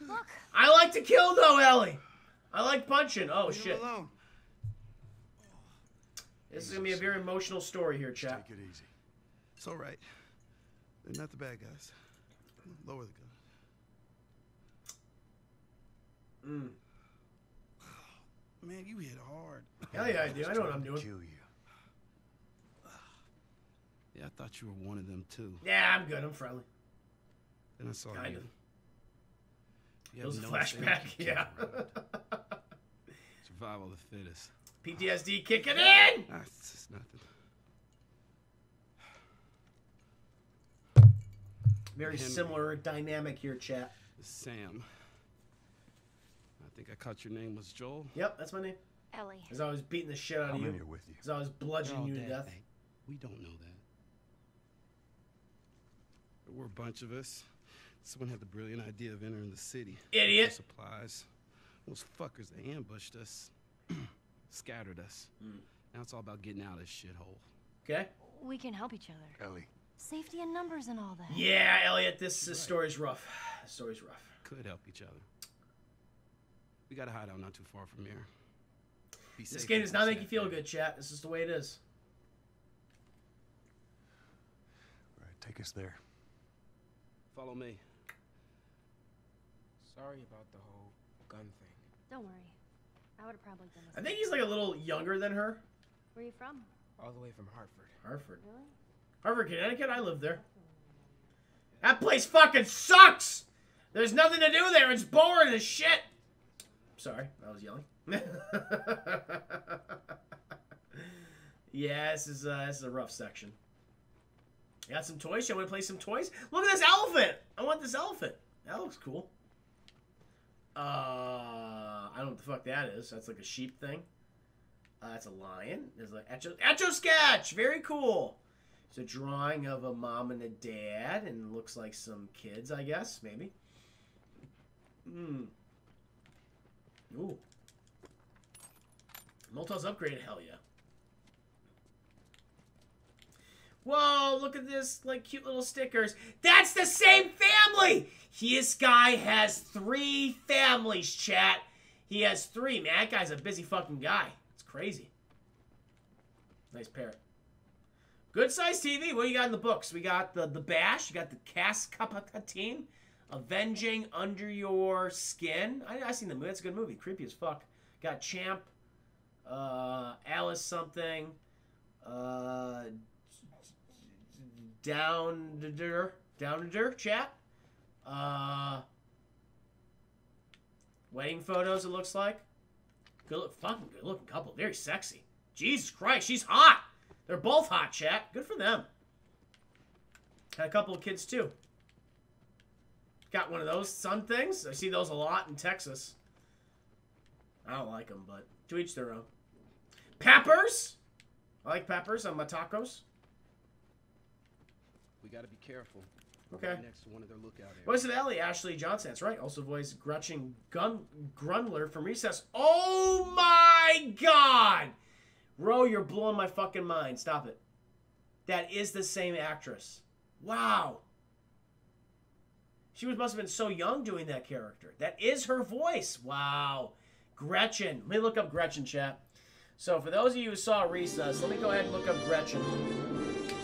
Look,
I like to kill though, Ellie. I like punching. Oh shit.
alone.
This is gonna be a very emotional story here, chat.
Take it easy.
It's all right. They're not the bad guys. Lower the gun.
Mm.
Man, you hit hard.
Hell yeah, I do. I know what I'm doing.
Kill you.
Yeah, I thought you were one of them too.
Yeah, I'm good. I'm friendly.
Then I saw
Kinda.
you. You
It was a
no incentive
flashback. Yeah.
Survival of the fittest.
PTSD kicking in.
It's just nothing.
Very
Henry.
similar dynamic here, chat.
Sam. I think I caught your name was Joel.
Yep, that's my name.
Ellie.
As I was beating the shit out
How
of
many
you.
are with you?
As I was bludgeoning you to
dead.
death.
Hey, we don't know that. There were a bunch of us. Someone had the brilliant idea of entering the city. for
Idiot.
supplies. Those fuckers, they ambushed us. Scattered us.
Hmm.
Now it's all about getting out of this shithole.
Okay.
We can help each other.
Ellie,
Safety in numbers and all that.
Yeah, Elliot, this, this story's rough. This story's rough.
Could help each other. We got a hideout not too far from here. Be
This
safe
game does not make you feel good, chat. This is the way it is.
all right, take us there.
Follow me.
Sorry about the whole gun thing.
Don't worry. I would have probably done this.
I think he's like a little younger than her.
Where are you from?
All the way from Hartford.
Hartford.
Really?
Hartford, Connecticut. I live there. That place fucking sucks. There's nothing to do there. It's boring as shit. Sorry, I was yelling. yeah, this is uh, this is a rough section. Got some toys. Shall we play some toys? Look at this elephant. I want this elephant. That looks cool. Uh, I don't know what the fuck that is. That's like a sheep thing. Uh, that's a lion. There's like etch etch sketch. Very cool. It's a drawing of a mom and a dad, and looks like some kids, I guess, maybe. Hmm. Ooh. Molotov's upgraded, hell yeah. Whoa, look at this, like, cute little stickers. That's the same family! This guy has three families, chat. He has three, man. That guy's a busy fucking guy. It's crazy. Nice parrot. Good size TV. What do you got in the books? We got the the Bash. You got the Cascapatine, Avenging Under Your Skin. I I seen the movie. It's a good movie. Creepy as fuck. Got Champ, uh, Alice something, uh, down der down der chat. Uh, wedding photos. It looks like. Good look, fucking good looking couple. Very sexy. Jesus Christ, she's hot. They're both hot, chat. Good for them. Had a couple of kids too. Got one of those sun things. I see those a lot in Texas. I don't like them, but to each their own. Peppers. I like peppers on my tacos.
We gotta be careful.
Okay.
right next to one of their lookout areas.
Voice of Ellie, Ashley Johnson. That's right. Also voiced Gretchen Gun- Grundler from Recess. Oh my god! Ro, you're blowing my fucking mind. Stop it. That is the same actress. Wow. She was, must have been so young doing that character. That is her voice. Wow. Gretchen. Let me look up Gretchen, chat. So, for those of you who saw Recess, let me go ahead and look up Gretchen.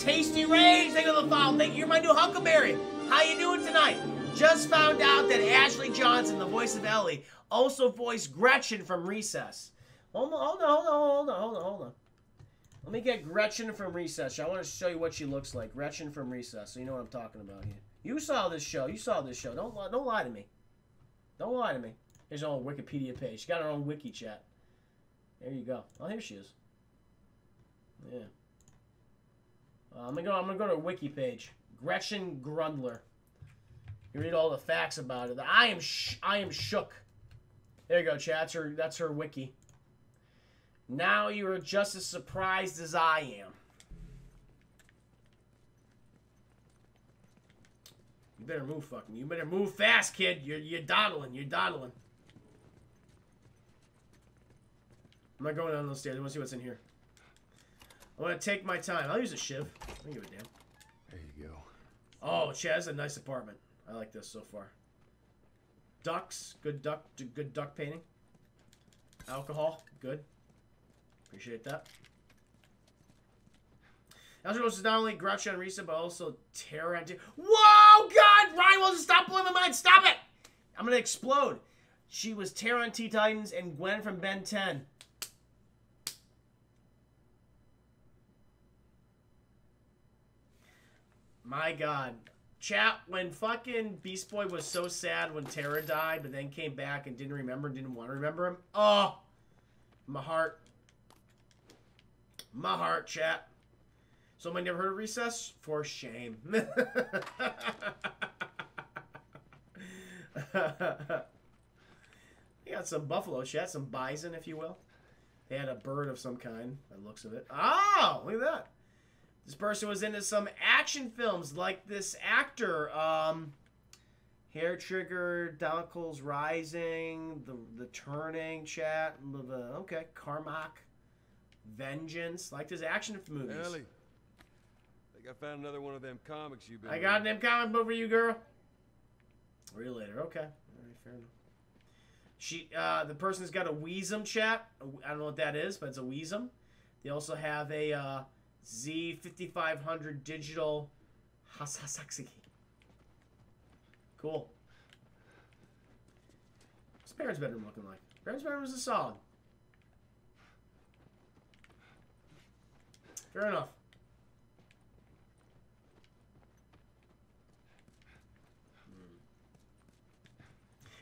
Tasty Rage, thank you for the follow. Thank you. You're my new Huckleberry. How you doing tonight? Just found out that Ashley Johnson, the voice of Ellie, also voiced Gretchen from Recess. Hold on, hold on, hold on, hold on, hold on, hold on. Let me get Gretchen from Recess. I want to show you what she looks like. Gretchen from Recess, so you know what I'm talking about here. You saw this show. You saw this show. Don't don't lie to me. Don't lie to me. Here's her own Wikipedia page. She got her own wiki chat. There you go. Oh, here she is. Yeah. Uh, I'm gonna go. I'm gonna go to a wiki page. Gretchen Grundler. You read all the facts about it. I am. I am shook. There you go, chat. That's her. That's her wiki. Now you are just as surprised as I am. You better move, fucking. You better move fast, kid. You're you're dawdling. You're dawdling. I'm not going down those stairs. I want to see what's in here. I want to take my time. I'll use a shiv. I don't give a damn.
There you go.
Oh, Chaz, a nice apartment. I like this so far. Ducks, good duck, good duck painting. Alcohol, good. Appreciate that. Rose is not only Gretchen and Recess, but also Terra and... T Whoa, God! Ryan will stop blowing my mind! Stop it! I'm gonna explode. She was Terra and Teen Titans and Gwen from Ben 10. My God. Chat, when fucking Beast Boy was so sad when Terra died, but then came back and didn't remember didn't want to remember him. Oh, my heart. My heart, chat. Somebody never heard of Recess? For shame. you got some buffalo chat, some bison, if you will. They had a bird of some kind, by the looks of it. Oh, look at that. This person was into some action films, like this actor, um, Hair Trigger, Donicles Rising, The the Turning, chat. Okay, Carmack, Vengeance, like his action movies.
Ellie. I Think I found another one of them comics you've been
I got them comic book for you, girl. Read later. Okay. All right, fair enough. She, uh, the person's got a Weezum chat. I don't know what that is, but it's a Weezum. They also have a uh, Z5500 digital Hasasaksiki. Cool. What's parents' bedroom looking like? Parents' bedroom is a solid. Fair enough.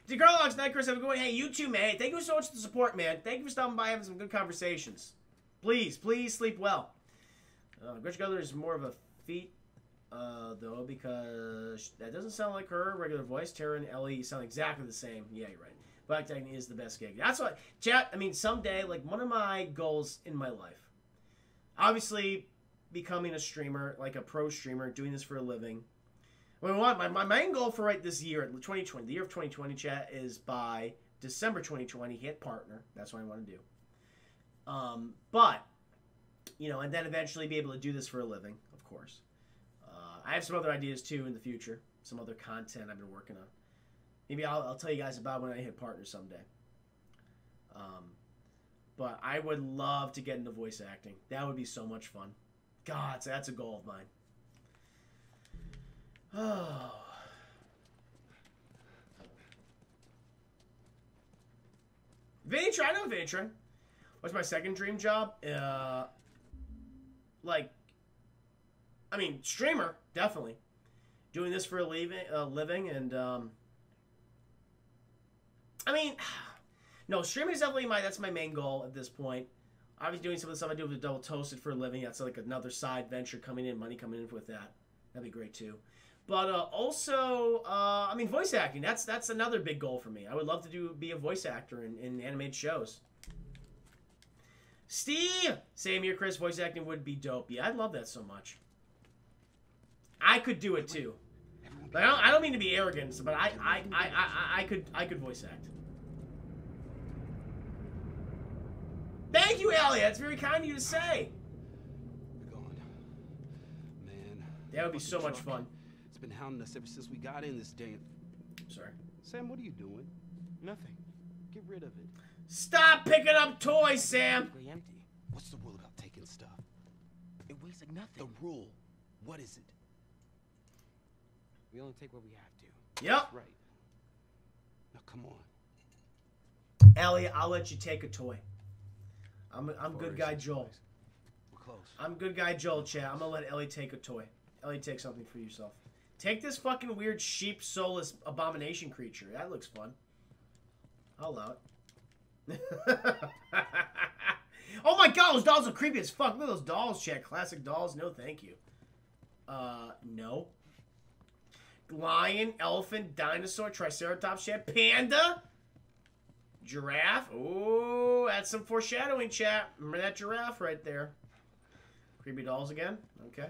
DeGarlox, Night Chris, have a good one. Hey, you too, man. Thank you so much for the support, man. Thank you for stopping by having some good conversations. Please, please sleep well. Uh, Gretchen is more of a feat, uh, though, because that doesn't sound like her regular voice. Terra and Ellie sound exactly the same. Yeah, you're right. Black Titan is the best gig. That's what, chat, I mean, someday, like, one of my goals in my life, obviously, becoming a streamer, like a pro streamer, doing this for a living. What I want, my, my main goal for right this year, 2020, the year of 2020, chat, is by December 2020, hit partner. That's what I want to do. Um, but, you know, and then eventually be able to do this for a living, of course. Uh, I have some other ideas too in the future, some other content I've been working on. Maybe I'll, I'll tell you guys about when I hit partner someday. Um, but I would love to get into voice acting. That would be so much fun. God, so that's a goal of mine. Oh. Vinny I know Vinny What's my second dream job? Uh, like, I mean, streamer, definitely. Doing this for a living, uh, living and, um, I mean, no, streaming is definitely my, that's my main goal at this point. I Obviously, doing some of the stuff I do with Double Toasted for a living, that's like another side venture coming in, money coming in with that. That'd be great too. But uh, also, uh, I mean, voice acting. That's that's another big goal for me. I would love to do be a voice actor in, in animated shows. Steve, same here, Chris. Voice acting would be dope. Yeah, I'd love that so much. I could do it too. I don't, I don't mean to be arrogant, but I, I, I, I, I could I could voice act. Thank you, Elliot. That's very kind of you to say.
We're going. Man.
That would be so much fun.
It's been hounding us ever since we got in this damn.
Sorry.
Sam, what are you doing?
Nothing. Get rid of it.
Stop picking up toys, Sam.
Practically empty.
What's the rule about taking stuff?
It weighs like nothing.
The rule. What is it?
We only take what we have to.
Yep.
Right. Now come on.
Elliot, I'll let you take a toy. I'm, I'm good guy Joel.
We're close.
I'm good guy Joel, chat. I'm gonna let Ellie take a toy. Ellie, take something for yourself. Take this fucking weird sheep soulless abomination creature. That looks fun. I'll allow it. oh my god, those dolls are creepy as fuck. Look at those dolls, chat. Classic dolls. No, thank you. Uh, no. Lion, elephant, dinosaur, triceratops, chat. Panda. Giraffe. Oh, that's some foreshadowing, chat. Remember that giraffe right there. Creepy dolls again. Okay.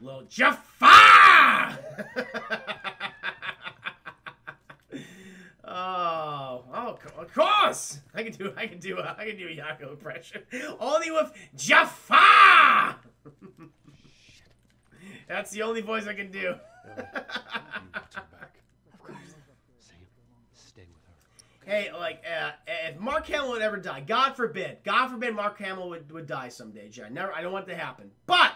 Little Jafar! oh, oh, of course! I can do, I can do, a, I can do a Iago impression. Only with Jafar! That's the only voice I can do.
You watch her back.
Of course.
Sam, stay with her.
Hey, like, uh, if Mark Hamill would ever die, God forbid, God forbid Mark Hamill would, would die someday, Jay. Never, I don't want that to happen. But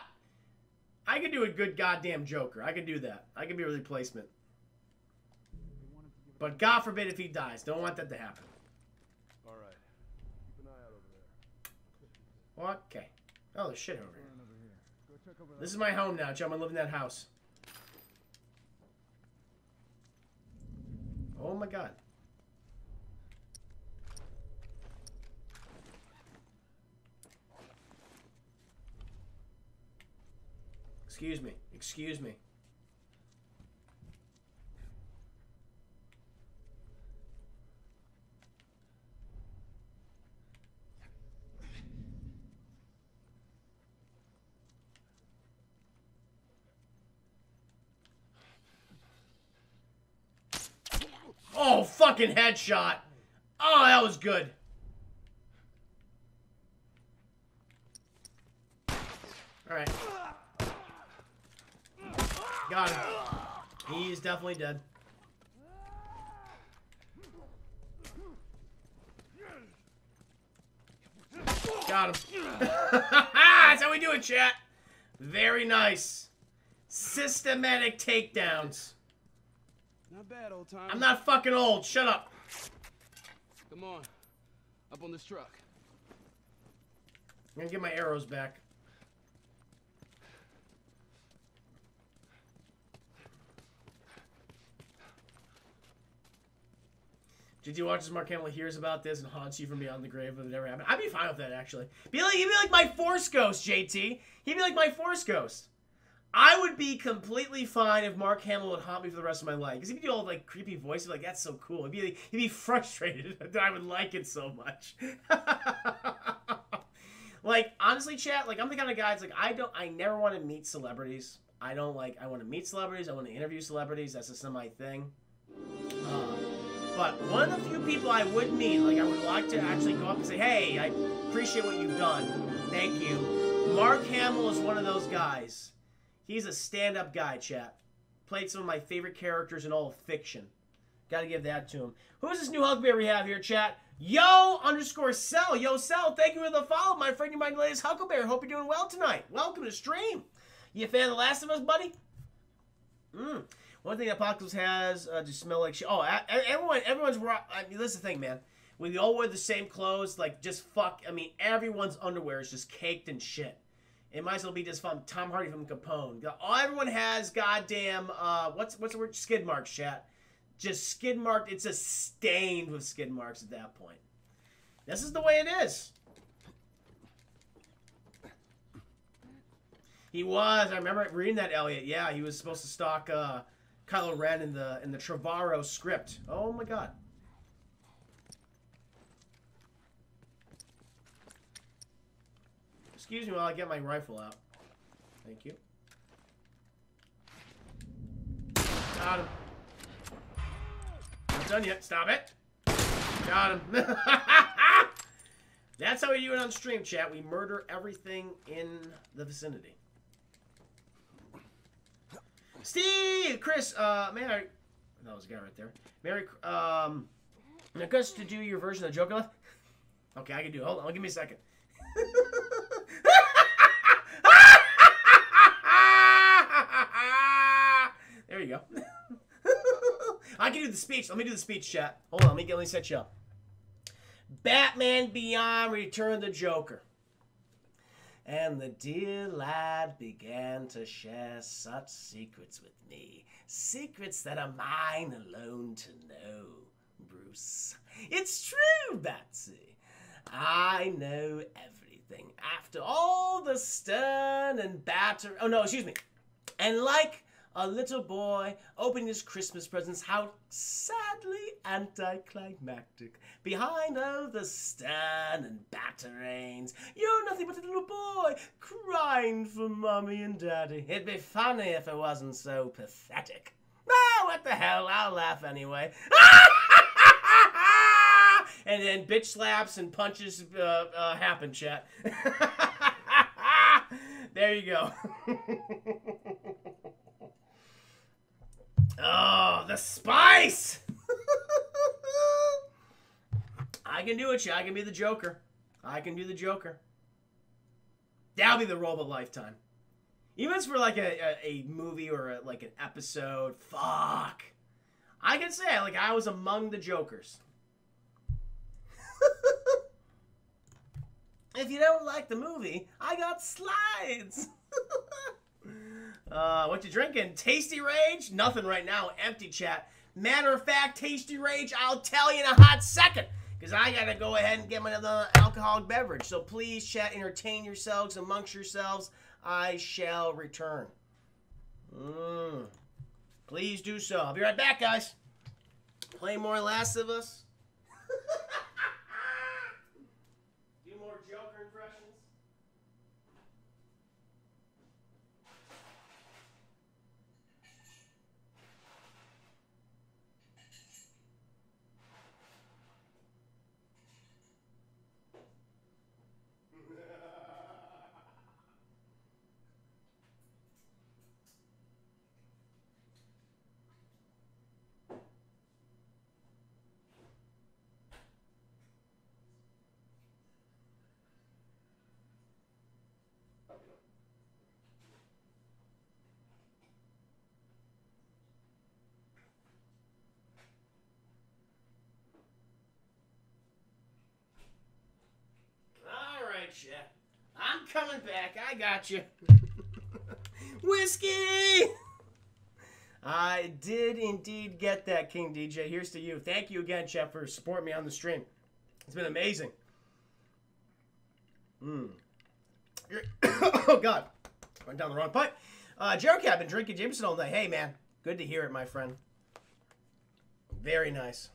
I could do a good goddamn Joker. I could do that. I could be a replacement. But God forbid if he dies. Don't want that to happen.
All right. Keep an eye out over there.
Okay. Oh, there's shit over here. This is my home now, Joe. I'm gonna live in that house. Oh my god. Excuse me. Excuse me. Oh, fucking headshot. Oh, that was good. Alright. Got him. He's definitely dead. Got him. That's how we do it, chat. Very nice. Systematic takedowns.
Not bad, old time.
I'm not fucking old. Shut up.
Come on. Up on this truck.
I'm gonna get my arrows back. Did you watch as Mark Hamill hears about this and haunts you from beyond the grave of it never happened? I'd be fine with that actually. Be like he'd be like my Force Ghost, JT. He'd be like my Force Ghost. I would be completely fine if Mark Hamill would haunt me for the rest of my life. Because he'd be all like creepy voices, like that's so cool. He'd be he'd be frustrated that I would like it so much. like honestly, chat. Like I'm the kind of guy. It's like I don't. I never want to meet celebrities. I don't like. I want to meet celebrities. I want to interview celebrities. That's not my thing. But one of the few people I would meet, like I would like to actually go up and say, "Hey, I appreciate what you've done. Thank you." Mark Hamill is one of those guys. He's a stand-up guy, chap. Played some of my favorite characters in all of fiction. Got to give that to him. Who's this new Huckleberry we have here, chat? Yo underscore Cell. Yo Cell, thank you for the follow, my friend. You're my latest Huckleberry. Hope you're doing well tonight. Welcome to stream. You a fan of The Last of Us, buddy? Mm. One thing Apocalypse has uh, to smell like shit. Oh, a- everyone, everyone's. I mean, this is the thing, man. We all wear the same clothes, like just fuck. I mean, everyone's underwear is just caked in shit. It might as well be just from Tom Hardy from Capone. All everyone has goddamn uh, what's what's the word? Skid marks, chat. Just skid marked. It's just stained with skid marks at that point. This is the way it is. He was. I remember reading that Elliot. Yeah, he was supposed to stalk uh, Kylo Ren in the in the Trevorrow script. Oh my god. Excuse me while I get my rifle out. Thank you. Got him. Not done yet. Stop it. Got him. That's how we do it on stream, chat. We murder everything in the vicinity. Steve, Chris, uh, may I? That was a guy right there. Mary, um, Chris, to do your version of Joker. Okay, I can do it. Hold on, give me a second. there you go. I can do the speech. Let me do the speech, chat. Hold on, let me get let me set you up. Batman Beyond Return of the Joker. And the dear lad began to share such secrets with me. Secrets that are mine alone to know, Bruce. It's true, Batsy. I know everything. After all the stern and batter. Oh, no, excuse me. And like a little boy opening his Christmas presents, how sadly anticlimactic. Behind all the stern and batterings, you're nothing but a little boy crying for mommy and daddy. It'd be funny if it wasn't so pathetic. Oh, what the hell? I'll laugh anyway. and then bitch slaps and punches uh, uh, happen, chat. there you go. oh, the spice! I can do it, chat. I can be the Joker. I can do the Joker. That'll be the role of a lifetime. Even if it's for like a, a, a movie or a, like an episode, fuck. I can say like I was among the Jokers. if you don't like the movie, I got slides. uh, what you drinking? Tasty Rage? Nothing right now. Empty chat. Matter of fact, Tasty Rage, I'll tell you in a hot second. Because I got to go ahead and get another alcoholic beverage. So please, chat, entertain yourselves amongst yourselves. I shall return. Mm. Please do so. I'll be right back, guys. Play more Last of Us. do more Joker impressions. Right. I'm coming back. I got you. Whiskey! I did indeed get that, King DJ. Here's to you. Thank you again, Chef, for supporting me on the stream. It's been amazing. Hmm. oh, God. Went down the wrong pipe. Uh, Jericho, I've been drinking Jameson all night. Hey, man. Good to hear it, my friend. Very nice.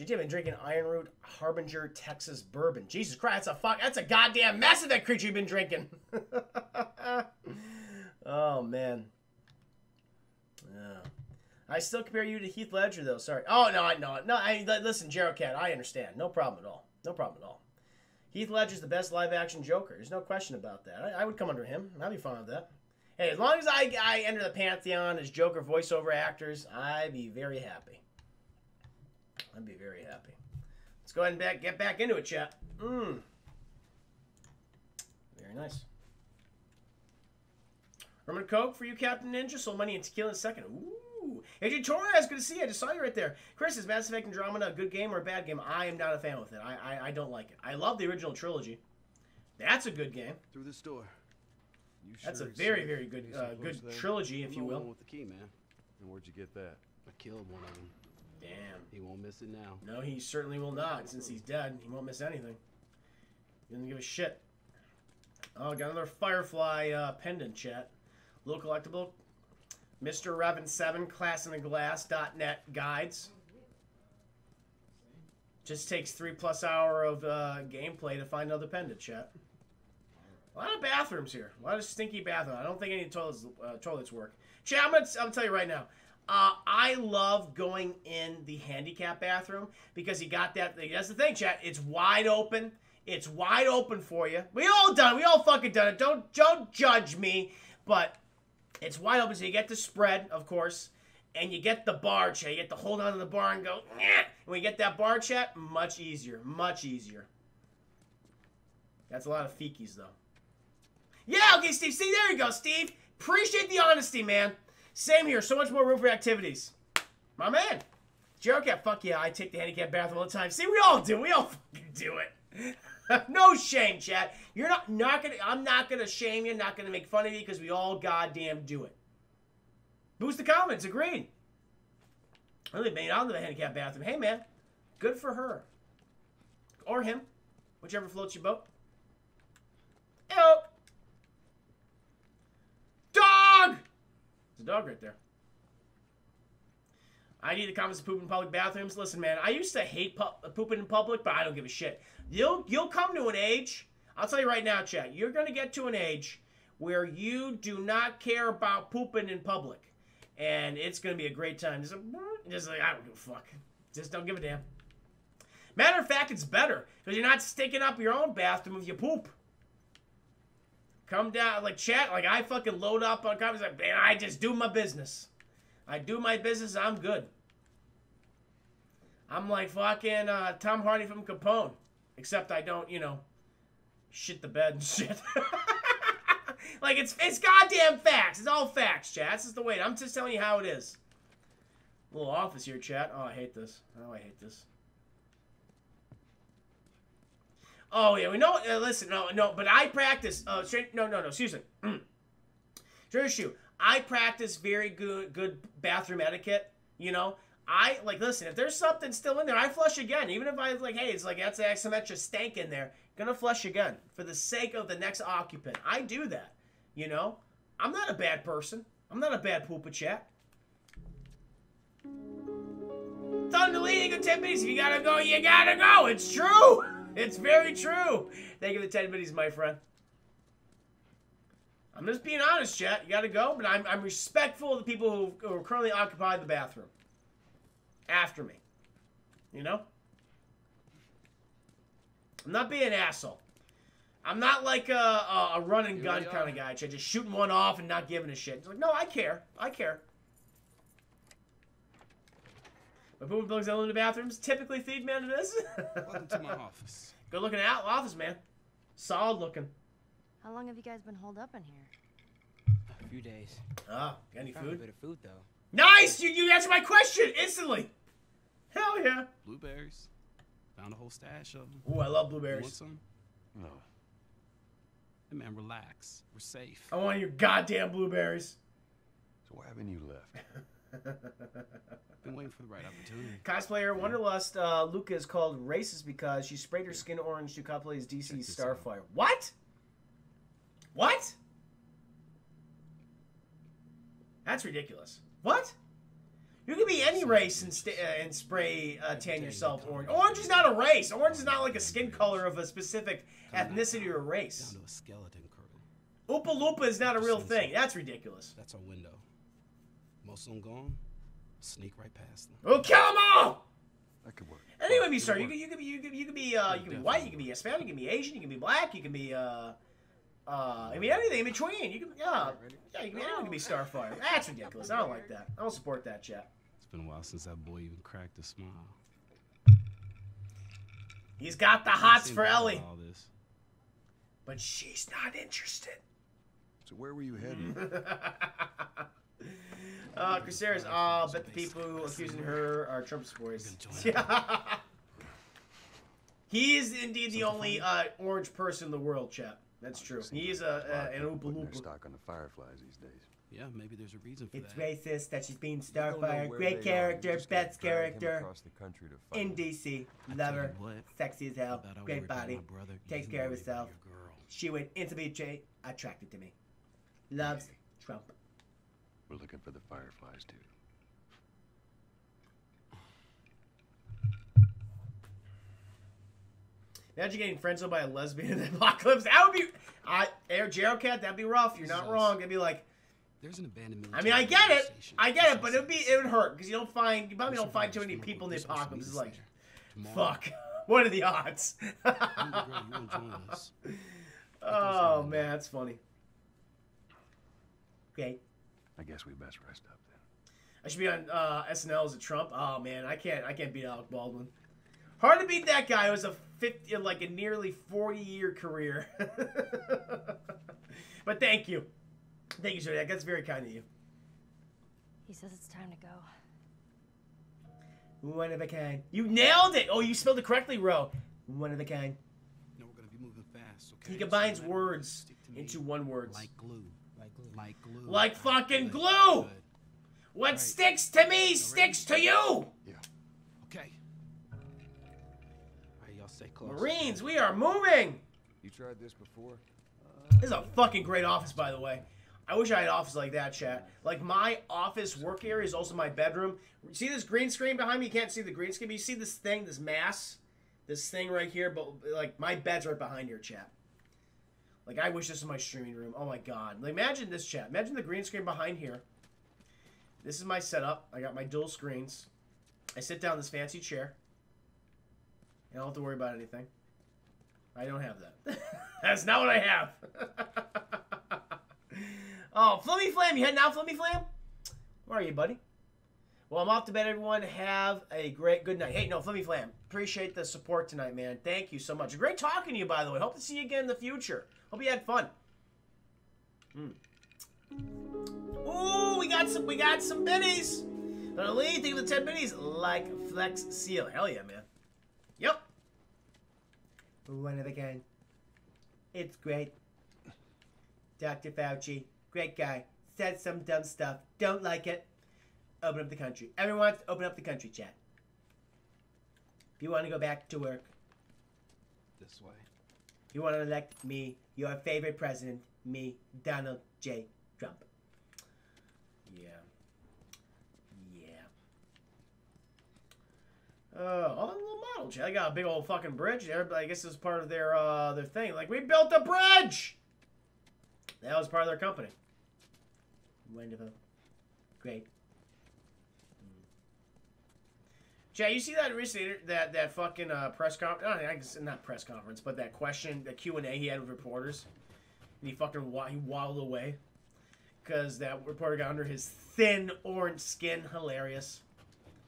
GT, I've been drinking Iron Root Harbinger Texas Bourbon. Jesus Christ, that's a fuck. That's a goddamn mess of that creature you've been drinking. oh man. Yeah. I still compare you to Heath Ledger though. Sorry. Oh no, I know. No, I listen, Jero Cat. I understand. No problem at all. No problem at all. Heath Ledger's the best live action Joker. There's no question about that. I, I would come under him. I'd be fine with that. Hey, as long as I, I enter the pantheon as Joker voiceover actors, I'd be very happy. I'd be very happy. Let's go ahead and back, get back into it, chat. Mmm. Very nice. Roman Coke for you, Captain Ninja. Sold money and tequila in a second. Ooh. Adrian Torres, good to see you. I just saw you right there. Chris, is Mass Effect Andromeda a good game or a bad game? I am not a fan with it. I, I, I don't like it. I love the original trilogy. That's a good game.
Through this door.
You
That's
sure
a very, very good, uh, good
there?
trilogy, if you will.
with the key, man.
And where'd you get that?
I killed one of them.
Damn.
He won't miss it now.
No, he certainly will not. Since he's dead, he won't miss anything. He doesn't give a shit. Oh, got another Firefly uh, pendant chat. Little collectible. Mr. Revan 7 classinthe guides. Just takes three plus hour of uh, gameplay to find another pendant chat. A lot of bathrooms here. A lot of stinky bathrooms. I don't think any toilets uh, toilets work. Chat, I'm gonna, I'm gonna tell you right now. Uh, I love going in the handicap bathroom because you got that. That's the thing, chat. It's wide open. It's wide open for you. We all done. We all fucking done it. Don't don't judge me, but it's wide open, so you get the spread, of course, and you get the bar chat. You get to hold on to the bar and go. Nyeh. You get that bar chat, much easier, much easier. That's a lot of feekies, though. Yeah, okay, Steve. See, there you go, Steve. Appreciate the honesty, man. Same here. So much more room for activities. My man. Jerkat, fuck yeah, I take the handicap bathroom all the time. See, we all do. We all fucking do it. no shame, Chad. You're not not gonna. I'm not gonna shame you. Not gonna make fun of you because we all goddamn do it. Boost the comments. Agreed. Really made out of the handicap bathroom. Hey, man. Good for her. Or him. Whichever floats your boat. Ew. Dog! There's a dog right there. I need the comments to poop in public bathrooms. Listen, man, I used to hate pooping in public, but I don't give a shit. You'll you'll come to an age. I'll tell you right now, chat. You're gonna get to an age where you do not care about pooping in public, and it's gonna be a great time. Just, just like I don't give a fuck. Just don't give a damn. Matter of fact, it's better because you're not stinking up your own bathroom if you poop. Come down, like chat, like I fucking load up on comments, like man, I just do my business. I do my business, I'm good. I'm like fucking uh, Tom Hardy from Capone, except I don't, you know, shit the bed and shit. like it's it's goddamn facts. It's all facts, chat. This is the way. I'm just telling you how it is. little office here, chat. Oh, I hate this. Oh, I hate this. Oh yeah, we know. Uh, listen, no, no, but I practice. Uh, straight, no, no, no. Excuse me. Here's you. I practice very good good bathroom etiquette. You know, I like listen. If there's something still in there, I flush again. Even if I like, hey, it's like that's some extra stank in there. Gonna flush again for the sake of the next occupant. I do that. You know, I'm not a bad person. I'm not a bad poopa chat. Done deleting the 10 minutes. If you gotta go, you gotta go. It's true. It's very true. Thank you for the 10 minutes, my friend. I'm just being honest, chat. You gotta go, but I'm, I'm respectful of the people who, who are currently occupy the bathroom. After me. You know? I'm not being an asshole. I'm not like a, a, a run and gun kind of guy, chat. Just shooting one off and not giving a shit. It's like, no, I care. I care. My poop bugs in the bathrooms. Typically, feed man it is.
Welcome to my office.
Good looking out office, man. Solid looking.
How long have you guys been holed up in here?
A few days.
Ah, got any
Found a bit of food though.
Nice! You, you answered my question instantly. Hell yeah.
Blueberries. Found a whole stash of them.
Ooh, I love
You want some?
No.
Hey man, relax. We're safe.
I want your goddamn blueberries.
So why haven't you left?
Been waiting for the right opportunity.
Cosplayer Wonderlust uh, Luca is called racist because she sprayed her skin orange to cosplay's DC
Check this out.
Starfire. What? What? That's ridiculous. What? You can be any race and, sta uh, and spray uh, tan yourself orange. Orange is not a race. Orange is not like a skin color of a specific ethnicity or race.
Down to a skeleton crew.
Oompa Loompa is not a real thing. That's ridiculous.
That's our window. Most of them gone. Sneak right past them.
Oh, kill them all!
That could work.
Anyway, me sir. You can you can be you can you can be uh you can be white, you can be Hispanic, you can be Asian, you can be black, you can be uh uh I mean anything in between. You can yeah yeah you can be anyone can be Starfire. That's ridiculous. I don't like that. I don't support that chat.
It's been a while since that boy even cracked a smile.
He's got the hots for Ellie,
All this.
but she's not interested.
So where were you heading?
uh, Crusaders, uh, bet the people accusing her are Trump supporters.
Gonna
he is indeed the only uh, orange person in the world, chap. That's true. He is a, a an Oompa
Putting their
Loompa.
stock on the fireflies these days.
Yeah, maybe there's a reason for
It's
that.
racist that she's being
You don't know
Starfire. Great
they are, you
character,
just
best character
the country to find
in. DC.
I
Love her. Sexy as hell. Great body.
brother
Takes
even
care of herself.
girl.
She would instantly be attracted to me. Loves Trump.
We're looking for the fireflies too.
Imagine getting friendzoned by a lesbian in the apocalypse. That would be. I Air Jero Cat. That'd be rough. You're not wrong. It'd be like.
There's an abandoned
I mean, I get it. I get it, but it'd be it would hurt because you don't find you probably don't find too many people in the apocalypse. It's like, fuck. What are the odds?
you and the girl, you wanna join us.
oh man, that's funny. Okay.
I guess we best rest up then.
I should be on uh, SNL as a Trump. Oh man, I can't. I can't beat Alec Baldwin. Hard to beat that guy. It was a fifty, like a nearly forty-year career. but thank you, thank you, Zodiac. That's very kind of you.
He says it's time to go.
One of a kind. You nailed it. Oh, you spelled it correctly, Ro. One of a kind.
No, we're gonna be moving fast, okay?
He combines
let-
words
stick to me
into one word.
Like glue.
Like glue.
Like
fucking
Good,
glue!
good.
What
Right.
sticks to me sticks to you.
Okay. Alright, y'all stay close.
Marines, we are moving.
You tried this before?
This is a fucking great office, by the way. I wish I had an office like that, chat. Like my office work area is also my bedroom. See this green screen behind me? You can't see the green screen, but you see this thing, this mass, this thing right here. But like my bed's right behind here, chat. Like I wish this was my streaming room. Oh my god! Like, imagine this, chat. Imagine the green screen behind here. This is my setup. I got my dual screens. I sit down in this fancy chair. And I don't have to worry about anything. I don't have that. That's not what I have. oh, Flimmy Flam, you heading out, Flimmy Flam? Where are you, buddy? Well, I'm off to bed, everyone. Have a great good night. Hey, no, Flimmy Flam, appreciate the support tonight, man. Thank you so much. Great talking to you, by the way. Hope to see you again in the future. Hope you had fun. Mm. Ooh, we got some, we got some bennies. But Lee, think of the 10 bennies like Flex Seal. Hell yeah, man. Yep. One of a kind. It's great. Dr. Fauci, great guy. said some dumb stuff. Don't like it. Open up the country. Everyone wants to open up the country, chat. If you want to go back to work,
This way.
if you want to elect me, your favorite president, me, Donald J. Trump. Yeah. Yeah. Uh, oh, little model. I got a big old fucking bridge there, I guess it's part of their uh their thing. Like we built a bridge. That was part of their company. Wonderful. Great. Mm. Jay, you see that recently that that fucking uh, press conference? Guess not press conference, but that question, the Q and A he had with reporters, and he fucking wa- he waddled away because that reporter got under his thin orange skin. Hilarious,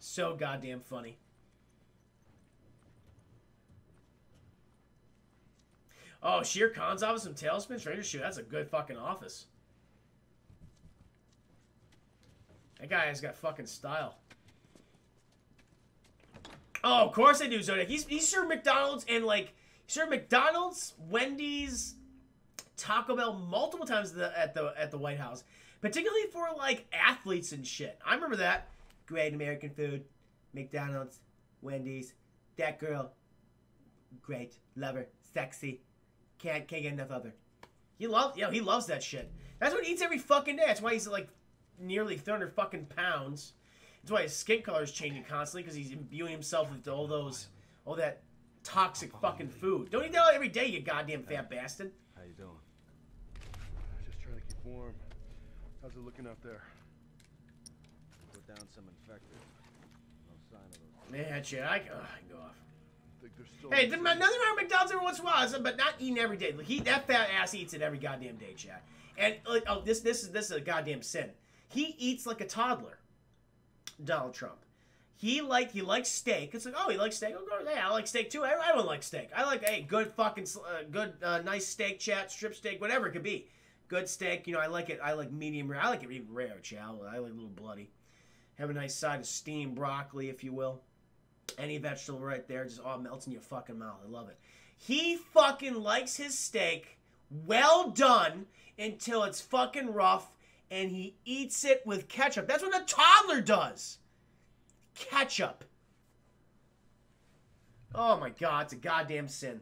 so goddamn funny. Oh, Shere Khan's office in TaleSpin Stranger Shoot. That's a good fucking office. That guy has got fucking style. Oh, of course I do, Zodiac. He's he served McDonald's and like served McDonald's, Wendy's, Taco Bell multiple times at the at the, at the White House, particularly for like athletes and shit. I remember that. Great American food, McDonald's, Wendy's. That girl, great, lover, sexy. Can't can't get enough of her. He loves, you know, he loves that shit. That's what he eats every fucking day. That's why he's like nearly 300 fucking pounds. That's why his skin color is changing constantly because he's imbuing himself with all those, all that toxic oh, fucking food. Don't eat that every day, you goddamn fat bastard.
How you doing?
Just trying to keep warm. How's it looking out there?
Put down some infected. No sign of those.
Man, shit, I, ugh, oh, I can go off.
There's still
Hey, the, nothing wrong with McDonald's every once in a while, but not eating every day. He that fat ass eats it every goddamn day, Chad. And like, oh, this this is this is a goddamn sin. He eats like a toddler. Donald Trump. He like he likes steak. It's like oh he likes steak. Oh, yeah, I like steak too. I, don't like steak. I like hey good fucking uh, good uh, nice steak, chat, strip steak, whatever it could be. Good steak. You know I like it. I like medium rare. I like it even rare, chow. I like a little bloody. Have a nice side of steamed broccoli, if you will. Any vegetable right there just all melts in your fucking mouth. I love it. He fucking likes his steak well done until it's fucking rough and he eats it with ketchup. That's what a toddler does. Ketchup. Oh my god, it's a goddamn sin.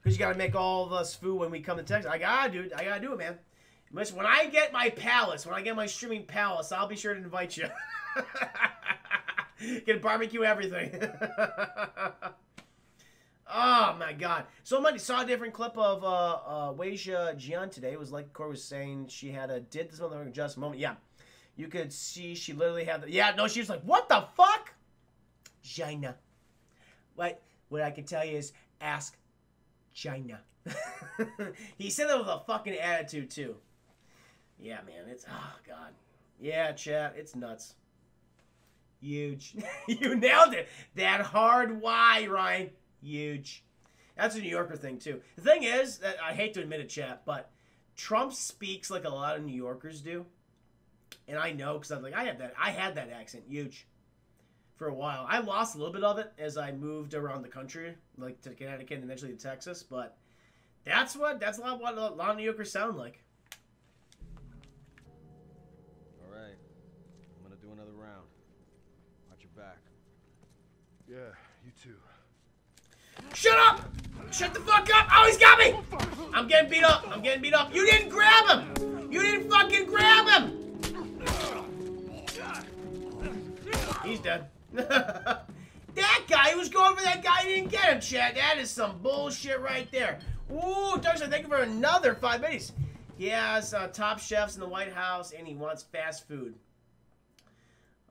Because you gotta make all of us food when we come to Texas. I gotta do it. I gotta do it, man. When I get my palace, when I get my streaming palace, I'll be sure to invite you. Get barbecue everything. oh my god. Somebody saw a different clip of uh uh Weijia Jiang today. It was like Corey was saying she had a did this motherfucker just moment. Yeah. You could see she literally had the Yeah, no, she was like, what the fuck? China. What what I can tell you is ask China. he said that with a fucking attitude too. Yeah, man, it's oh god. Yeah, chat, it's nuts. Huge. you nailed it. That hard Y, Ryan. Huge. That's a New Yorker thing too. The thing is that I hate to admit it, chat, but Trump speaks like a lot of New Yorkers do, and I know because I'm like I had that. I had that accent. Huge. For a while, I lost a little bit of it as I moved around the country, like to Connecticut and eventually to Texas. But that's what that's a lot what a lot of New Yorkers sound like.
All right. I'm gonna do another round. Watch your back.
Yeah, you too.
Shut up! Shut the fuck up! Oh, he's got me! I'm getting beat up. I'm getting beat up. You didn't grab him! You didn't fucking grab him! He's dead. that guy was going for that guy He didn't get him, Chad. That is some bullshit right there. Ooh, Douglas, thank you for another five minutes. He has uh, top chefs in the White House, and he wants fast food.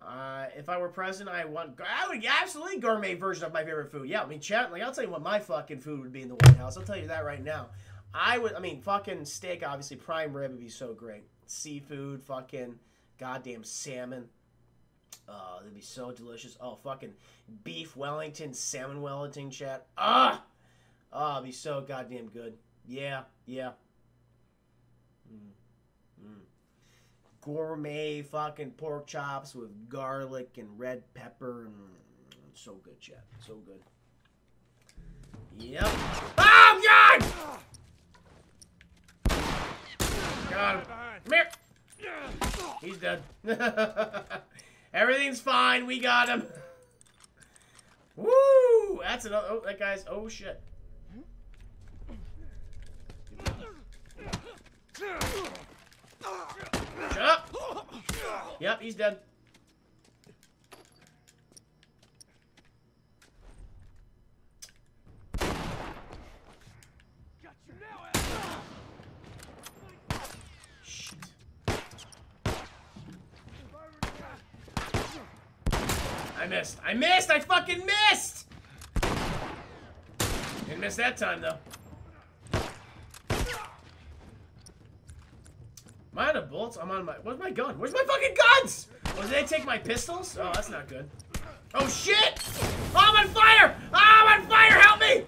Uh, if I were president, I want I would absolutely gourmet version of my favorite food. Yeah, I mean, chat. Like, I'll tell you what my fucking food would be in the White House. I'll tell you that right now. I would. I mean, fucking steak. Obviously, prime rib would be so great. Seafood, fucking goddamn salmon. Oh, that'd be so delicious. Oh, fucking beef Wellington, salmon Wellington, chat. Ah, oh, it'd be so goddamn good. Yeah, yeah. Mm. Mm gourmet fucking pork chops with garlic and red pepper and so good, Chad. So good. Yep. Ah, oh God! Got him. Come here. He's dead. Everything's fine. We got him. Woo! That's another. Oh, that guy's. Oh shit. Shut up. Yep, he's dead. I missed. I missed. I fucking missed. Didn't miss that time though. Am I out of bullets? I'm on my. Where's my gun? Where's my fucking guns? Oh, did they take my pistols? Oh, that's not good. Oh shit! Oh, I'm on fire! Oh, I'm on fire! Help me!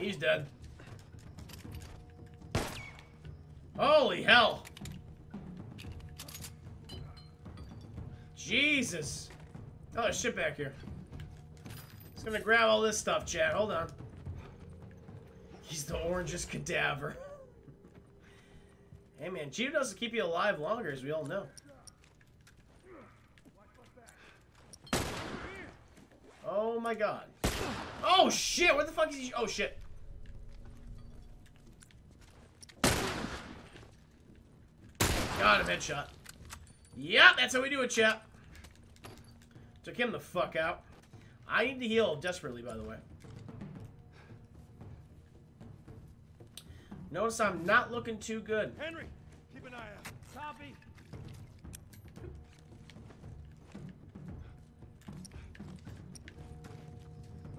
He's dead. Holy hell! Jesus! Oh, there's shit back here. Just gonna grab all this stuff, Chad. Hold on. He's the orangest cadaver. hey, man, Cheeto doesn't keep you alive longer, as we all know. Oh my god. Oh shit, where the fuck is he? Oh shit. Got him, headshot. Yep, that's how we do it, chap. Took him the fuck out. I need to heal desperately, by the way. Notice I'm not looking too good.
Henry, keep an eye out. Copy.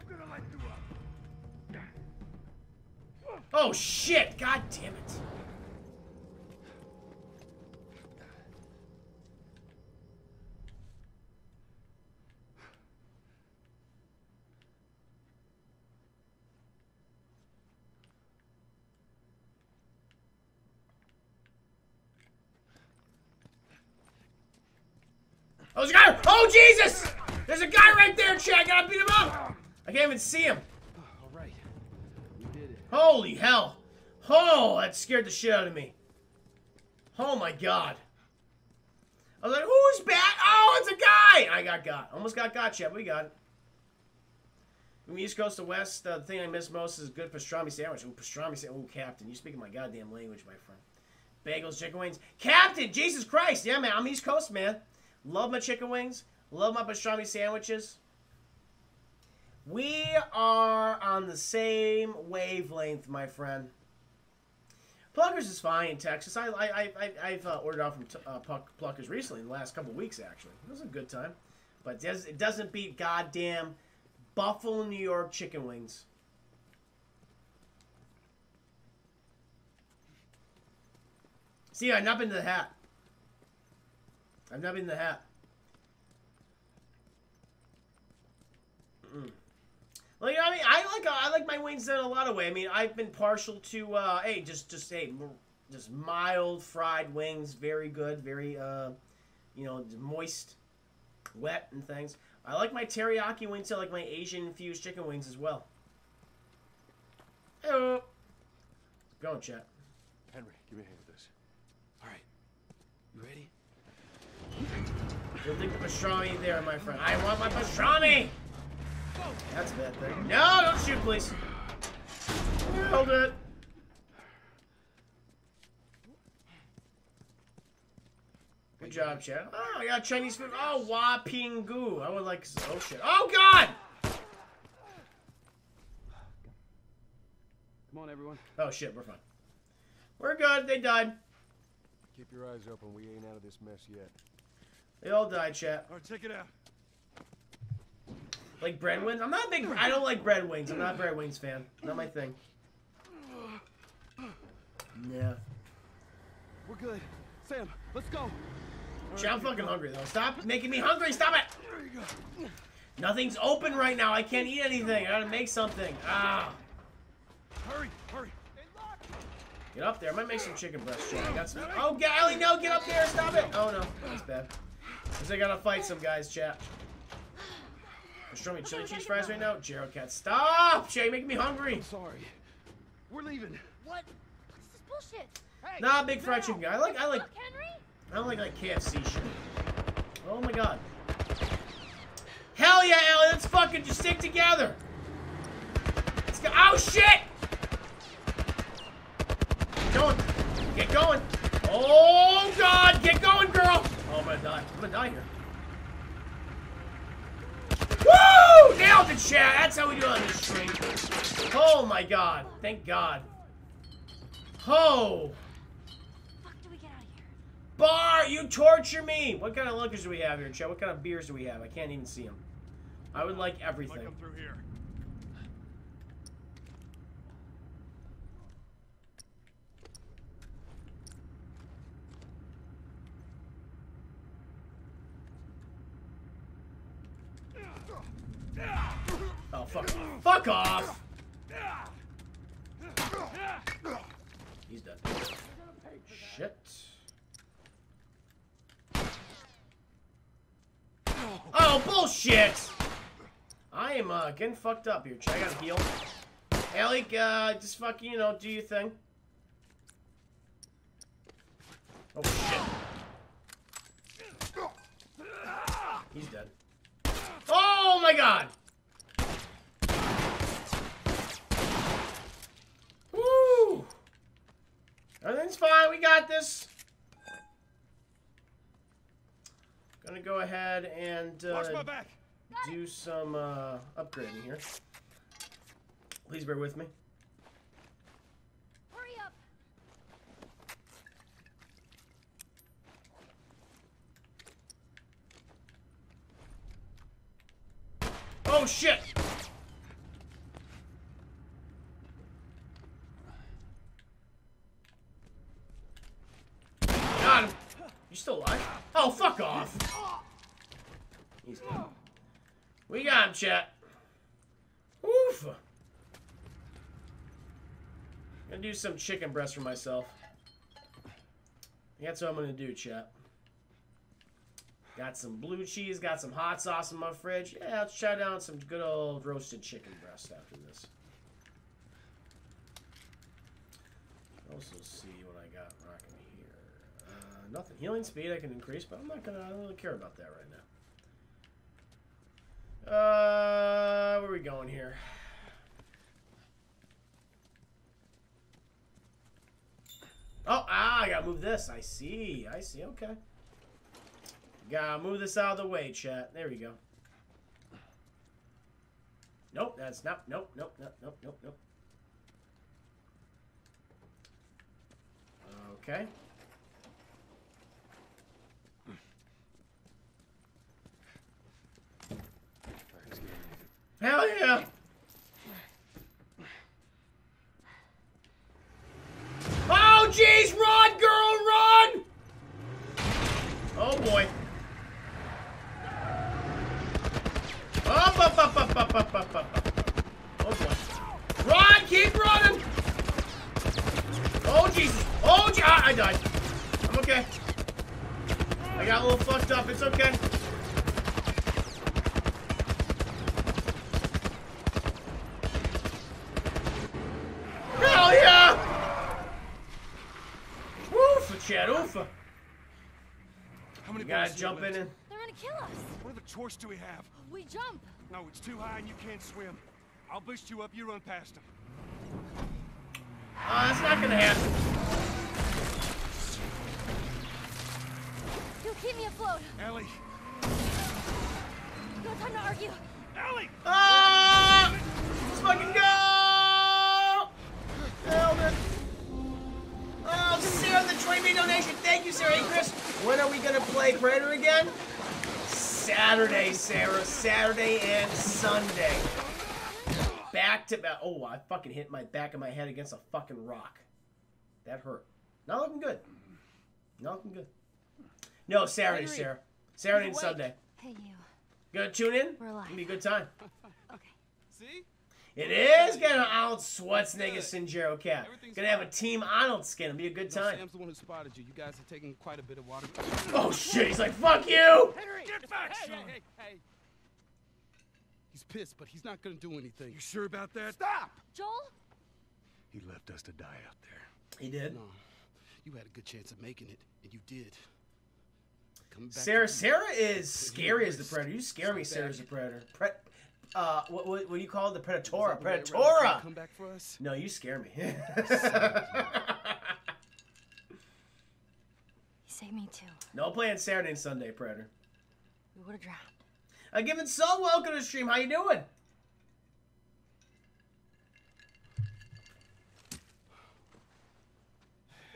I'm gonna light you up.
Oh shit! God damn it. Oh, there's a guy! Oh, Jesus! There's a guy right there, Chad! I gotta beat him up! I can't even see him.
All right. We did it.
Holy hell. Oh, that scared the shit out of me. Oh my god. I was like, who's back? Oh, it's a guy! I got got. Almost got got, Chad. We got it. From East Coast to West, uh, the thing I miss most is a good pastrami sandwich. Ooh, pastrami sandwich. Ooh, Captain, you speaking my goddamn language, my friend. Bagels, chicken wings. Captain, Jesus Christ. Yeah, man, I'm East Coast, man. Love my chicken wings. Love my pastrami sandwiches. We are on the same wavelength, my friend. Pluckers is fine in Texas. I, I, I, I- I've uh, ordered off from uh, Pluck- Pluckers recently in the last couple weeks, actually. It was a good time. But it, does, it doesn't beat goddamn Buffalo, New York chicken wings. See, I've not been to the hat. Not been the hat. Mm. Well, you know, I mean, I like I like my wings in a lot of way. I mean, I've been partial to uh, hey, just just hey, just mild fried wings, very good, very uh, you know, moist, wet and things. I like my teriyaki wings. I like my Asian infused chicken wings as well. Hello. Go chat.
Henry, give me a hand with this.
All right. You ready?
You'll take the pastrami there, my friend. I want my pastrami! That's a bad thing. No, don't shoot, please. Hold it. Good job, Chad. Oh, I got Chinese food. Oh, Wa Ping Gu. I would like. Oh, shit. Oh, God!
Come on, everyone.
Oh, shit, we're fine. We're good. They died.
Keep your eyes open. We ain't out of this mess yet.
They all died, chat.
All right, check it out.
Like bread wings? I'm not a big. I don't like bread wings. I'm not a bread wings fan. Not my thing. Yeah.
We're good. Sam, let's go.
Shit, I'm fucking hungry though. Stop making me hungry. Stop it. Nothing's open right now. I can't eat anything. I gotta make something. Ah.
Hurry, hurry.
Get up there. I might make some chicken breast. Shit, I got some. Oh, Gally, no, get up there. Stop it. Oh no, that's bad. Cause I gotta fight some guys, chat. Show me chili cheese fries right now. Jero Cat, stop! Jay, making me hungry.
Sorry. We're leaving.
What? What's This is bullshit.
Nah, big fried chicken guy. I like, I like,
Look, Henry.
I don't like like KFC shit. Oh my god. Hell yeah, Ellie, let's fucking just stick together. Let's go. Oh shit! Get going. Get going. Oh god, get going, girl. I'm gonna die. I'm gonna die here. Woo! Nailed it, chat. That's how we do it on this stream. Oh my god. Thank god. Oh.
Fuck do we get out of here?
Bar, you torture me! What kind of liquors do we have here, Chet? What kind of beers do we have? I can't even see them. I would like everything.
Come through here.
Oh, fuck off. Fuck off! He's dead. Shit. Oh, bullshit! I am, uh, getting fucked up here, Chet. I gotta heal. Alec, uh, just fucking, you know, do your thing. Oh, shit. He's dead. Oh, my God! Woo! Everything's fine. We got this. Gonna go ahead and
Watch my
uh,
back.
do some uh, upgrading here. Please bear with me.
Hurry up.
Oh shit! Got him. You still alive? Oh, fuck off. We got him, chat. Oof. Gonna do some chicken breast for myself. That's what I'm gonna do, chat. Got some blue cheese, got some hot sauce in my fridge. Yeah, let's try down some good old roasted chicken breast after this. Also see what I got rocking here. Uh, nothing. Healing speed I can increase, but I'm not gonna. I don't really care about that right now. Uh, where are we going here? Oh, ah, I gotta move this. I see. I see. Okay. Gotta move this out of the way, chat. There we go. Nope, that's not. Nope, nope, nope, nope, nope, nope. Okay. Hell yeah! Oh, jeez! Run, girl, run! Oh, boy. Oh, up, up, up, up, up, up, up, up. Oh, boy. Run! Keep running! Oh, Jesus. Oh, I died. I'm okay. I got a little fucked up. It's okay. Hell yeah! Oofa, Chad, oofa.
How many
You gotta
bullets do you
jump in and...
They're gonna kill us.
What other choice do we have?
We jump.
No, it's too high and you can't swim. I'll boost you up, you run past them.
Uh, that's not gonna happen.
You'll keep me afloat.
Ellie!
No time to argue.
Ellie!
Ah! Let's fucking go! Nailed it. Sarah, the 20 donation. Thank you, Sarah. Hey, Chris, when are we gonna play Predator again? Saturday, Sarah. Saturday and Sunday. Back to back. Oh, I fucking hit my back of my head against a fucking rock. That hurt. Not looking good. Not looking good. No, Saturday,
Henry,
Sarah. Saturday and Sunday.
Hey, you.
Gonna tune in?
We're alive.
Gonna be a good time.
Okay.
See?
It is gonna Arnold Schwarzenegger Sinjero Cat.
Everything's
Gonna have a
fine.
Team Arnold skin. It'll be a good
No,
time.
Sam's the one who spotted you. You guys are taking quite a bit of water.
Oh shit, he's like, fuck you!
Henry!
Get back,
hey,
son.
hey, hey, hey. pissed, but he's not gonna do anything.
You sure about that?
Stop!
Joel?
He left us to die out there.
He did.
No, you had a good chance of making it, and you did. Coming back
Sarah. Sarah is
Put you at
scary as the predator. You scare me,
So
Sarah,
bad.
as the predator. Pre- uh, what, what, what do you call it? The
Was
Predatora.
the?
Predatora!
Come back for us?
No, you scare me.
He saved me too.
no playing Saturday and Sunday, Predator.
We would have drowned.
give it so welcome to the stream. How you doing?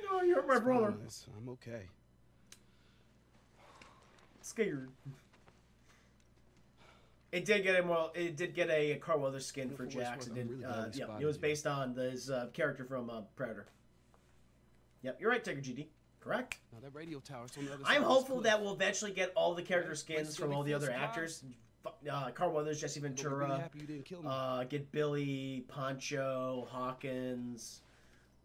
No, you're my brother.
I'm okay.
Scared. It did get a well. It did get a Carl Weathers skin for
For what
Jax. It did.
Really
uh, yeah, it was
you.
based on his uh, character from uh, Predator. Yep, you're right, Tiger GD. Correct.
Now that radio tower's on the other side.
I'm hopeful
cliff.
that we'll eventually get all the character skins from all the other
supplies.
actors. Fu- Uh, Carl Weathers, Jesse
But we're really
Ventura.
happy you didn't kill me.
Uh, get Billy, Poncho, Hawkins,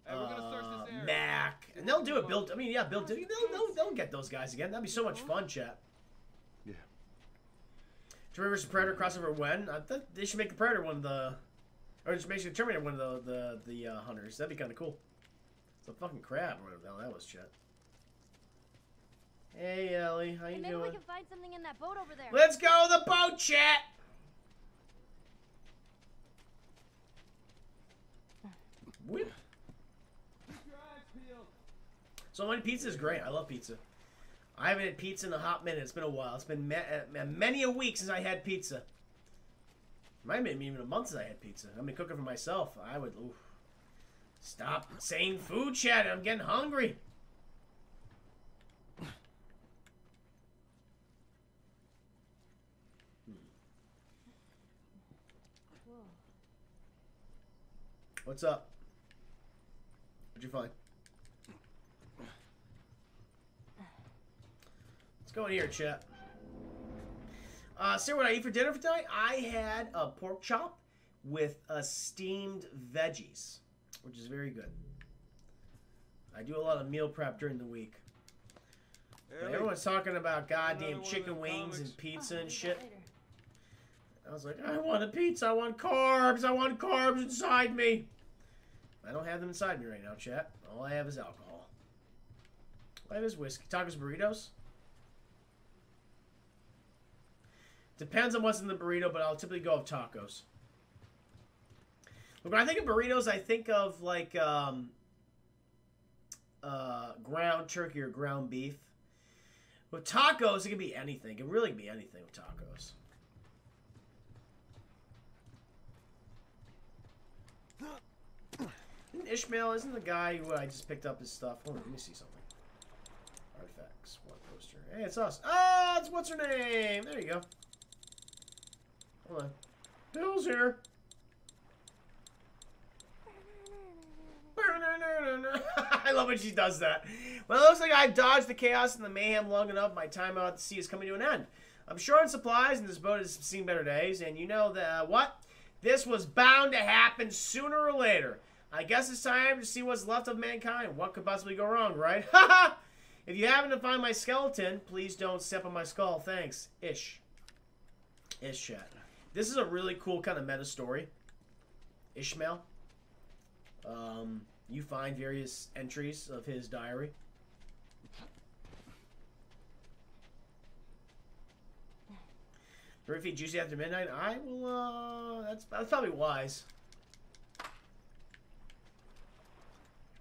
Hey, we're gonna search
uh,
this.
Mac, and they'll do it. Bill, I mean, yeah, Bill. They'll, they'll, they'll get those guys again. That'd be so much fun, chat.
Yeah.
Terminator vs. Predator crossover when? I thought they should make the Predator one of the, or just make the Terminator one of the the the uh, hunters. That'd be kind of cool. It's a fucking crab or whatever the hell that was, chat. Hey Ellie, how you
Hey, maybe we can find something in that boat over there.
Let's go the boat chat. Whip. So many pizza is great. I love pizza. I haven't had pizza in a hot minute. It's been a while. It's been uh, many a week since I had pizza. Might have been even a month since I had pizza. I've been cooking for myself. I would. Oof. Stop saying food chat. I'm getting hungry. What's up? What'd you find? Go in here, chat. Uh, Sarah, what I eat for dinner for tonight? I had a pork chop with uh, steamed veggies, which is very good. I do a lot of meal prep during the week. But everyone's talking about goddamn
Another one of
chicken wings
comics.
and pizza
Oh,
and shit. I was like, I want a pizza. I want carbs. I want carbs inside me. I don't have them inside me right now, chat. All I have is alcohol. All I have is whiskey. Tacos, burritos. Depends on what's in the burrito, but I'll typically go with tacos. When I think of burritos, I think of like um, uh, ground turkey or ground beef. With tacos, it can be anything. It can really be anything with tacos. Isn't Ishmael isn't the guy who I just picked up his stuff. Hold on, let me see something. Artifacts, one poster. Hey, it's us. Ah, it's what's her name? There you go. Hold on. Bill's here. I love when she does that. Well, it looks like I've dodged the chaos and the mayhem long enough. My time out at sea is coming to an end. I'm short on supplies, and this boat has seen better days. And you know that uh, what? This was bound to happen sooner or later. I guess it's time to see what's left of mankind. What could possibly go wrong, right? Haha! if you happen to find my skeleton, please don't step on my skull. Thanks. Ish. Ish chat. This is a really cool kind of meta story. Ishmael. Um, you find various entries of his diary. Riffy juicy after midnight. I will. Uh, that's that's probably wise.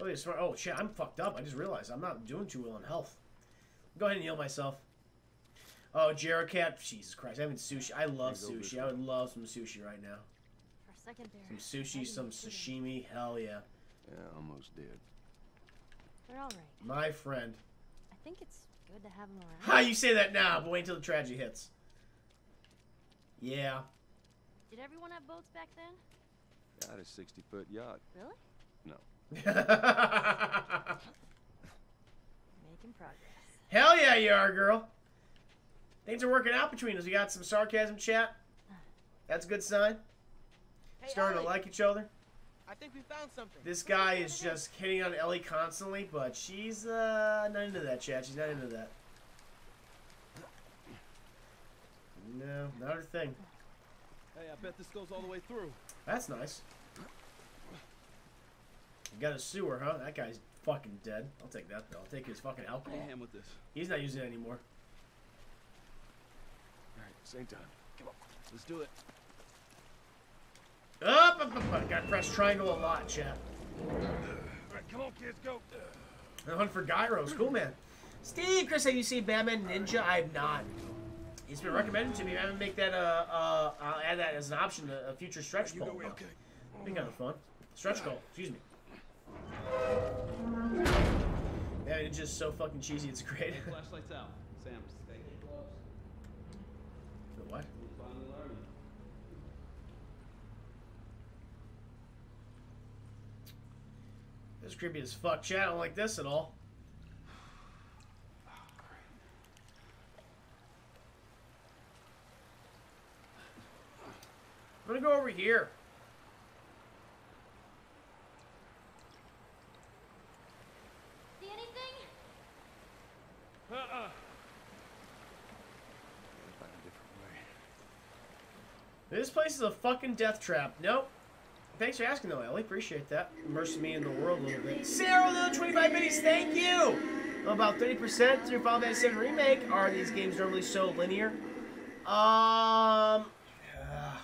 Oh, yeah, smart. Oh shit, I'm fucked up. I just realized I'm not doing too well in health. Go ahead and heal myself. Oh, Jericat. Jesus Christ, I haven't sushi. I love
Here you go,
sushi. I would love some sushi right now.
For a second there.
Some sushi, some sashimi. Hell yeah,
Yeah, almost did.
They're all right.
my friend.
I think it's good to have them around.
Ha! You say that now, but wait until the tragedy hits. Yeah.
Did everyone have boats back then?
Got a 60 foot yacht.
Really?
Hell
Making progress.
Hell yeah, you are, girl. Things are working out between us. We got some sarcasm chat. That's a good sign.
Hey,
Starting to like each other.
I think we found something.
This guy is just hitting on Ellie constantly, but she's uh, not into that, chat. She's not into that. No, not her thing.
Hey, I bet this goes all the way through.
That's nice. You got a sewer, huh? That guy's fucking dead. I'll take that though. I'll take his fucking alcohol.
Hand with this.
He's not using it anymore.
All right, same time. Come on.
Let's do it.
Up, up, up, up. Gotta press triangle a lot, chat.
All right, come on, kids, go.
The hunt for gyros. Cool, man. Steve, Chris, have you seen Batman Ninja? I have not. It's been recommended to me. I'm gonna make that, uh, uh, I'll add that as an option to a future stretch goal.
Okay.
Be kind of fun. Stretch goal, excuse me. Man, it's just so fucking cheesy, it's great.
Flashlights out. Sam, stay close.
what?
We'll finally learn.
This creepy as fuck. Chat, I don't like this at all. I'm gonna go over here.
See anything?
Uh-uh.
Find a different way.
This place is a fucking death trap. Nope. Thanks for asking though, Ellie. Appreciate that. Immersing me in the world a little bit. Sarah, little 25 minis, thank you! About 30% through Final Fantasy VII Remake. Are these games normally so linear? Um. uh,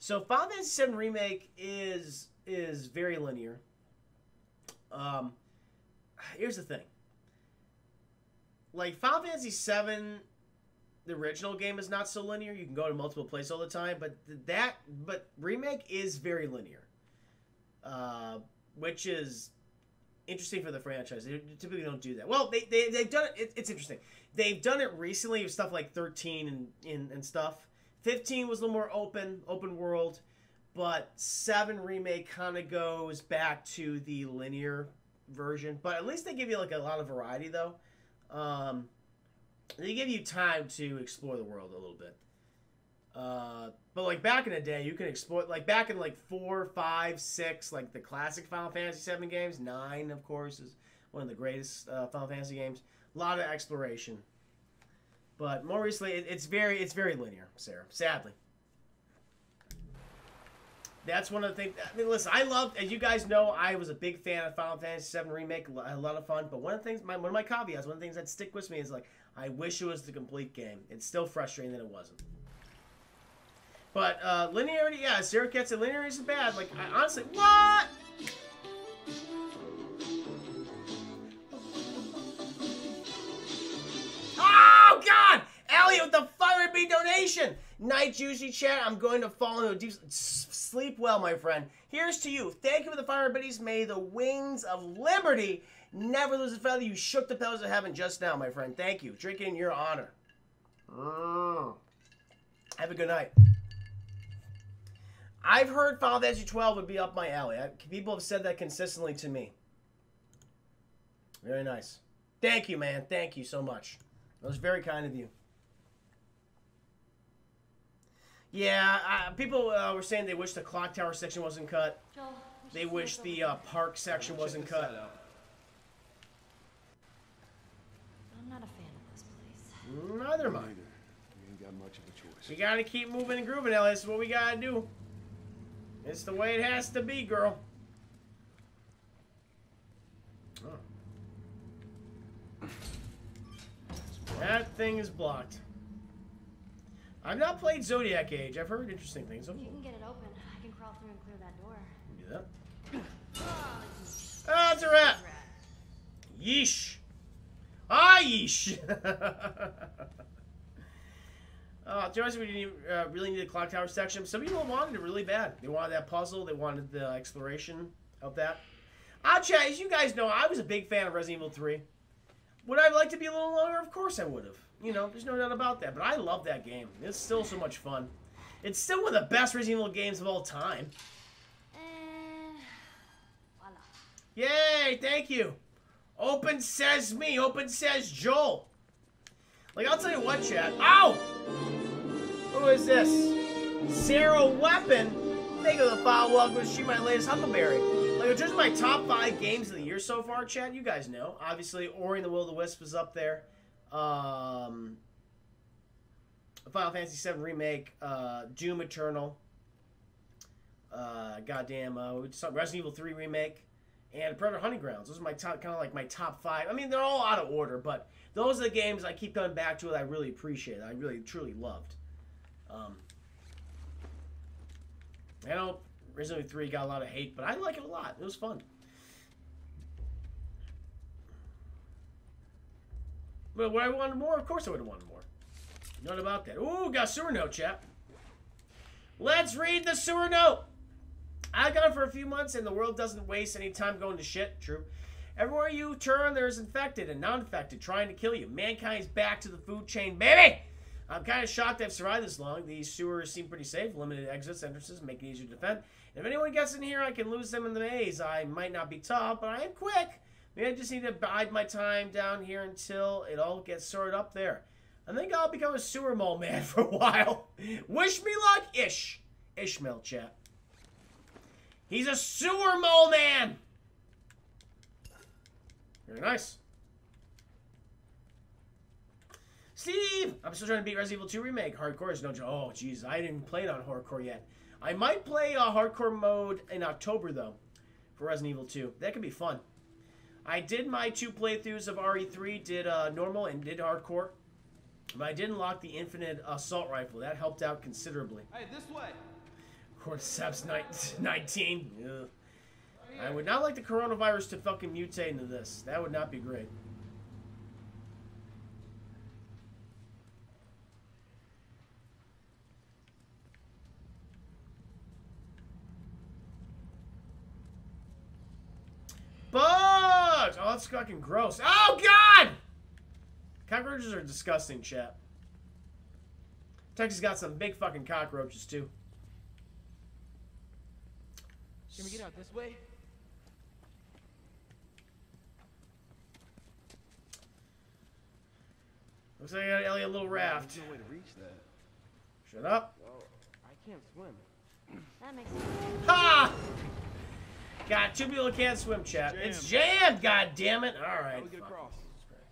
so Final Fantasy VII Remake is is very linear. Um. Here's the thing. Like Final Fantasy VII the original game is not so linear. You can go to multiple places all the time, but th- that but remake is very linear, uh, which is interesting for the franchise. They typically don't do that. Well, they they they've done it. it it's interesting. They've done it recently with stuff like thirteen and, and and stuff. Fifteen was a little more open, open world, but seven remake kind of goes back to the linear version. But at least they give you like a lot of variety though. Um, they give you time to explore the world a little bit. Uh, but like back in the day, you can explore like back in like four, five, six, like the classic Final Fantasy VII games. Nine, of course, is one of the greatest uh, Final Fantasy games. A lot of exploration. But more recently, it, it's very it's very linear, Sarah. Sadly. That's one of the things. I mean, listen, I love, as you guys know, I was a big fan of Final Fantasy VII Remake. A lot of fun. But one of the things, my, one of my caveats, one of the things that stick with me is like, I wish it was the complete game. It's still frustrating that it wasn't. But uh, linearity, yeah, zero gets it. Linearity isn't bad. Like, I, honestly, what? Oh God! Elliot with the fire bee donation. Night juicy chat. I'm going to fall into a deep sleep. Well, my friend. Here's to you. Thank you for the fire biddies. May the wings of liberty never lose a feather. You shook the pillars of heaven just now, my friend. Thank you. Drink in your honor. Mm. Have a good night. I've heard Final Fantasy 12 would be up my alley. I, people have said that consistently to me. Very nice. Thank you, man. Thank you so much. That was very kind of you. Yeah, uh, people uh, were saying they wish the clock tower section wasn't cut.
Joel, we should
They wish the uh, park section wasn't cut.
out.
I'm not a fan of this place.
Neither am I.
Neither. We ain't got much of a choice.
We gotta keep moving and grooving, Ellie. This is what we gotta do. It's the way it has to be, girl. Oh. That thing is blocked. I've not played Zodiac Age. I've heard interesting things.
If you can get it open, I can crawl through and clear that door.
do that. Ah, it's a rat. Yeesh. Ah, yeesh. Uh, to be honest, we didn't uh, really need a clock tower section. Some people wanted it really bad. They wanted that puzzle. They wanted the exploration of that. I'll chat. As you guys know, I was a big fan of Resident Evil 3. Would I like to be a little longer? Of course I would have. You know, there's no doubt about that. But I love that game. It's still so much fun. It's still one of the best Resident Evil games of all time.
Voila.
Yay! Thank you. Open says me. Open says Joel. Like I'll tell you what, Chad. Ow! Who is this? Sarah Weapon. Thank you for the follow. Welcome to stream my latest Huckleberry. Like in terms of my top five games of the year so far, Chad, you guys know. Obviously, Ori and the Will of the Wisp is up there. Um, Final Fantasy VII remake, uh, Doom Eternal, uh, goddamn, uh, Resident Evil 3 remake, and Predator Hunting Grounds. Those are my top, kind of like my top five. I mean, they're all out of order, but those are the games I keep coming back to that I really appreciate. I really truly loved. Um, I know Resident Evil 3 got a lot of hate, but I like it a lot. It was fun. But what I wanted more, of course I would have wanted more. None about that. Ooh, got sewer note, chap. Let's read the sewer note. I've gone for a few months and the world doesn't waste any time going to shit. True. Everywhere you turn, there's infected and non-infected trying to kill you. Mankind's back to the food chain, baby! I'm kind of shocked I've survived this long. These sewers seem pretty safe. Limited exits, entrances, make it easier to defend. If anyone gets in here, I can lose them in the maze. I might not be tough, but I am quick. Maybe I just need to bide my time down here until it all gets sorted up there. I think I'll become a sewer mole man for a while. Wish me luck, Ish. Ishmael, chat. He's a sewer mole man. Very nice. Steve! I'm still trying to beat Resident Evil 2 Remake. Hardcore is no joke. Oh, jeez. I didn't play it on hardcore yet. I might play uh, hardcore mode in October, though, for Resident Evil 2. That could be fun. I did my two playthroughs of RE3, did uh, normal and did hardcore. But I did unlock the infinite assault rifle. That helped out considerably.
Hey, this way.
Cordyceps 19. Ugh. I would not like the coronavirus to fucking mutate into this. That would not be great. Bugs! Oh, that's fucking gross. Oh, God! Cockroaches are disgusting, chat. Texas got some big fucking cockroaches, too.
Can we get out this way?
Looks like I got Ellie a little raft.
There's no way to reach that.
Shut up.
Well, I can't swim.
That makes sense.
Ha! Got two people can't swim, chat. It's jammed, god damn it. Alright.
do we get
fuck.
across?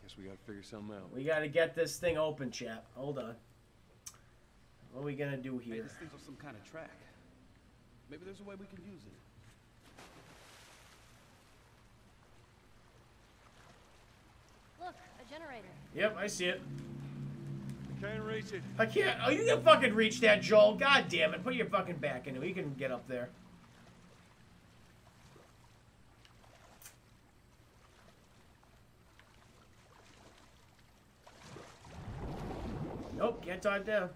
Guess we gotta figure something out.
We gotta get this thing open, chat. Hold on. What are we gonna do
Maybe
here?
this thing's on some kind of track. Maybe there's a way we can use it.
Look, a generator.
Yep, I see it.
I can't reach it.
I can't. Oh, you can fucking reach that, Joel. God damn it. Put your fucking back into it. You can get up there. Nope, can't tie it down.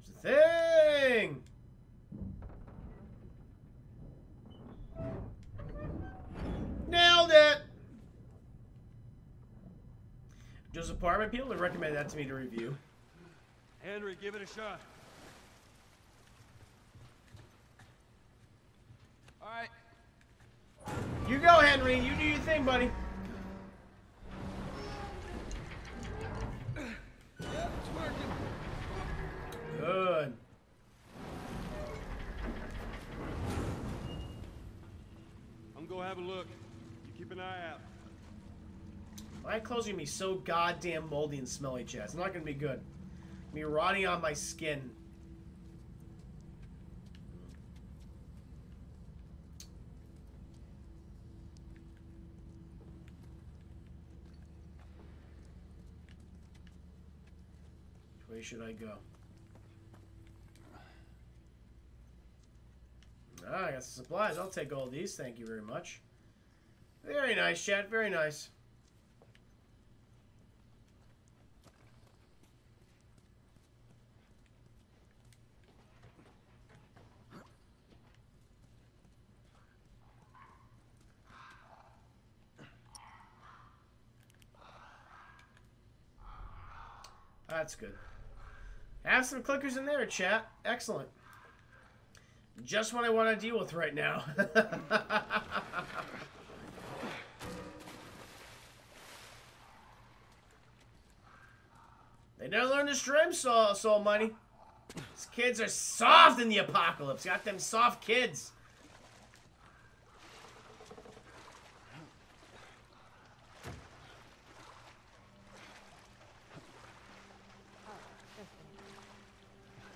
It's a thing! Nailed it! Joseph Parman, people would recommend that to me to review.
Henry, give it a shot.
All right.
You go, Henry. You do your thing, buddy.
Yeah.
Good.
I'm gonna have a look. Keep an eye out.
My clothes are gonna be so goddamn moldy and smelly, Chad. It's not gonna be good. Be rotting on my skin. Way should I go? Ah, I got some supplies. I'll take all these. Thank you very much. Very nice, chat. Very nice. That's good. Have some clickers in there, chat. Excellent. Just what I want to deal with right now. never learned to shrimp, so so Money. These kids are soft in the apocalypse. Got them soft kids.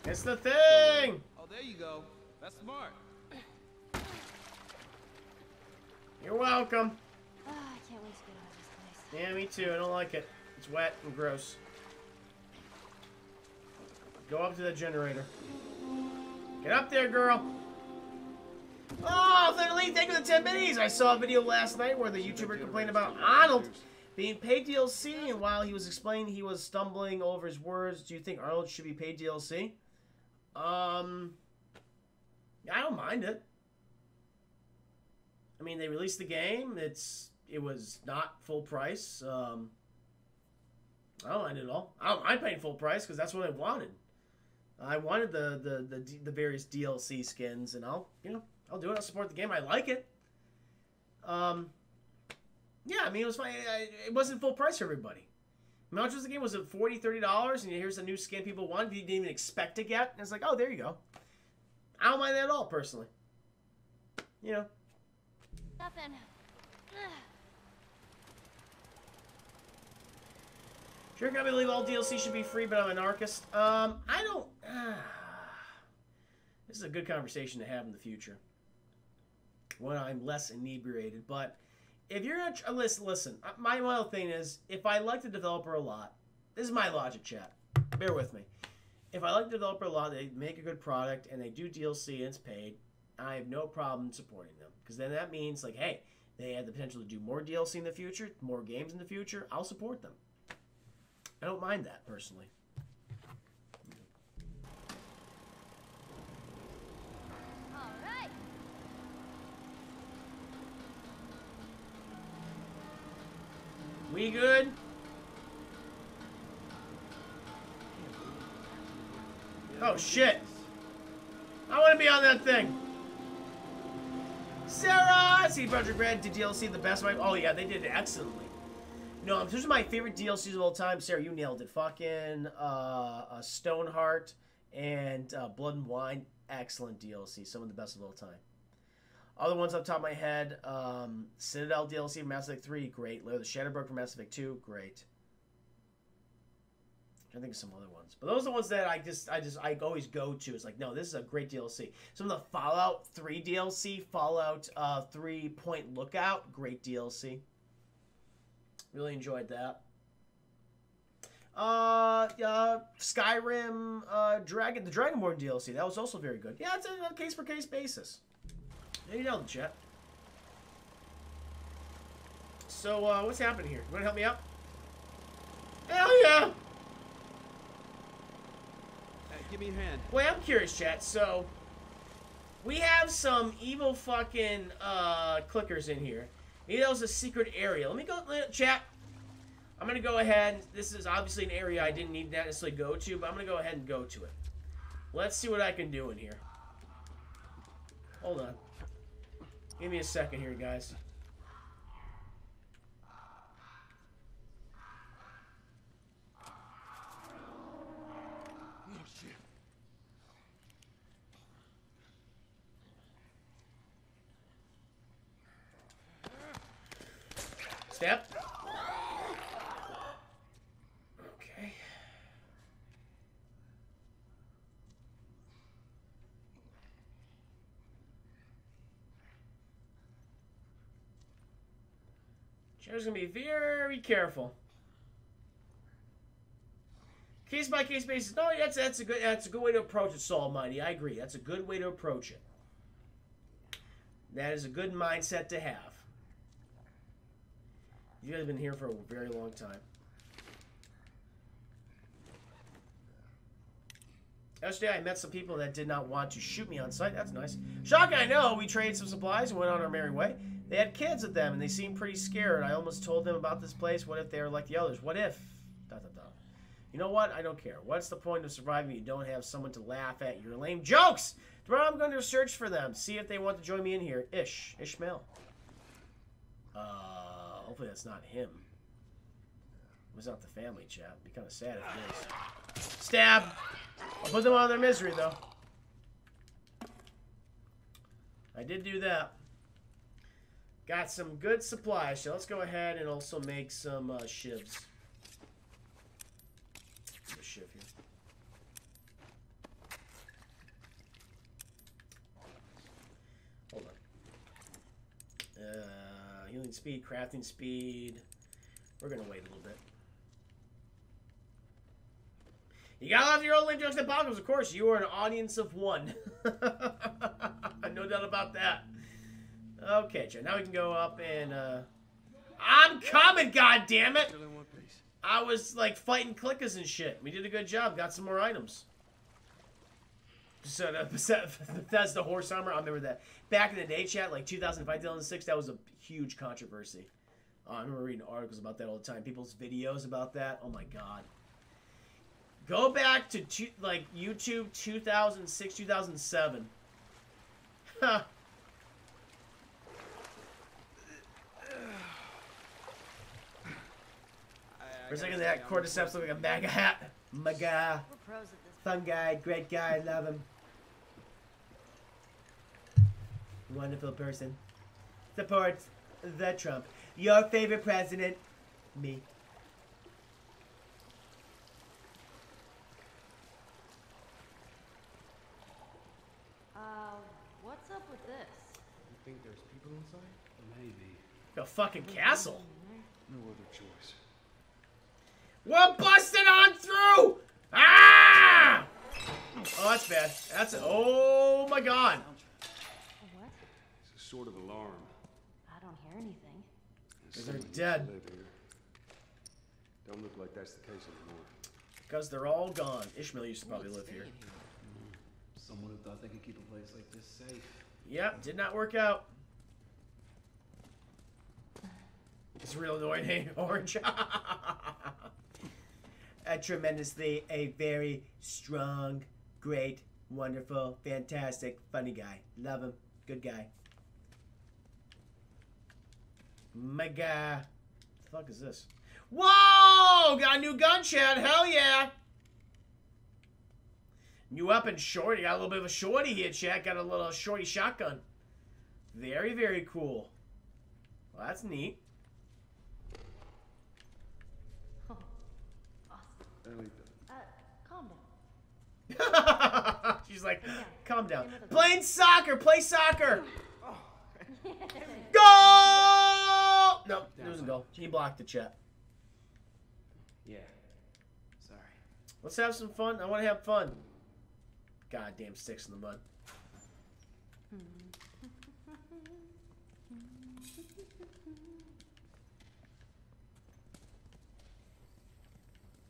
It's the thing!
Oh, there you go. That's smart.
You're welcome.
Oh, I can't wait to get out of this place.
Yeah, me too. I don't like it. It's wet and gross. Go up to the generator. Get up there, girl. Oh, Literally, thank you for the 10 minis. I saw a video last night where the YouTuber complained about Arnold being paid DLC, and while he was explaining he was stumbling over his words, do you think Arnold should be paid DLC? Um, I don't mind it. I mean, they released the game. It's it was not full price. Um, I don't mind it at all. I don't mind paying full price because that's what I wanted. I wanted the, the the the various DLC skins, and I'll you know I'll do it. I'll support the game. I like it. Um, yeah, I mean it was fine. It wasn't full price for everybody. How much was the game? Was it 40 dollars? And here's a new skin people want. You didn't even expect to get. And it's like, oh, there you go. I don't mind that at all, personally. You know,
Nothing.
Sure, I believe all DLC should be free, but I'm an anarchist. Um, I don't. ah. this is a good conversation to have in the future when I'm less inebriated. But if you're gonna tr- listen, listen. uh, My one thing is, if I like the developer a lot, this is my logic, chat. Bear with me. If I like the developer a lot, they make a good product and they do DLC and it's paid. I have no problem supporting them because then that means like, hey, they have the potential to do more DLC in the future, more games in the future. I'll support them. I don't mind that personally.
All right.
We good? Oh shit! I want to be on that thing. Sarah, CD Projekt Red did DLC the best way. Oh yeah, they did it excellently. No, those are my favorite DLCs of all time. Sarah, you nailed it. Fucking uh, uh, Stoneheart and uh, Blood and Wine, excellent DLC. Some of the best of all time. Other ones off top of my head, um, Citadel DLC from Mass Effect 3, great. Lair the Shadow Broker from Mass Effect 2, great. I think of some other ones, but those are the ones that I just, I just, I always go to. It's like, no, this is a great DLC. Some of the Fallout 3 DLC, Fallout uh, 3 Point Lookout, great DLC. Really enjoyed that. Uh, uh, Skyrim, uh, Dragon, the Dragonborn DLC, that was also very good. Yeah, it's a case for case basis. There you go, chat. So, uh, what's happening here? You want to help me out? Hell yeah!
Hey, give me your hand.
Wait, I'm curious, chat. So, we have some evil fucking uh, clickers in here. Maybe that was a secret area. Let me go, chat. I'm gonna go ahead. This is obviously an area I didn't need to necessarily go to, but I'm gonna go ahead and go to it. Let's see what I can do in here. Hold on. Give me a second here, guys. Step. Okay. Joe's gonna be very careful. Case by case basis. No, that's that's a good that's a good way to approach it, Saul Mighty. I agree. That's a good way to approach it. That is a good mindset to have. You guys have been here for a very long time. Yesterday, I met some people that did not want to shoot me on sight. That's nice. Shocking, I know. We traded some supplies and went on our merry way. They had kids with them, and they seemed pretty scared. I almost told them about this place. What if they were like the others? What if? Dot, dot, dot. You know what? I don't care. What's the point of surviving if you don't have someone to laugh at your lame jokes? Tomorrow I'm going to search for them, see if they want to join me in here. Ish. Ishmael. Uh, hopefully that's not him. It was not the family chat. It'd be kind of sad if it is. Stab! I'll put them out of their misery, though. I did do that. Got some good supplies, so let's go ahead and also make some uh, shivs. A shiv here. Hold on. Uh, healing speed, crafting speed. We're gonna wait a little bit. You gotta love your old Link Junction Apocalypse, of course. You are an audience of one. no doubt about that. Okay, Chad. Now we can go up and uh I'm coming, God damn it!
Still in one piece.
I was like fighting clickers and shit. We did a good job. Got some more items. So the Bethesda horse armor. I remember that back in the day, chat like 2005, 2006. That was a huge controversy. Uh, I remember reading articles about that all the time. People's videos about that. Oh my god. Go back to two, like YouTube 2006, 2007. Huh. For a second, that cordyceps looked like a MAGA hat.
This.
Fun guy, great guy, love him. Wonderful person. Supports the Trump. Your favorite president? Me.
Uh, what's up with this?
You think there's people inside?
Maybe.
A fucking castle.
No other choice.
We're busting on through! Ah! Oh, that's bad. That's it. Oh my god.
What?
It's a sort of alarm.
I don't hear anything.
There's
They're
someone used to
dead.
Don't look like that's the case anymore.
Because they're all gone. Ishmael used to probably live here.
Someone who thought they could keep a place like this safe.
Yep, did not work out. It's real annoying, hey, Orange. a tremendously, a very strong, great, wonderful, fantastic, funny guy. Love him. Good guy. My guy. The fuck is this? Whoa! Got a new gun, Chad. Hell yeah! New weapon, shorty. Got a little bit of a shorty here, Chad. Got a little shorty shotgun. Very, very cool. Well, that's neat.
Oh, awesome. Uh, calm down.
She's like, calm down.
Same with the-
Playing soccer. Play soccer. Go! No, it wasn't goal. He blocked the chat.
Yeah. Sorry.
Let's have some fun. I want to have fun. Goddamn sticks in the mud.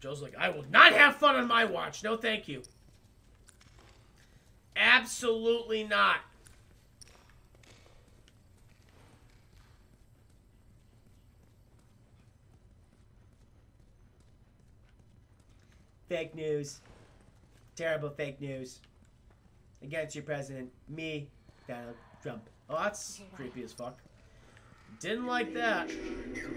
Joe's like, I will not have fun on my watch. No, thank you. Absolutely not. Fake news. Terrible fake news. Against your president, me, Donald Trump. Oh, that's creepy as fuck. Didn't like that.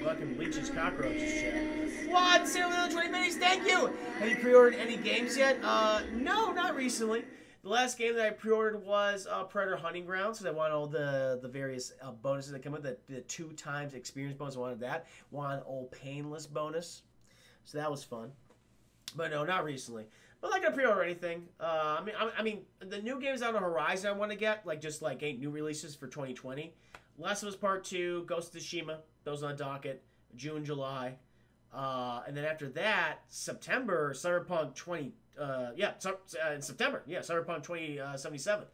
Fucking bleaches cockroaches shit. What? Sarah 20 minutes, thank you! Have you pre-ordered any games yet? Uh, no, not recently. The last game that I pre-ordered was uh, Predator Hunting Grounds because I want all the the various uh, bonuses that come with it. The two times experience bonus, I wanted that. Wanted old painless bonus. So that was fun. But no, not recently. But like I pre-order anything. Uh, I mean, I, I mean, the new games on the horizon I want to get, like just like eight new releases for 2020. Last of Us Part Two, Ghost of Tsushima, those on docket, June, July, uh, and then after that, September, Cyberpunk 20. Uh, yeah, uh, in September, yeah, Cyberpunk 2077,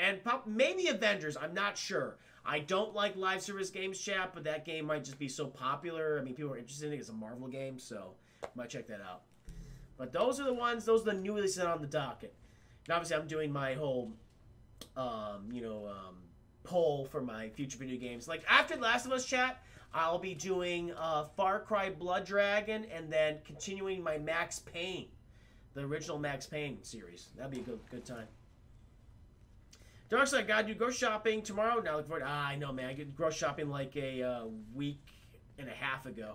and pop, maybe Avengers. I'm not sure. I don't like live service games, chat, but that game might just be so popular. I mean, people are interested in it. It's a Marvel game, so might check that out. But those are the ones, those are the new releases on the docket. And obviously, I'm doing my whole, um, you know, um, poll for my future video games. Like after Last of Us chat, I'll be doing uh, Far Cry Blood Dragon and then continuing my Max Payne, the original Max Payne series. That'd be a good good time. Darkside, gotta do grocery shopping tomorrow. Now looking forward. Ah, I know, man. I did grocery shopping like a uh, week and a half ago.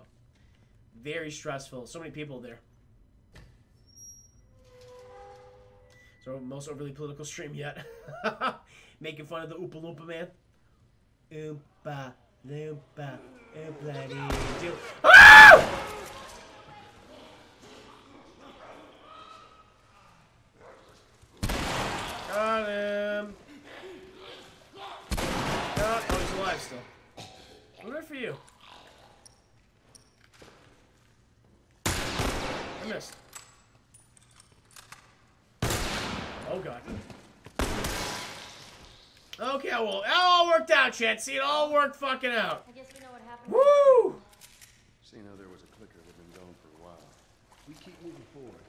Very stressful. So many people there. So most overly political stream yet. Making fun of the Oompa Loompa man. Oompa Loompa Oompa doo. Ah! Got him. Got, oh, he's alive still. I wonder if for you. I missed. Oh god. Okay, well, it all worked out, Chad. See, it all worked fucking out.
I guess we know what happened.
Woo!
Seeing how there was a clicker that had been going for a while. We keep moving forward.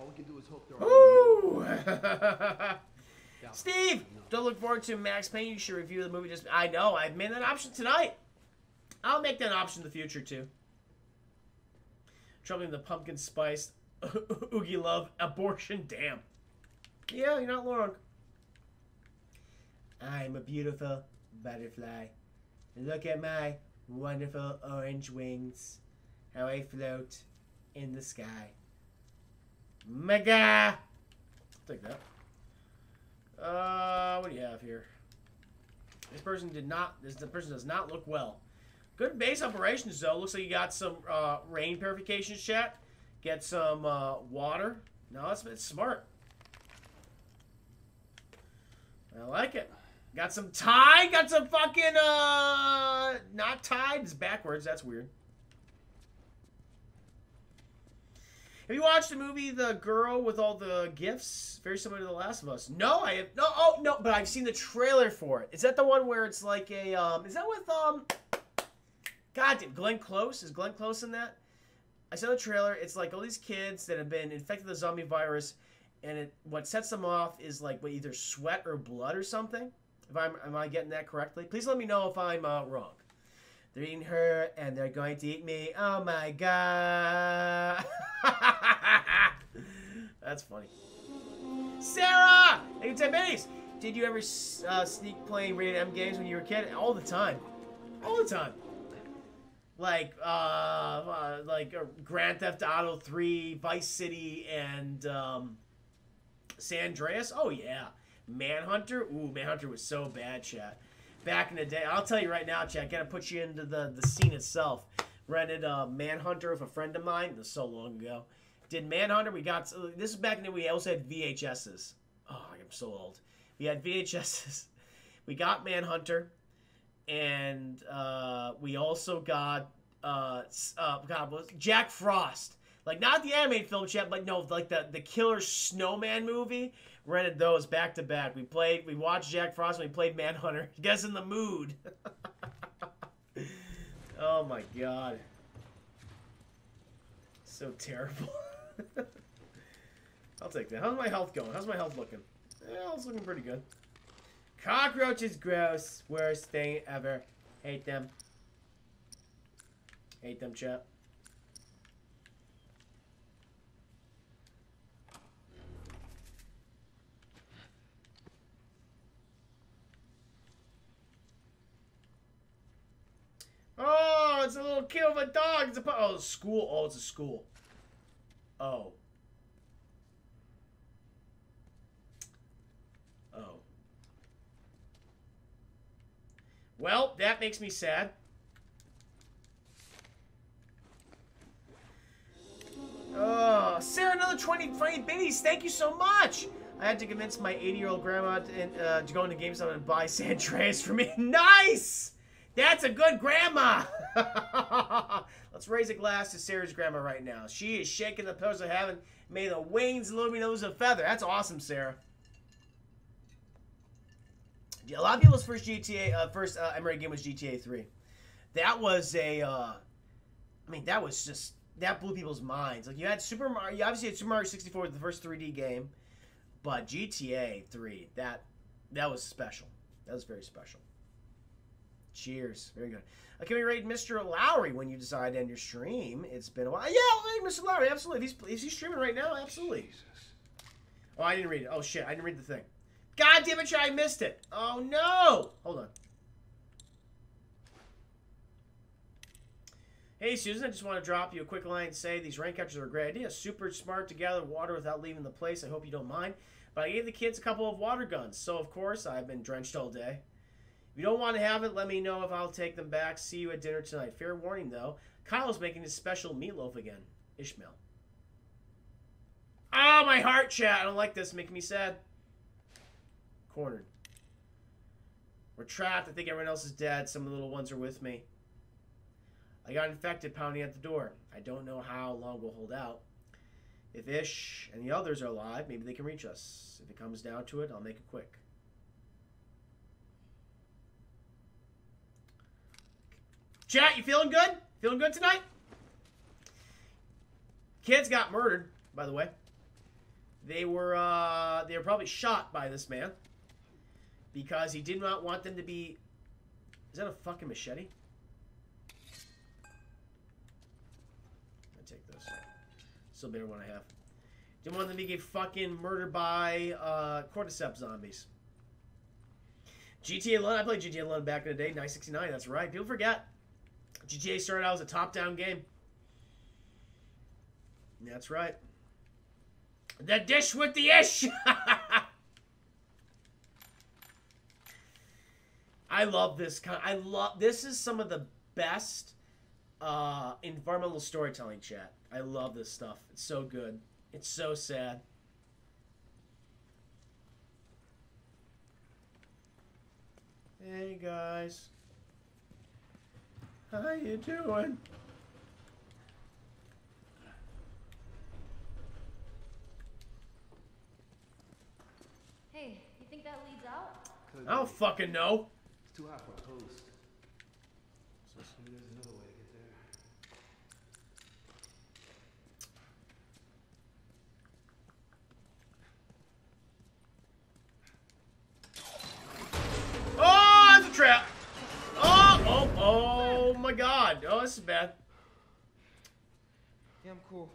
All we can do is hope there are.
Woo! Steve, don't look forward to Max Payne. You should review the movie. Just I know I've made that option tonight. I'll make that option in the future too. Troubling the pumpkin spice, oogie love, abortion. Damn. Yeah, you're not wrong. I'm a beautiful butterfly. Look at my wonderful orange wings. How I float in the sky. Mega! Take that. Uh, what do you have here? This person did not. This the person does not look well. Good base operations though. Looks like you got some uh, rain purification chat. Get some uh, water. No, that's it's smart. I like it. Got some tide. Got some fucking uh, not tide. It's backwards. That's weird. Have you watched the movie The Girl with all the gifts? Very similar to The Last of Us. No, I have no. Oh no, but I've seen the trailer for it. Is that the one where it's like a um? Is that with um? God damn, Glenn Close is Glenn Close in that? I saw the trailer. It's like all these kids that have been infected with the zombie virus, and it what sets them off is like what, either sweat or blood or something. If I'm am I getting that correctly? Please let me know if I'm uh, wrong. They're eating her, and they're going to eat me. Oh my god. That's funny. Sarah! Hey, 10 minutes. Did you ever uh, sneak playing rated M games when you were a kid? All the time. All the time. Like, uh, uh like uh, Grand Theft Auto 3, Vice City, and um, San Andreas. Oh, yeah. Manhunter. Ooh, Manhunter was so bad, chat back in the day. I'll tell you right now, Chad. Gotta put you into the the scene itself. Rented uh, Manhunter with a friend of mine. This so long ago. Did Manhunter. We got this is back in the day. we also had VHSs. Oh, I'm so old. We had VHSs. We got Manhunter, and uh, we also got uh, uh God, was Jack Frost. Like not the animated film, chat, but no, like the the Killer Snowman movie rented those back to back. We played, we watched Jack Frost, and we played Manhunter. You guys in the mood? oh my god, so terrible. I'll take that. How's my health going? How's my health looking? It's looking pretty good. Cockroaches gross. Worst thing ever. Hate them. Hate them, chat. Oh, it's a little kid with a dog. It's a oh, it's school. Oh, it's a school. Oh. Oh. Well, that makes me sad. Oh, Sarah, another 20 funny biddies. Thank you so much. I had to convince my 80-year-old grandma to, uh, to go into GameStop and buy San Andreas for me. nice! That's a good grandma. Let's raise a glass to Sarah's grandma right now. She is shaking the pillars of heaven. May the wings illumine a feather. That's awesome, Sarah. A lot of people's first GTA, uh, first uh, Emery game was GTA 3. That was a, uh, I mean, that was just that blew people's minds. Like you had Super Mario, you obviously had Super Mario 64, the first 3D game, but GTA 3, that that was special. That was very special. Cheers. Very good. Uh, can we rate Mr. Lowry when you decide to end your stream? It's been a while. Yeah, I'll Mr. Lowry. Absolutely. If he's, is he streaming right now? Absolutely. Jesus. Oh, I didn't read it. Oh, shit. I didn't read the thing. God damn it, I missed it. Oh, no. Hold on. Hey, Susan, I just want to drop you a quick line and say these rain catchers are a great idea. Super smart to gather water without leaving the place. I hope you don't mind. But I gave the kids a couple of water guns. So, of course, I've been drenched all day. You don't want to have it, let me know if I'll take them back. See you at dinner tonight. Fair warning, though. Kyle's making his special meatloaf again. Ishmael. Oh, my heart chat. I don't like this. Making me sad. Cornered. We're trapped. I think everyone else is dead. Some of the little ones are with me. I got infected pounding at the door. I don't know how long we'll hold out. If Ish and the others are alive, maybe they can reach us. If it comes down to it, I'll make it quick. Chat, you feeling good? Feeling good tonight? Kids got murdered, by the way. They were uh, they were probably shot by this man because he did not want them to be. Is that a fucking machete? I take this. Still better one I have. Didn't want them to be get fucking murdered by uh, cordyceps zombies. GTA 11, I played GTA 11 back in the day, 969. That's right. People forget. GTA started out as a top-down game. That's right. The dish with the ish. I love this kind. I love this is some of the best uh, environmental storytelling chat. I love this stuff. It's so good. It's so sad. Hey guys. How you doing?
Hey, you think that leads out?
I don't fucking know.
It's too hot for a post. So maybe there's another way to get there.
Oh, that's a trap. Oh, oh, oh Oh my god. Oh, this is bad.
Yeah, I'm cool.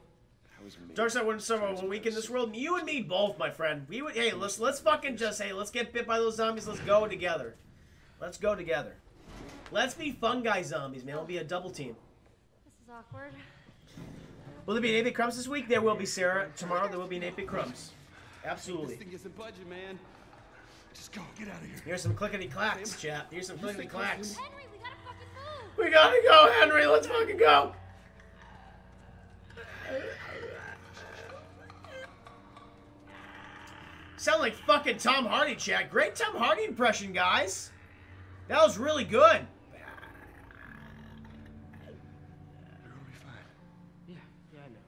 Dark Side wouldn't suffer one week in this world. You and me both, my friend. We would. Hey, let's let's fucking just hey, let's get bit by those zombies. Let's go together. Let's go together. Let's be fungi zombies, man. It'll be a double team.
This is awkward.
Will there be an 8 Crumbs this week? There will be, Sarah. Tomorrow there will be an 8 Crumbs.
This
Absolutely.
thing isn't budging, man.
Just go, get out of here.
Here's some clickety clacks, chap. Here's some clickety clacks.
Henry, we gotta fucking move!
We gotta go, Henry. Let's fucking go. Sound like fucking Tom Hardy, chat. Great Tom Hardy impression, guys. That was really good.
Everyone will be fine.
Yeah, yeah, I know.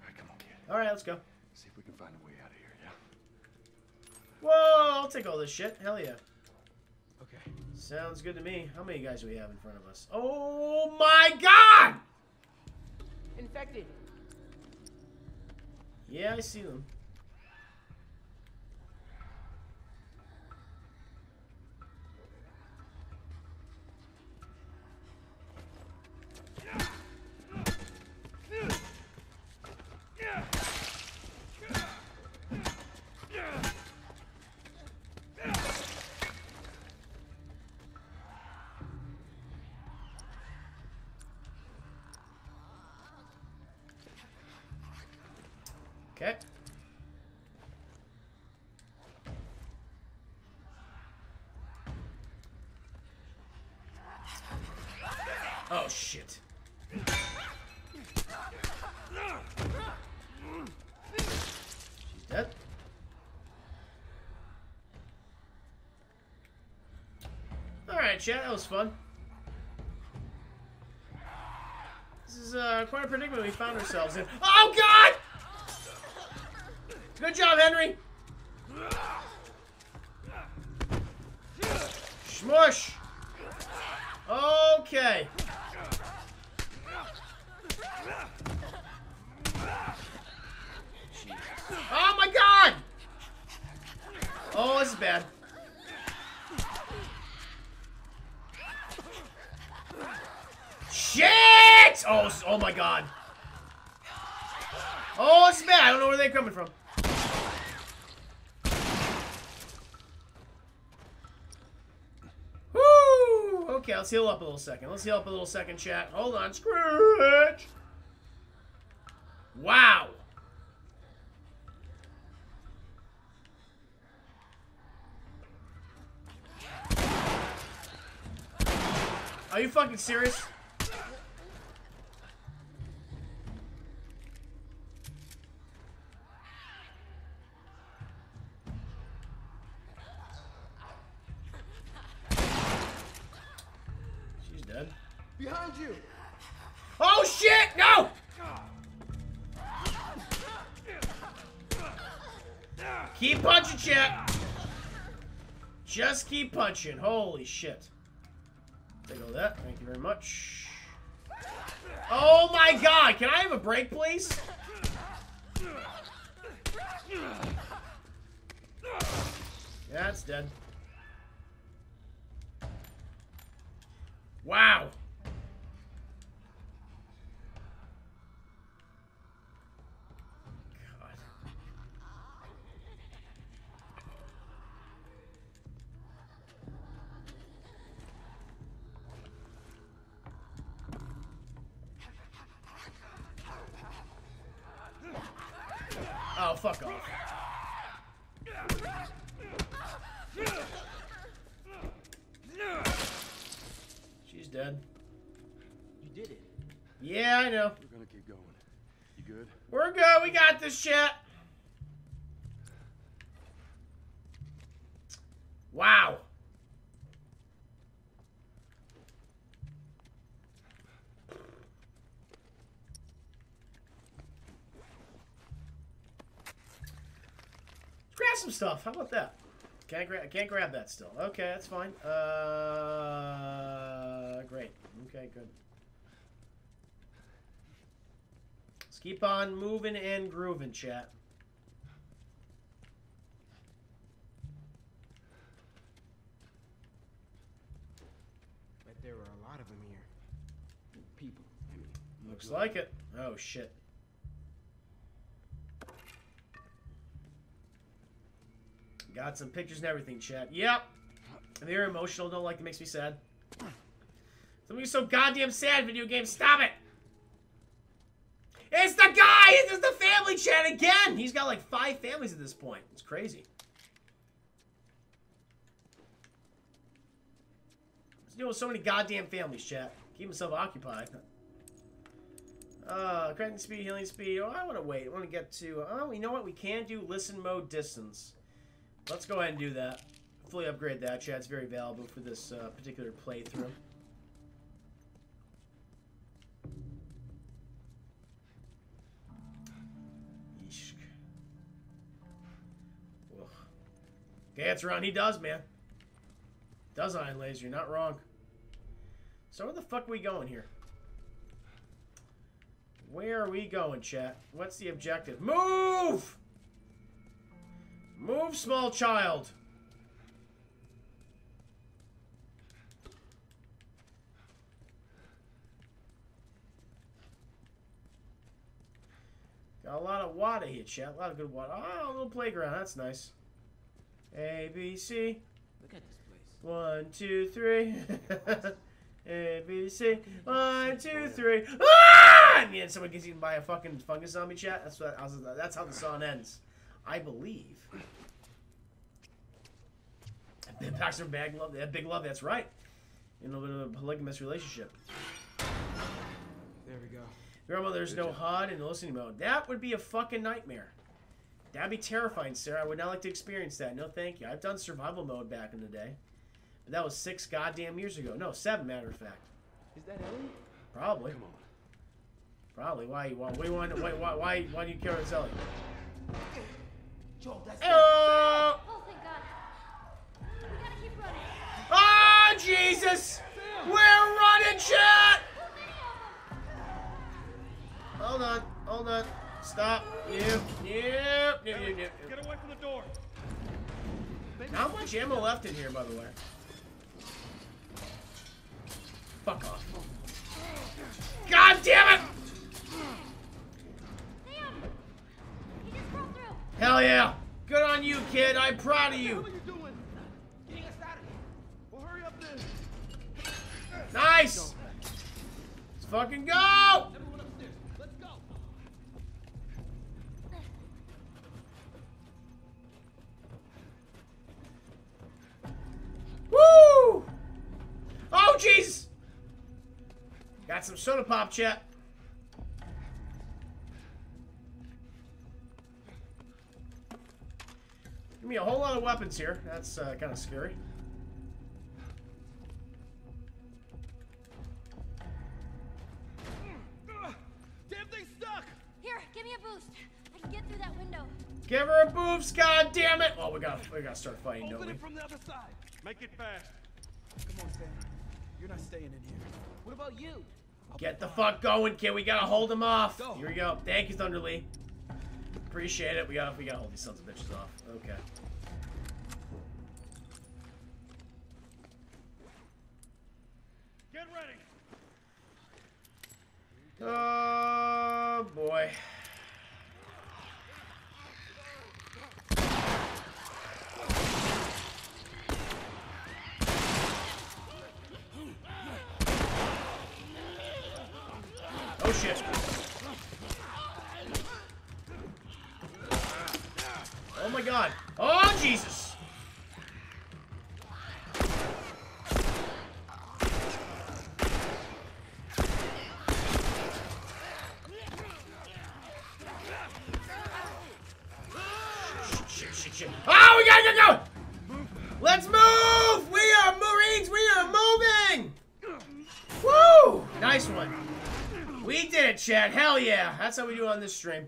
All right, come on, kid.
All right, let's go.
See if we can find a way out of here, yeah?
Whoa, I'll take all this shit. Hell yeah. Sounds good to me. How many guys do we have in front of us? Oh my god!
Infected.
Yeah, I see them. Alright, chat, that was fun. This is uh, quite a predicament we found ourselves in. Oh god! Good job, Henry. Smush. Okay. Oh my god! Oh, this is bad. Shit! Oh, oh my god. Oh, it's bad. I don't know where they're coming from. Woo! Okay, let's heal up a little second. Let's heal up a little second, chat. Hold on, Scrooge! Wow! Are you fucking serious? Punching. Holy shit. Take all that. Thank you very much. Oh my god! Can I have a break, please? Yeah, it's dead. Wow. God. Oh, fuck off. She's dead.
You did it.
Yeah, I know.
We're gonna keep going. You good?
We're good. We got this shit. Wow. Grab some stuff. How about that? Can't grab. I can't grab that still. Okay, that's fine. Uh, great. Okay, good. Let's keep on moving and grooving, chat.
Bet there were a lot of them here. People, I mean.
Looks like it. Oh shit. Got some pictures and everything, chat. Yep. Very emotional. Don't like it. Makes me sad. Something so goddamn sad. Video game. Stop it. It's the guy. It's the family chat again. He's got like five families at this point. It's crazy. He's dealing with so many goddamn families, chat. Keep himself occupied. Uh, crafting speed, healing speed. Oh, I want to wait. I want to get to. Oh, you know what? We can do listen mode distance. Let's go ahead and do that. Fully upgrade that. Chat. It's very valuable for this uh, particular playthrough. Around. He does, man. Does Iron Laser. You're not wrong. So where the fuck are we going here? Where are we going, chat? What's the objective? Move! Move, small child! Got a lot of water here, chat. A lot of good water. Oh, a little playground. That's nice. A, B, C.
Look at this place.
One, two, three. A, B, C. One, two, three. Ah! And then someone gets eaten by a fucking fungus zombie chat. That's what. That's how the song ends, I believe. Ben Baxter, bag love, that big love. That's right. In a little bit of a polygamous relationship.
There we go.
Remember, there's no HUD in the listening mode. That would be a fucking nightmare. That'd be terrifying, Sarah. I would not like to experience that. No, thank you. I've done survival mode back in the day. But that was six goddamn years ago. No, seven, matter of fact.
Is that Ellie?
Probably.
Come on.
Probably. Why? Why? Why? Why? Why? Why, why, why do you care about Ellie?
Joel, that's
Oh!
Oh, thank God. We gotta keep running.
Oh, Jesus! We're running, chat! Hold on. Hold on. Stop. Nope. Nope. Nope. Nope. Nope.
Get away from the door.
Not much ammo left in here, by the way? Fuck off. God damn it!
Damn! He just crawled through.
Hell yeah! Good on you, kid. I'm proud of you.
What are you doing? Getting us out of here.
Well, hurry up then.
Nice! Let's fucking go! Woo! Oh, jeez! Got some soda pop, chat. Give me a whole lot of weapons here. That's uh, kind of scary. Damn stuck! Here, give me a boost. I can get through that window. Give her a boost, god damn it! Oh, we got we got to start fighting,
Open don't
we?
It from the other side. Make it fast.
Come on, Sam. You're not staying in here.
What about you?
Get the fuck going, kid. We gotta hold them off.
Go.
Here we go. Thank you, Thunderlee. Appreciate it. We gotta, we gotta hold these sons of bitches off. Okay.
Get ready.
Oh boy. Oh shit. Oh my god. Oh Jesus. Oh, we gotta get going! Let's move! We are Marines! We are moving! Woo! Nice one. We did it, Chad. Hell yeah. That's how we do it on this stream.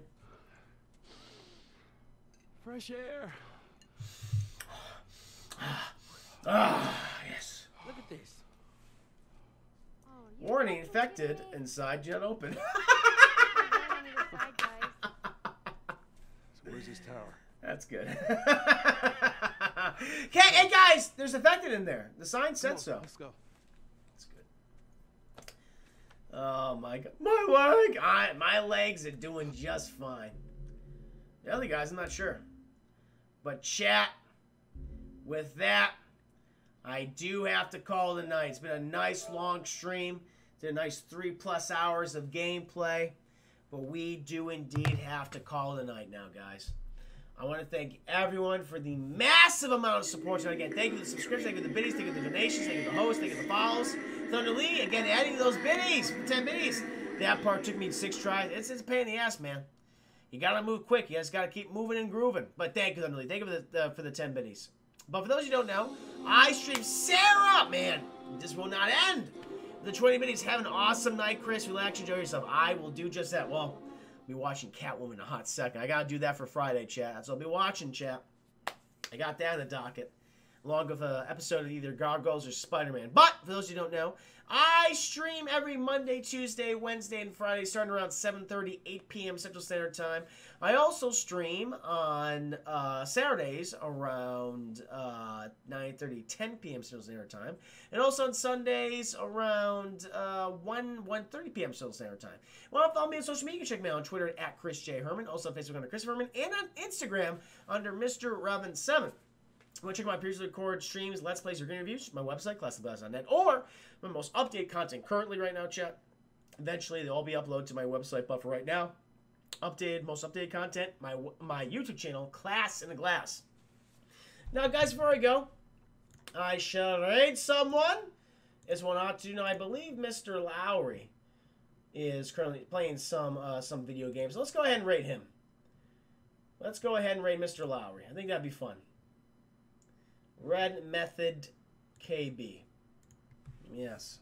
Fresh air.
Ah, yes.
Look at this.
Oh,
Warning, infected. Inside, jet open.
on either side, guys.
So where's this tower?
That's good. okay, hey guys, there's infected in there. The sign said
on,
so.
Let's go.
Oh my god, my leg! I, my legs are doing just fine. The other guys, I'm not sure. But chat. With that, I do have to call it a night. It's been a nice long stream. It's a nice three plus hours of gameplay. But we do indeed have to call it a night now, guys. I want to thank everyone for the massive amount of support tonight. Again, thank you for the subscriptions, thank you for the biddies, thank you for the donations, thank you for the hosts, thank you for the follows. Thunder Lee, again, adding those biddies for 10 biddies. That part took me six tries. It's, it's a pain in the ass, man. You gotta move quick. You just gotta keep moving and grooving. But thank you, Thunder Lee. Thank you for the, uh, for the 10 biddies. But for those who don't know, I stream Sarah, man. This will not end. The 20 minutes. Have an awesome night, Chris. Relax, enjoy yourself. I will do just that. Well, be watching Catwoman in a hot second. I gotta do that for Friday, chat. So I'll be watching, chat. I got that in the docket. Along of an episode of either Gargoyles or Spider-Man. But, for those who don't know, I stream every Monday, Tuesday, Wednesday, and Friday, starting around 7.30, 8 p.m. Central Standard Time. I also stream on uh, Saturdays around uh, 9.30, 10 p.m. Central Standard Time. And also on Sundays around uh, 1, 1.30 p.m. Central Standard Time. Well, follow me on social media. You can check me out on Twitter at Chris J. Herman. Also on Facebook under Chris Herman. And on Instagram under Mr. Revan7. You want to check my previously recorded streams, Let's Plays, or interviews? My website, classinaglass.net, or my most updated content currently right now, chat. Eventually, they'll all be uploaded to my website, but for right now, updated, most updated content, my my YouTube channel, Class in the Glass. Now, guys, before I go, I shall raid someone. Is one ought to know. I believe Mr. Lowry is currently playing some uh, some video games. Let's go ahead and rate him. Let's go ahead and rate Mr. Lowry. I think that'd be fun. Red Method KB. Yes.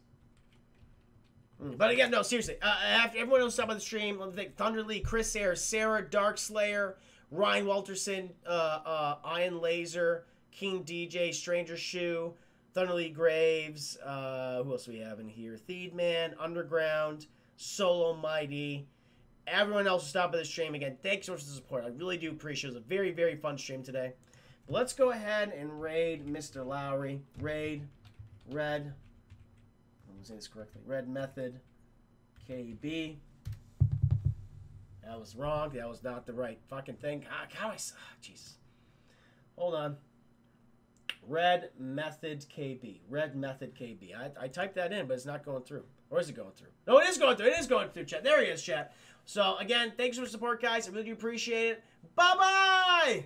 Mm, But again, no, seriously. Uh, after everyone else stop by the stream, let me thank Thunderlee, Chris Air, Sarah, Dark Slayer, Ryan Walterson, uh, uh, Iron Laser, King DJ, Stranger Shoe, Thunderlee Graves. Uh, who else we have in here? Theedman, Underground, Solo Mighty. Everyone else stopped by the stream again. Thanks so much for the support. I really do appreciate it. It was a very, very fun stream today. But let's go ahead and raid Mr. Lowry. Raid, Red. I'm saying this correctly. Red Method, KB. That was wrong. That was not the right fucking thing. Ah, how I? s- Ah, Jesus. Hold on. Red Method KB. Red Method KB. I, I typed that in, but it's not going through. Or is it going through? No, it is going through. It is going through, chat. There he is, chat. So, again, thanks for the support, guys. I really appreciate it. Bye-bye!